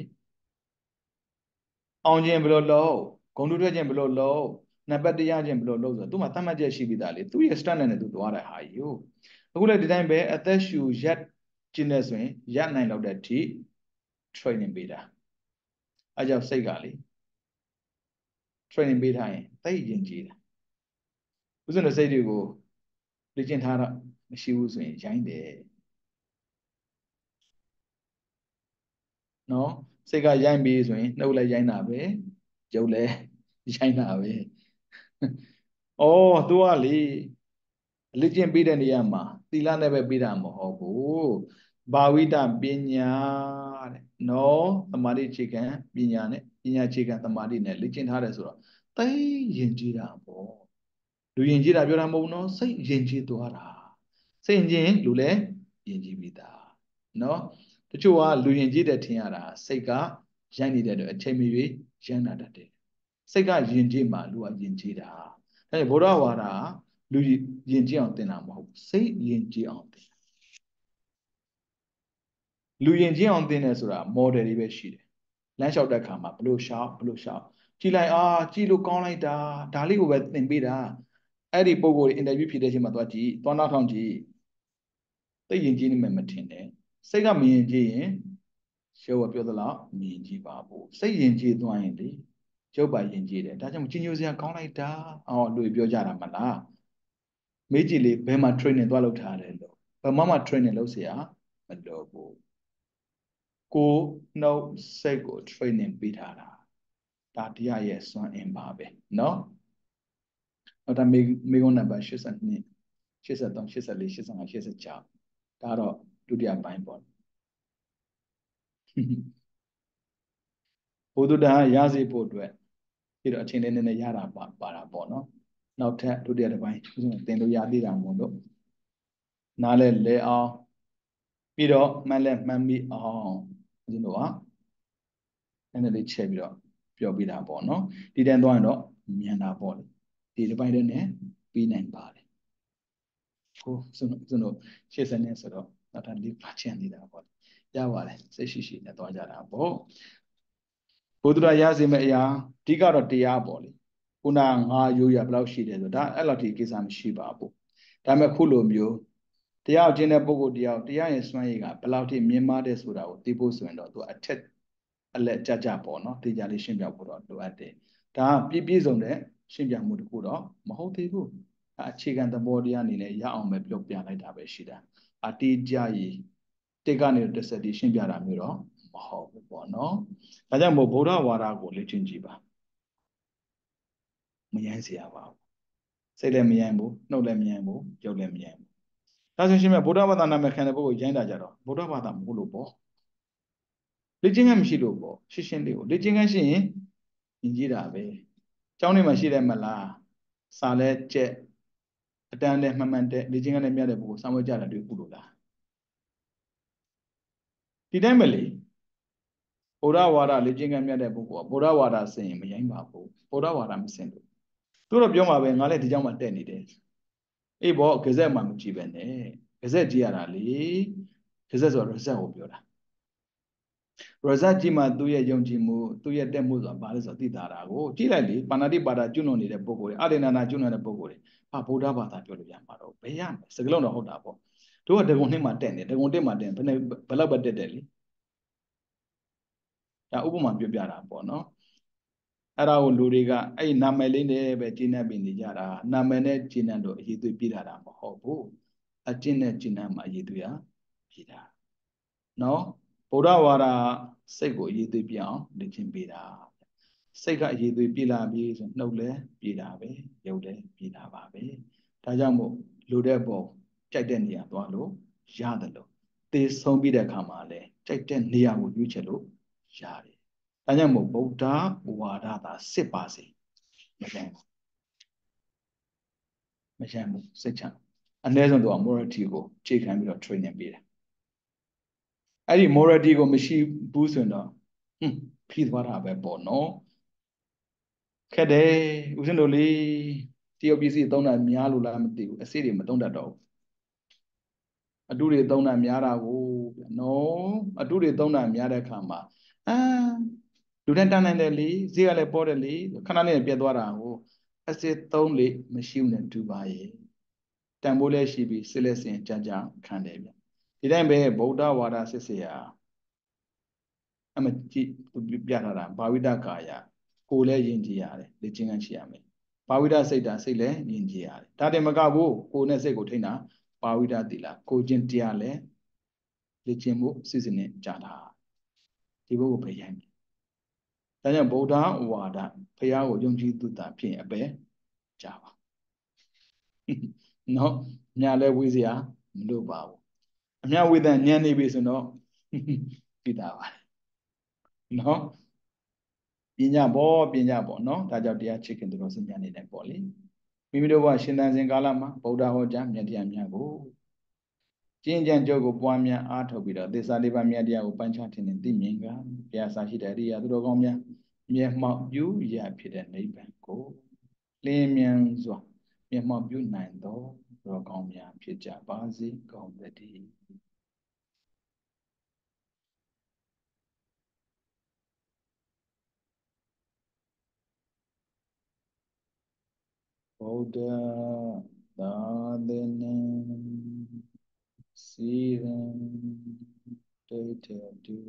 အောင်ခြင်းဘယ်လိုလုပ်ဂုံတုထွက်ခြင်းဘယ်လိုလုပ်နံပါတ်တရားခြင်းဘယ်လိုလုပ်ဆိုတော့သူမှသတ်မှတ်ချက်ရှိပြီးသားလေသူရဲ့ standard နဲ့သူသွားတဲ့ဟာကြီးကိုအခုလည်းဒီတိုင်းပဲအသက်ရှူရက်ကျင်းနေဆိုရင်ရက်နိုင်လောက်တဲ့အထိ training ပေးတာအဲကြောင့်စိတ်ကလေ training ပေးထားရင်သိရင်ကြည်တယ်ဥစဉ်တဲ့စိတ်တွေကိုလေ့ကျင့်ထားတော့ မရှိဘူးဆိုရင်ရိုင်းတယ်နော်စိတ်ကရိုင်းပြီးဆိုရင်နှုတ်လည်းရိုင်းတာပဲကြုတ်လည်းရိုင်းတာပဲ။အော် तू ကလေလေ့ကျင့်ပေးတဲ့နေရာမှာသီလနဲ့ပဲပေးတာမဟုတ်ဘူး။ဘာဝိတပညာတဲ့။နော်သမာဓိအခြေခံပညာနဲ့ပညာအခြေခံသမာဓိနဲ့လေ့ကျင့်ထားတယ်ဆိုတော့သိရင်ကြည်တာပေါ့။လူရင်ကြည်တာပြောတာမဟုတ်ဘူးနော်။စိတ်ရင်ကြည်သွားတာ။ စိတ်ရင်ကြည်လူလည်းရင်ကြည်ပြီးသား။နော်။တချို့ကလူရင်ကြည်တဲ့ထင်ရတာစိတ်ကရိုက်နေတဲ့အတွက်အချိန်မီရမ်းတာတတ်တယ်စိတ်ကယဉ်ကျေးမှလူကယဉ်ကျေးတာအဲဗုဒ္ဓဝါဒလူယဉ်ကျေးအောင်သင်တာမဟုတ်ဘူးစိတ်ယဉ်ကျေးအောင်သင်လူယဉ်ကျေးအောင်သင်တယ်ဆိုတာ model တွေပဲရှိတယ်လမ်းလျှောက်တဲ့အခါမှာဘလို့ရှောက်ဘလို့ရှောက်ကြည်လိုက်အာကြည်လို့ကောင်းလိုက်တာဒါလေးကိုပဲသင်ပေးတာအဲ့ဒီပုံကိုအင်တာဗျူးဖြေတဲ့အချိန်မှာသွားကြည့်သွားနောက်ထောင်ကြည့် သိယဉ်ကျေးနေမှမထင်နဲ့စိတ်ကမယဉ်ကျေးရင်ရှောကပြောသလောက်မြင်ကြည့်ပါဘူးစိတ်ယဉ်ကျေးသွားရင်လေကျုပ်ပါယဉ်ကျေးတယ်ဒါကြောင့်ကြီးညိုစရာကောင်းလိုက်တာအော်လူပြောကြတာမလားမေးကြည့်လေဘယ်မှာ training သွားလုပ်ထားတယ်လို့ဘယ်မှမှ training လုပ်เสียမလိုဘူးကိုနှုတ်စိတ်ကို training ပေးထားတာဒါတရားရဲ့စွမ်းအင်ပါပဲเนาะတော့ဒါမေမေကုန်းနံပါတ်82 83 84 85 86 ဒါတော့ဒုတိယပိုင်းပေါ့ဘုဒ္ဓတာရစေဖို့အတွက်ပြီးတော့အချိန်လေးနည်းနည်းရတာပါပါတာပေါ့နော်နောက်ထပ်ဒုတိယတစ်ပိုင်းသင်လို့ရသေးတာမို့လို့နားလဲလဲအောင်ပြီးတော့မှန်လဲမှန်ပြီးအောင်ဒီလိုဟာနည်းနည်းလေးချက်ပြီးတော့ပြောပြတာပေါ့နော်ဒီတန်းသွားရင်တော့မြန်တာပေါ့လေဒီတစ်ပိုင်းတည်းနဲ့ပြီးနိုင်ပါတ ယ်ဟိုစွန်းစွန်းရှေ့စနေဆိုတော့နောက်ထပ်လေးပါချင်နေတာပေါ့ရပါတယ်စိတ်ရှိရှိနဲ့သွားကြတာပေါ့ဘုဒ္ဓရရစေမယ့်အရာအဓိကတော့တရားပေါ့လေခုနငါရိုးရဘယ်လောက်ရှိတယ်ဆိုဒါအဲ့လောက်ထိကိစ္စမရှိပါဘူးဒါပေမဲ့ခုလိုမျိုးတရားကျင့်တဲ့ပုဂ္ဂိုလ်တရားတရားရဲ့စွမ်းရည်ကဘယ်လောက်ထိမြင်မာတယ်ဆိုတာကိုသိဖို့ဆိုရင်တော့သူအထက်အလက်ကြကြပေါ့နော်သိကြလေးရှင်းပြဖို့တော့လိုအပ်တယ်ဒါပြည့်ပြည့်စုံတဲ့ရှင်းပြမှုတခုတော့မဟုတ်သေးဘူး အခြေခံသဘောတရားအနေနဲ့ရအောင်ပဲပြောပြလိုက်တာပဲရှိတာအတိအကျကြီးတိတ်ကနေတစ်ဆက်တည်းရှင်းပြတာမျိုးတော့မဟုတ်ဘူးပေါ့နော်။ဒါကြောင့်မို့ဗုဒ္ဓဝါဒကိုလေ့ကျင့်ကြည့်ပါ။မယမ်းเสียပါဘူး။စိတ်လည်းမယမ်းဘူး၊နှုတ်လည်းမယမ်းဘူး၊ရုပ်လည်းမယမ်းဘူး။ဒါဆိုရှင်မြတ်ဗုဒ္ဓဘာသာနာမခံတဲ့ပုဂ္ဂိုလ်ရိုင်းတာကြတော့ဗုဒ္ဓဘာသာမဟုတ်လို့ပေါ့။လေ့ကျင့်ခန်းမရှိလို့ပေါ့ရှင်းရှင်းလေးကိုလေ့ကျင့်ခန်းရှိရင်ယဉ်ကျေးတာပဲ။ကျောင်းထဲမှာရှိတယ်မလား။စာလဲကြက် အတန်းနဲ့မှန်မှန်တဲ့လေ့ကျင့်ခန်းနဲ့မြတ်တဲ့ပုဂ္ဂိုလ်စာမွေးကြတာတွေ့ဘူးလို့လား။ဒီတိုင်းပဲလေ။ဗုဒ္ဓဝါဒလေ့ကျင့်ခန်းမြတ်တဲ့ပုဂ္ဂိုလ်ကဗုဒ္ဓဝါဒဆင်ရင်မရိုင်းပါဘူးဗုဒ္ဓဝါဒမဆင်ဘူးသူတို့ပြောမှာပဲငါလည်းဒီကြောင့်မှတက်နေတယ်အေးဘောဂဇက်မှမကြည့်ပဲနဲ့ဂဇက်ကြည့်ရတာလေဂဇက်ဆိုတော့ result ကိုပြောတာ result ကြည့်မှသူ့ရဲ့ယုံကြည်မှုသူ့ရဲ့တက်မှုဆိုတာဘာလဲဆိုတော့သိတာတာကိုကြည့်လိုက်လေပါဏာတိပါဒကျွလွန်နေတဲ့ပုဂ္ဂိုလ်တွေအရိဏနာကျွလွန်တဲ့ပုဂ္ဂိုလ်တွေဟာဗုဒ္ဓဘာသာပြောလို့ရမှာတော့ဘယ်ရမလဲစကလုံးတော့ဟုတ်တာပေါ့တို့ကဒဂုံနှစ်မှာတက်နေဒဂုံတက်မှာတက်ဘယ်နဲ့ဘယ်လောက်ပဲတက်တယ်လေဒါဥပမာပြပြတာပေါ့နော်အဲ့ဒါကိုလူတွေကအဲ့နာမည်လေးနဲ့ပဲကျင့်နေပြီးနေကြတာနာမည်နဲ့ကျင့်နေတော့အရေးသွေးပြတာတာမဟုတ်ဘူးအကျင့်နဲ့ကျင့်နေမှာအရေးသွေးရပြတာနော် ဗုဒ္ဓဝါဒစိတ်ကိုအရေးသွေးပြအောင်လေ့ကျင့်ပေးတာစိတ်ကအရေးသွေးပြေလာပြီဆိုနှုတ်လဲပြေတာပဲရုပ်လဲပြေတာပါပဲဒါကြောင့်မို့လိုတဲ့ပုံကြိုက်တဲ့နေရာသွားလို့ရတယ်လို့သေဆုံးပြီးတဲ့အခါမှာလဲကြိုက်တဲ့နေရာကိုရွေးချယ်လို့ရတယ်ဒါကြောင့်မို့ဗုဒ္ဓဝါဒသာစစ်ပါစေမရဘူးမရဘူးစိတ်ချအနည်းဆုံးတော့ morality ကိုခြေခံပြီးတော့ training ပေးတယ် အဲ့ဒီ morality ကိုမရှိဘူးဆိုရင်တော့ဟွန်းဖြီးသွားတာပဲပေါ့နော်ခက်တယ်ဦးဇင်းတို့လေးတရုတ်ပစ္စည်းသုံးတာများလို့လားမသိဘူးအစိတွေမသုံးတတ်တော့ဘူးအတုတွေသုံးတာများတာကိုနော်အတုတွေသုံးတာများတဲ့အခါမှာအာလူနဲ့တန်းနိုင်တယ်လေဈေးကလည်းပေါ်တယ်လေခဏနဲ့ပြတ်သွားတာကိုအစစ်သုံးလေမရှိဘူးနဲ့တူပါရဲ့တန်ဖိုးလည်းရှိပြီးစစ်လက်စင်ကြကြခံတယ်ဗျ ဒီတိုင်းပဲဗုဒ္ဓဝါဒစစ်စေရာအမကြည့်ပြထားတာဘာဝိတကာယကိုယ်လည်းယဉ်ကျေးရတယ်လေ့ကျင့်ခန်းရှိရမယ်ဘာဝိတစိတ်တာစိတ်လည်းယဉ်ကျေးရတယ်ဒါတင်မကဘူးကိုယ်နဲ့စိတ်ကိုထိန်းတာဘာဝိတတိလာကိုကျင့်တရားလည်းလေ့ကျင့်မှုစိစနဲ့ကြာတာဒီဘုတ်ကိုပဲရိုက်မယ်ဒါကြောင့်ဗုဒ္ဓဝါဒဖះကိုယုံကြည်သူတာဖြစ်ရင်အပဲကြာပါနော်ညာလဲဝေးစရာမလိုပါဘူး အမြဝေဒညံနေပြီဆိုတော့ပြီးတာပါနော်ပညာပေါ့ပညာပေါ့နော်ဒါကြောင့်တရားချစ်ခင်သူတော်စဉ္ညာနေတယ်ပေါ့လေမိမိတို့ကရှင်သန်စဉ်ကာလမှာဗုဒ္ဓဟောကြားမြတ်တရားများကိုကျင့်ကြံကြုတ်ကိုပွားများအားထုတ်ပြီးတော့သစ္စာလေးပါးမြတ်တရားကိုပိုင်းခြားထင်နေသိမြင်ကဘုရားစာရှိတဲ့အရိယာသူတော်ကောင်းများမျက်မှောက်ပြုရဖြစ်တဲ့နိဗ္ဗာန်ကိုလင်းမြန်စွာမျက်မှောက်ပြုနိုင်သော သူတော်ကောင်းများဖြစ်ကြပါစေကောင်းသတည်းဗုဒ္ဓသာသနာစီရံတေတတု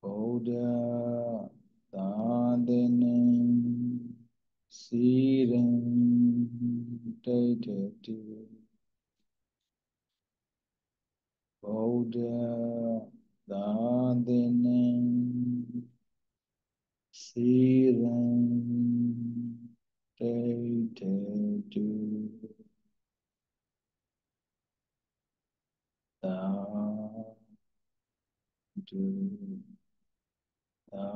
ဗုဒ္ဓသာသနာစီရံတေတတုဗုဒ္ဓသာသနာ စီရံတေတတုသာဓုသာ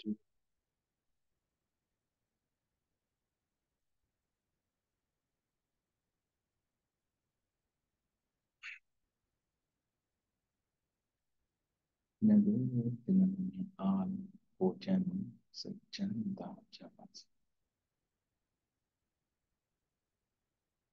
ဓုနဂုပင်မအား